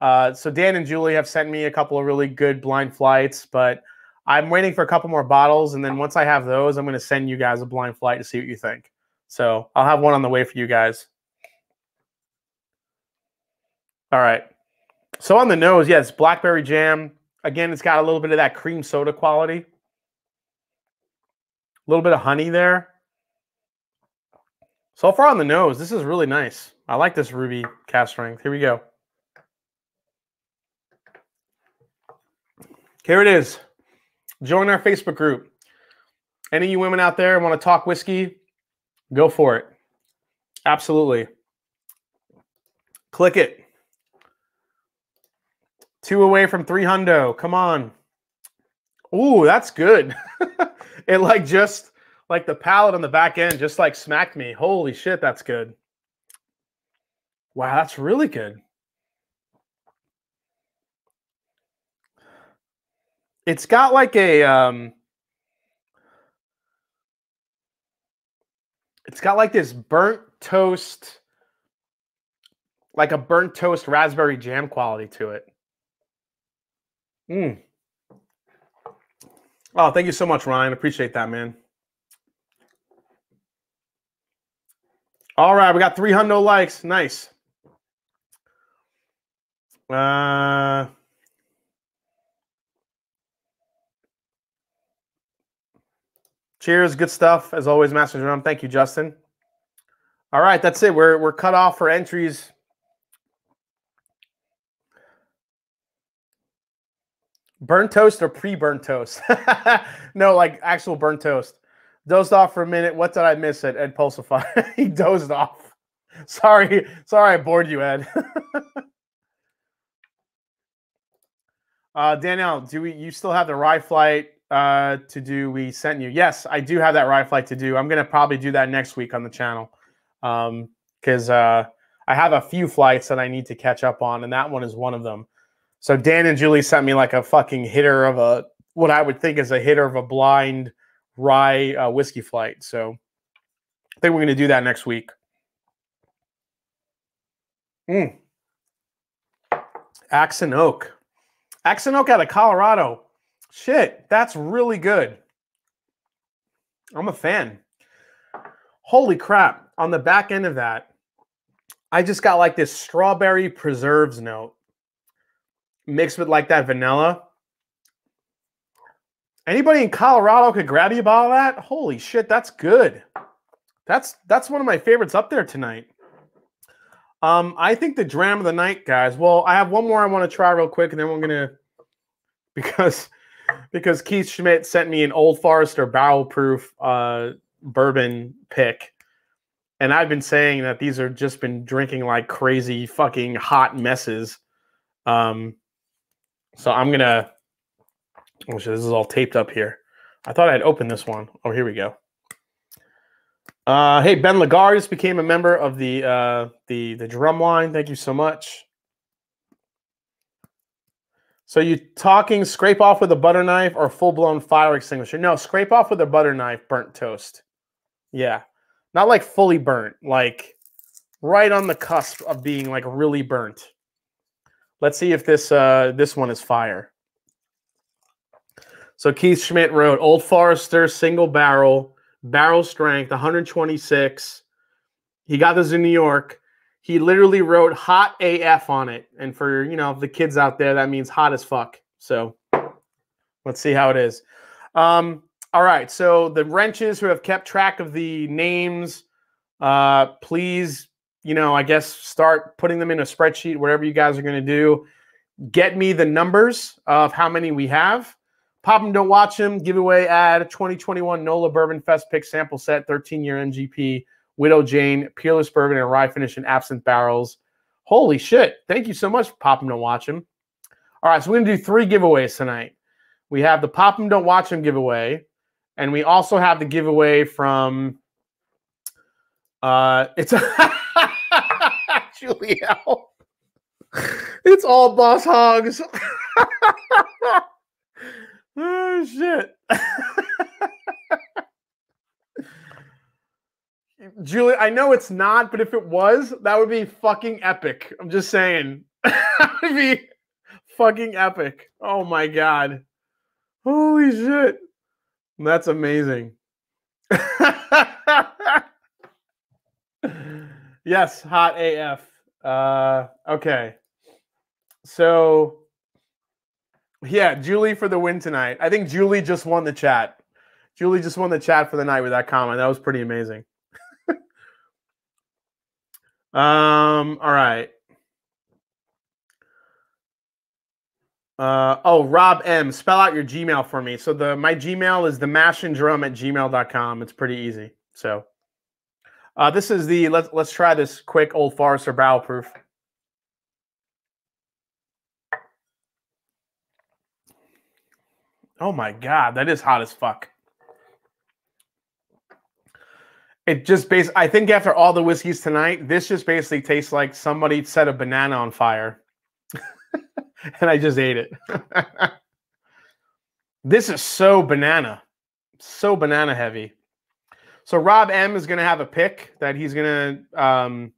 Uh, so Dan and Julie have sent me a couple of really good blind flights, but I'm waiting for a couple more bottles, and then once I have those, I'm going to send you guys a blind flight to see what you think. So I'll have one on the way for you guys. All right. So on the nose, yes, blackberry jam. Again, it's got a little bit of that cream soda quality. A little bit of honey there. So far on the nose, this is really nice. I like this ruby cask strength. Here we go. Here it is. Join our Facebook group. Any of you women out there want to talk whiskey? Go for it. Absolutely. Click it. Two away from three hundo. Come on. Ooh, that's good. [LAUGHS] it like just like the palate on the back end just like smacked me. Holy shit, that's good. Wow, that's really good. It's got like a um it's got like this burnt toast like a burnt toast raspberry jam quality to it. Mm. Oh, thank you so much, Ryan. Appreciate that, man. All right, we got 300 likes. Nice. Uh, cheers. Good stuff. As always, Mash and Drum. Thank you, Justin. All right, that's it. We're, we're cut off for entries Burnt toast or pre-burnt toast? [LAUGHS] no, like actual burnt toast. Dozed off for a minute. What did I miss at Ed Pulsify? [LAUGHS] he dozed off. Sorry, sorry, I bored you, Ed. [LAUGHS] uh, Danielle, do we? You still have the rye flight uh, to do? We sent you. Yes, I do have that rye flight to do. I'm gonna probably do that next week on the channel because um, uh, I have a few flights that I need to catch up on, and that one is one of them. So Dan and Julie sent me like a fucking hitter of a what I would think is a hitter of a blind rye uh, whiskey flight. So I think we're going to do that next week. Mm. Axe and Oak. Axe and Oak out of Colorado. Shit, that's really good. I'm a fan. Holy crap. On the back end of that, I just got like this strawberry preserves note mixed with like that vanilla. Anybody in Colorado could grab you a bottle that? Holy shit, that's good. That's that's one of my favorites up there tonight. Um, I think the dram of the night, guys. Well, I have one more I want to try real quick, and then we're gonna [LAUGHS] because because Keith Schmidt sent me an Old Forester barrel proof uh, bourbon pick. And I've been saying that these are just been drinking like crazy fucking hot messes. Um, so I'm gonna. Oh shit! This is all taped up here. I thought I'd open this one. Oh, here we go. Uh, hey, Ben Lagarde became a member of the uh, the the drum line. Thank you so much. So you talking scrape off with a butter knife or full blown fire extinguisher? No, scrape off with a butter knife, burnt toast. Yeah, not like fully burnt, like right on the cusp of being like really burnt. Let's see if this uh, this one is fire. So Keith Schmidt wrote Old Forester single barrel, barrel strength, 126. He got this in New York. He literally wrote hot AF on it. And for, you know, the kids out there, that means hot as fuck. So let's see how it is. Um, all right. So the wrenches who have kept track of the names, uh, please you know, I guess start putting them in a spreadsheet, whatever you guys are going to do. Get me the numbers of how many we have. Pop them, don't watch them. Giveaway ad 2021 NOLA Bourbon Fest Pick Sample Set, 13 year MGP, Widow Jane, Peerless Bourbon, and Rye Finish and Absinthe Barrels. Holy shit. Thank you so much, Pop them, don't watch them. All right, so we're going to do three giveaways tonight. We have the Pop them, don't watch them giveaway. And we also have the giveaway from uh it's [LAUGHS] Julio. It's all boss hogs. [LAUGHS] oh shit. Julie, I know it's not, but if it was, that would be fucking epic. I'm just saying. [LAUGHS] that would be fucking epic. Oh my god. Holy shit. That's amazing. [LAUGHS] yes, hot AF. Uh, okay. So, yeah, Julie for the win tonight. I think Julie just won the chat. Julie just won the chat for the night with that comment. That was pretty amazing. [LAUGHS] um, all right. Uh, oh, Rob M. Spell out your Gmail for me. So the my Gmail is the drum at gmail.com. It's pretty easy. So uh, this is the let's let's try this quick old Forester barrel proof. Oh my god, that is hot as fuck. It just base I think after all the whiskeys tonight, this just basically tastes like somebody set a banana on fire. [LAUGHS] and I just ate it. [LAUGHS] this is so banana, so banana heavy. So Rob M is going to have a pick that he's going to um,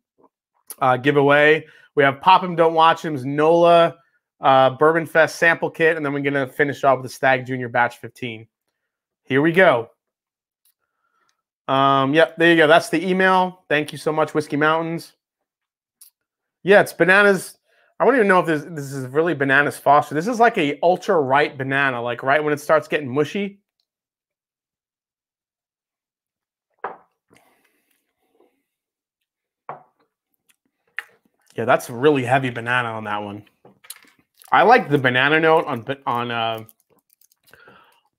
uh, give away. We have Pop Him, Don't Watch Him's NOLA uh, Bourbon Fest sample kit, and then we're going to finish off with the Stagg Junior Batch 15. Here we go. Um, yep, there you go. That's the email. Thank you so much, Whiskey Mountains. Yeah, it's bananas I don't even know if this this is really bananas foster. This is like a ultra ripe banana, like right when it starts getting mushy. Yeah, that's a really heavy banana on that one. I like the banana note on on uh,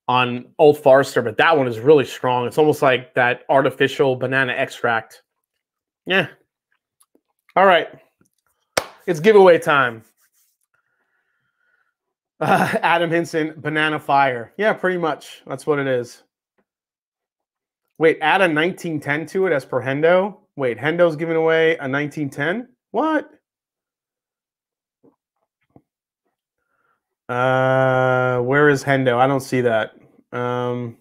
on Old Forester, but that one is really strong. It's almost like that artificial banana extract. Yeah. All right. It's giveaway time. Uh, [LAUGHS] Adam Hinson, Banana Fire. Yeah, pretty much. That's what it is. Wait, add a 1910 to it as per Hendo. Wait, Hendo's giving away a 1910? What? Uh, where is Hendo? I don't see that. Um,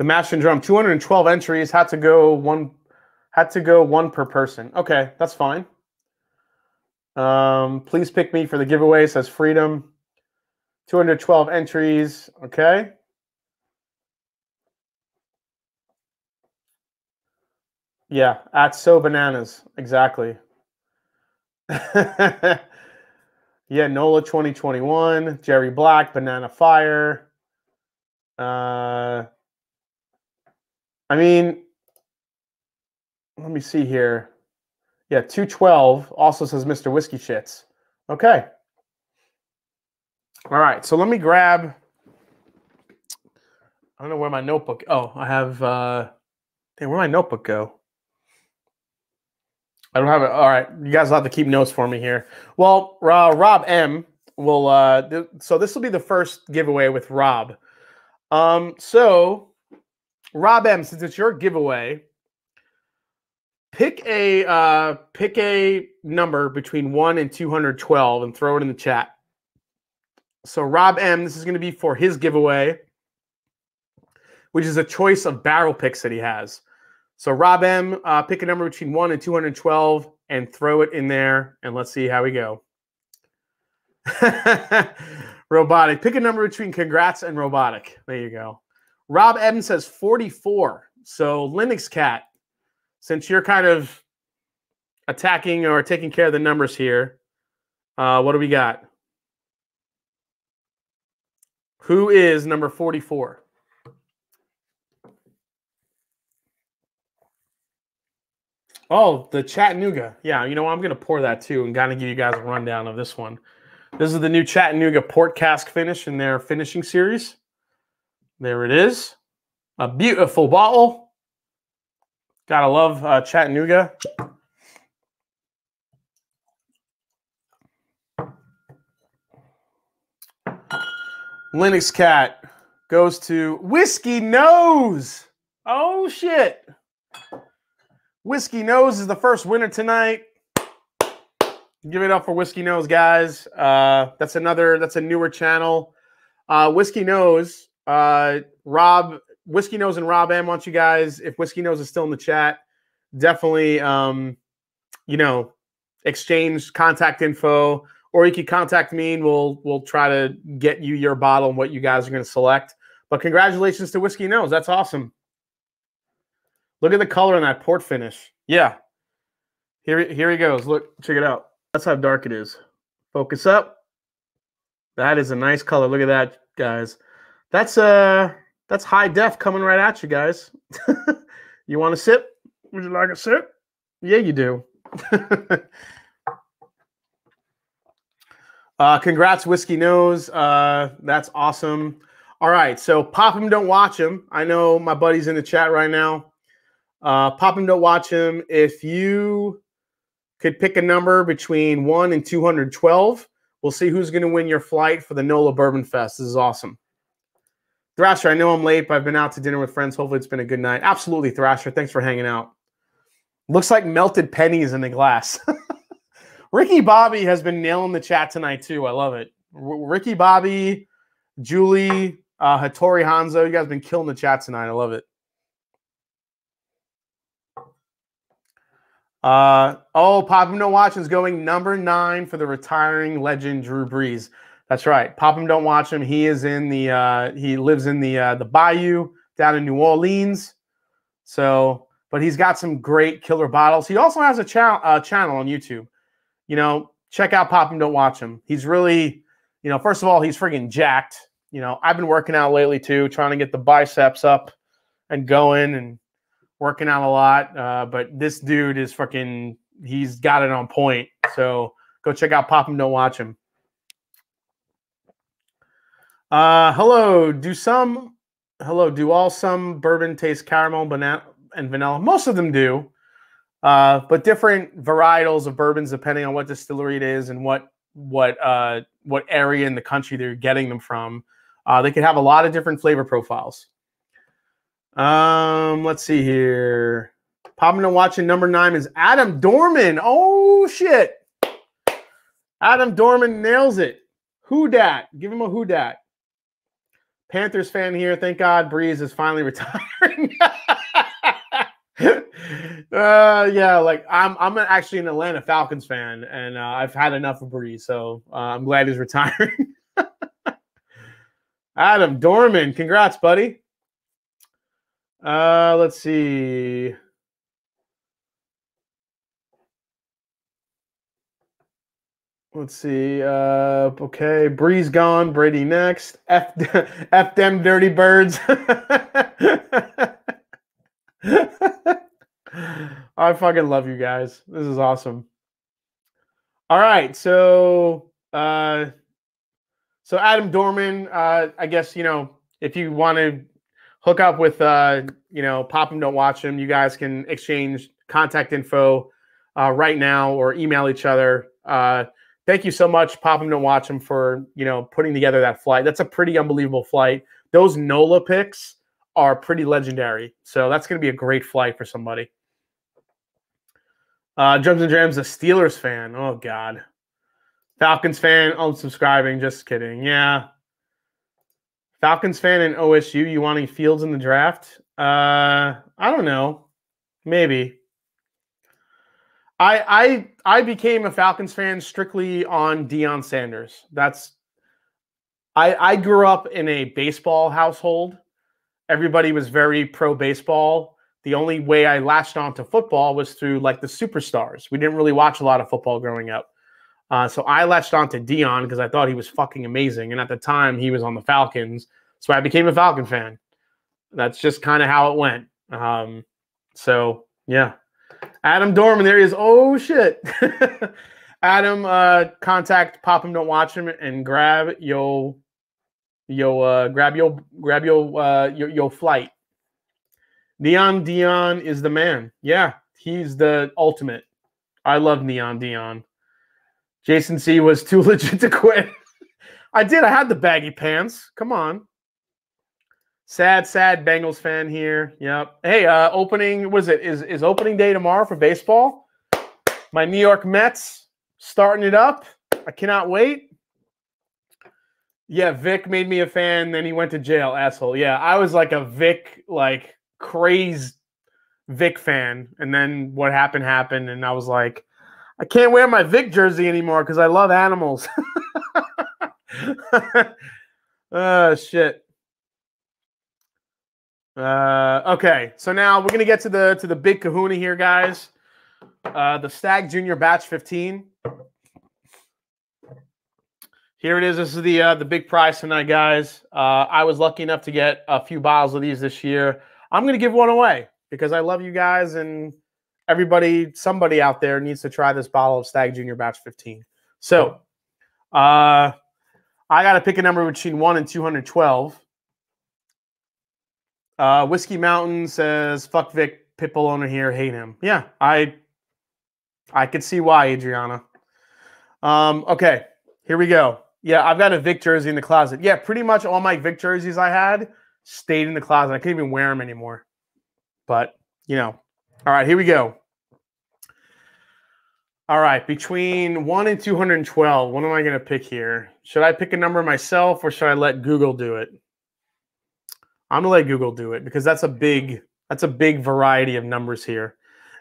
The mash and drum, 212 entries, had to go one had to go one per person. Okay, that's fine. Um, please pick me for the giveaway, says Freedom. 212 entries. Okay. Yeah, at So Bananas. Exactly. [LAUGHS] yeah, NOLA 2021, Jerry Black, Banana Fire. Uh, I mean, let me see here. Yeah, 212 also says Mr. Whiskey Shits. Okay. All right, so let me grab. I don't know where my notebook. Oh, I have. uh where my notebook go? I don't have it. All right, you guys have to keep notes for me here. Well, uh, Rob M will. uh th- So this will be the first giveaway with Rob. Um, so Rob M, since it's your giveaway, pick a uh, pick a number between one and two hundred twelve and throw it in the chat. So Rob M, this is going to be for his giveaway, which is a choice of barrel picks that he has. So Rob M, uh, pick a number between one and two hundred twelve and throw it in there, and let's see how we go. [LAUGHS] robotic. Pick a number between congrats and robotic. There you go. Rob Evans says 44. So Linux Cat, since you're kind of attacking or taking care of the numbers here, uh, what do we got? Who is number 44? Oh, the Chattanooga. Yeah, you know I'm going to pour that too and kind of give you guys a rundown of this one. This is the new Chattanooga port cask finish in their finishing series. There it is. A beautiful bottle. Gotta love uh, Chattanooga. Linux Cat goes to Whiskey Nose. Oh, shit. Whiskey Nose is the first winner tonight. Give it up for Whiskey Nose, guys. Uh, that's another, that's a newer channel. Uh, Whiskey Nose uh, Rob, Whiskey Nose and Rob M want you guys, if Whiskey Nose is still in the chat, definitely, um, you know, exchange contact info, or you can contact me and we'll we'll try to get you your bottle and what you guys are going to select. But congratulations to Whiskey Nose. That's awesome. Look at the color in that port finish. Yeah. Here, here he goes. Look, check it out. That's how dark it is. Focus up. That is a nice color. Look at that, guys. That's uh that's high def coming right at you guys. [LAUGHS] you want a sip? Would you like a sip? Yeah, you do. [LAUGHS] uh, congrats, Whiskey Nose. Uh, that's awesome. All right, so pop him, don't watch him. I know my buddy's in the chat right now. Uh, pop him, don't watch him. If you could pick a number between one and 212, we'll see who's going to win your flight for the NOLA Bourbon Fest. This is awesome. Thrasher, I know I'm late, but I've been out to dinner with friends. Hopefully, it's been a good night. Absolutely, Thrasher. Thanks for hanging out. Looks like melted pennies in the glass. [LAUGHS] Ricky Bobby has been nailing the chat tonight, too. I love it. R- Ricky Bobby, Julie, uh, Hattori Hanzo, you guys been killing the chat tonight. I love it. Uh, oh, Pop Don't Watch is going number nine for the retiring legend Drew Brees. That's right. Pop Don't Watch him. He is in the uh, he lives in the uh, the Bayou down in New Orleans. So, but he's got some great killer bottles. He also has a channel uh, channel on YouTube. You know, check out Pop Don't Watch him. He's really, you know, first of all, he's friggin' jacked. You know, I've been working out lately too, trying to get the biceps up and going and working out a lot. Uh, but this dude is fucking, he's got it on point. So go check out Pop him, don't watch him. Uh, hello. Do some, hello. Do all some bourbon taste caramel, banana, and vanilla? Most of them do. Uh, but different varietals of bourbons depending on what distillery it is and what what uh, what area in the country they're getting them from. Uh, they can have a lot of different flavor profiles. Um, let's see here. Popping and watching number nine is Adam Dorman. Oh shit. Adam Dorman nails it. Who dat? Give him a who dat. Panthers fan here. Thank God Brees is finally [LAUGHS] retiring. [LAUGHS] uh, yeah, like I'm I'm actually an Atlanta Falcons fan, and uh, I've had enough of Brees, so uh, I'm glad he's [LAUGHS] retiring. Adam Dorman, congrats, buddy. Uh, let's see. Let's see. Uh, okay, Brees gone. Brady next. F, [LAUGHS] F them dirty birds. [LAUGHS] I fucking love you guys. This is awesome. All right, so uh, so Adam Dorman. Uh, I guess you know if you want to hook up with uh, you know, pop them, don't watch them. You guys can exchange contact info uh, right now or email each other. Uh, thank you so much, pop them, don't watch them for you know putting together that flight. That's a pretty unbelievable flight. Those NOLA picks are pretty legendary. So that's going to be a great flight for somebody. Uh, Drums and Drams, a Steelers fan. Oh God. Falcons fan, unsubscribing. Just kidding. Yeah, Falcons fan and OSU, you wanting Fields in the draft? Uh, I don't know. Maybe. I I I became a Falcons fan strictly on Deion Sanders. That's I I grew up in a baseball household. Everybody was very pro baseball. The only way I latched on to football was through like the superstars. We didn't really watch a lot of football growing up. Uh, so I latched on to Deion because I thought he was fucking amazing. And at the time, he was on the Falcons. So I became a Falcon fan. That's just kind of how it went. Um, so, yeah. Adam Dorman, there he is. Oh, shit. [LAUGHS] Adam, uh, contact Pop him, don't watch him, and grab your, yo, uh, grab your, grab your, uh, your, your flight. Neon Deion is the man. Yeah, he's the ultimate. I love Neon Deion. Jason C was too [LAUGHS] legit to quit. I did. I had the baggy pants. Come on. Sad, sad Bengals fan here. Yep. Hey, uh, opening. What is it? Is is opening day tomorrow for baseball? My New York Mets starting it up. I cannot wait. Yeah, Vic made me a fan. Then he went to jail. Asshole. Yeah, I was like a Vic, like crazed Vic fan, and then what happened happened, and I was like, I can't wear my Vic jersey anymore because I love animals. [LAUGHS] oh shit. Uh, okay, so now we're gonna get to the to the big Kahuna here, guys. Uh, the Stagg Junior Batch 15. Here it is. This is the uh, the big prize tonight, guys. Uh, I was lucky enough to get a few bottles of these this year. I'm gonna give one away because I love you guys and everybody. Somebody out there needs to try this bottle of Stagg Junior Batch 15. So, uh, I got to pick a number between one and 212. Uh, Whiskey Mountain says, "Fuck Vic, pitbull owner here, hate him." Yeah, I, I could see why, Adriana. Um, okay, here we go. Yeah, I've got a Vic jersey in the closet. Yeah, pretty much all my Vic jerseys I had stayed in the closet. I couldn't even wear them anymore. But, you know. All right, here we go. All right, between 1 and 212, what am I going to pick here? Should I pick a number myself or should I let Google do it? I'm going to let Google do it because that's a big that's a big variety of numbers here.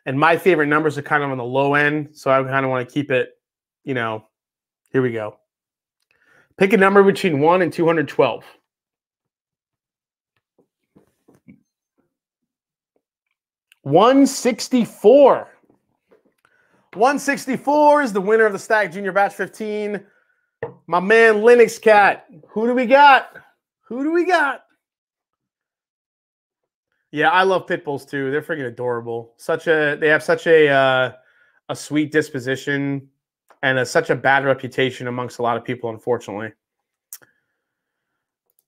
And my favorite numbers are kind of on the low end, so I kind of want to keep it, you know, here we go. Pick a number between 1 and 212. One sixty four. 164 is the winner of the Stagg Junior Batch 15. My man Linux Cat. Who do we got? Who do we got? Yeah, I love pit bulls too. They're freaking adorable. Such a they have such a uh, a sweet disposition and a, such a bad reputation amongst a lot of people, unfortunately.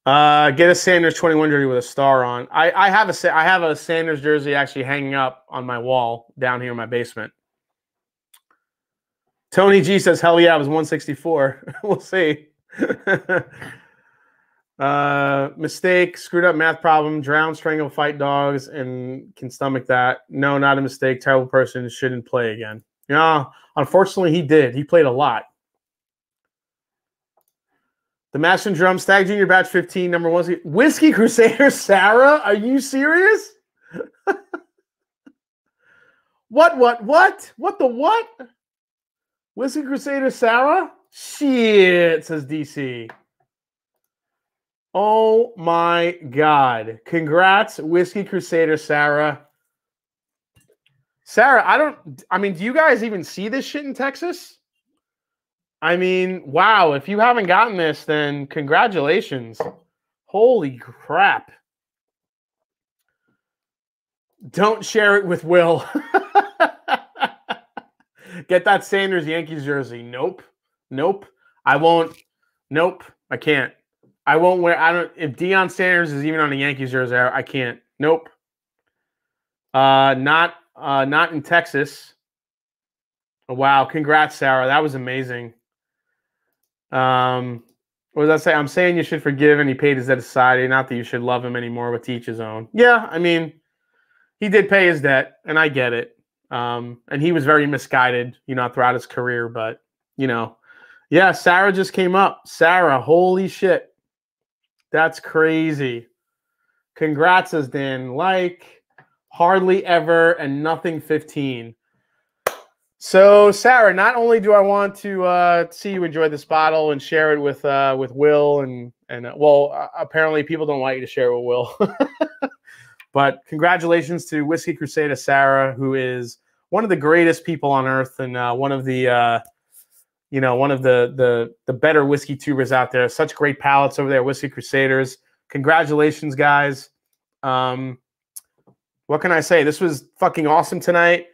Uh, get a Sanders 21 jersey with a star on. I, I have a I have a Sanders jersey actually hanging up on my wall down here in my basement. Tony G says, "Hell yeah, I was 164." [LAUGHS] we'll see. [LAUGHS] uh, mistake, screwed up math problem, drown, strangle, fight dogs, and can stomach that. No, not a mistake. Terrible person shouldn't play again. Yeah, unfortunately, he did. He played a lot. The Mash and Drum Stagg Junior Batch 15, number one. Whiskey Crusader [LAUGHS] Sarah? Are you serious? what, what, what? What the what? Whiskey Crusader Sarah? Shit, says DC. Oh my God. Congrats, Whiskey Crusader Sarah. Sarah, I don't, I mean, do you guys even see this shit in Texas? I mean, wow. If you haven't gotten this, then congratulations. Holy crap. Don't share it with Will. [LAUGHS] Get that Sanders Yankees jersey. Nope. Nope. I won't. Nope. I can't. I won't wear. I don't. If Deion Sanders is even on a Yankees jersey, I can't. Nope. Uh, not. Uh, not in Texas. Oh, wow. Congrats, Sarah. That was amazing. Um, what does that say? I'm saying you should forgive and he paid his debt to society. Not that you should love him anymore, but teach his own. Yeah, I mean, he did pay his debt, and I get it. Um, and he was very misguided, you know, throughout his career. But you know, yeah, Sarah just came up. Sarah, holy shit, that's crazy. Congrats, as Dan. Like hardly ever and nothing 15. So, Sarah, not only do I want to uh, see you enjoy this bottle and share it with uh, with Will and and uh, well, apparently people don't want you to share it with Will. [LAUGHS] but congratulations to Whiskey Crusader Sarah, who is one of the greatest people on earth and uh, one of the uh, you know one of the the the better whiskey tubers out there. Such great palates over there, Whiskey Crusaders. Congratulations, guys. Um, what can I say? This was fucking awesome tonight.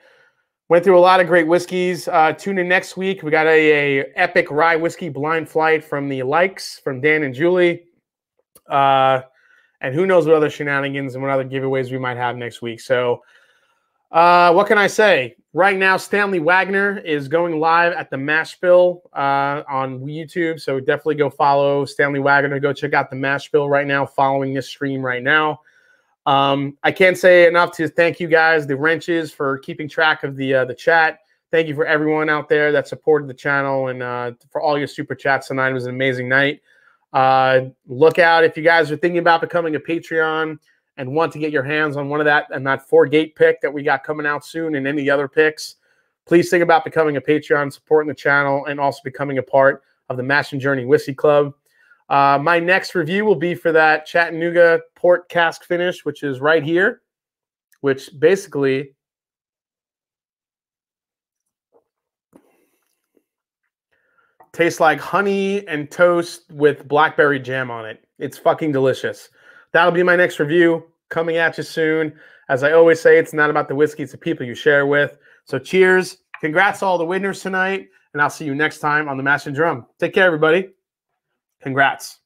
Went through a lot of great whiskeys. Uh, tune in next week. We got a, a, epic rye whiskey blind flight from the likes from Dan and Julie. Uh, and who knows what other shenanigans and what other giveaways we might have next week. So, uh, what can I say? Right now, Stanley Wagner is going live at the Mash Bill uh, on YouTube. So definitely go follow Stanley Wagner. Go check out the Mash Bill right now, following this stream right now. Um, I can't say enough to thank you guys, the wrenches, for keeping track of the uh, the chat. Thank you for everyone out there that supported the channel and uh, for all your super chats tonight. It was an amazing night. Uh, look out if you guys are thinking about becoming a Patreon and want to get your hands on one of that and that four gate pick that we got coming out soon and any other picks. please think about becoming a Patreon, supporting the channel, and also becoming a part of the Mash and Journey Whiskey Club. Uh, my next review will be for that Chattanooga port cask finish, which is right here, which basically tastes like honey and toast with blackberry jam on it. It's fucking delicious. That'll be my next review coming at you soon. As I always say, it's not about the whiskey, it's the people you share with. So cheers. Congrats to all the winners tonight. And I'll see you next time on the and Drum. Take care, everybody. Congrats.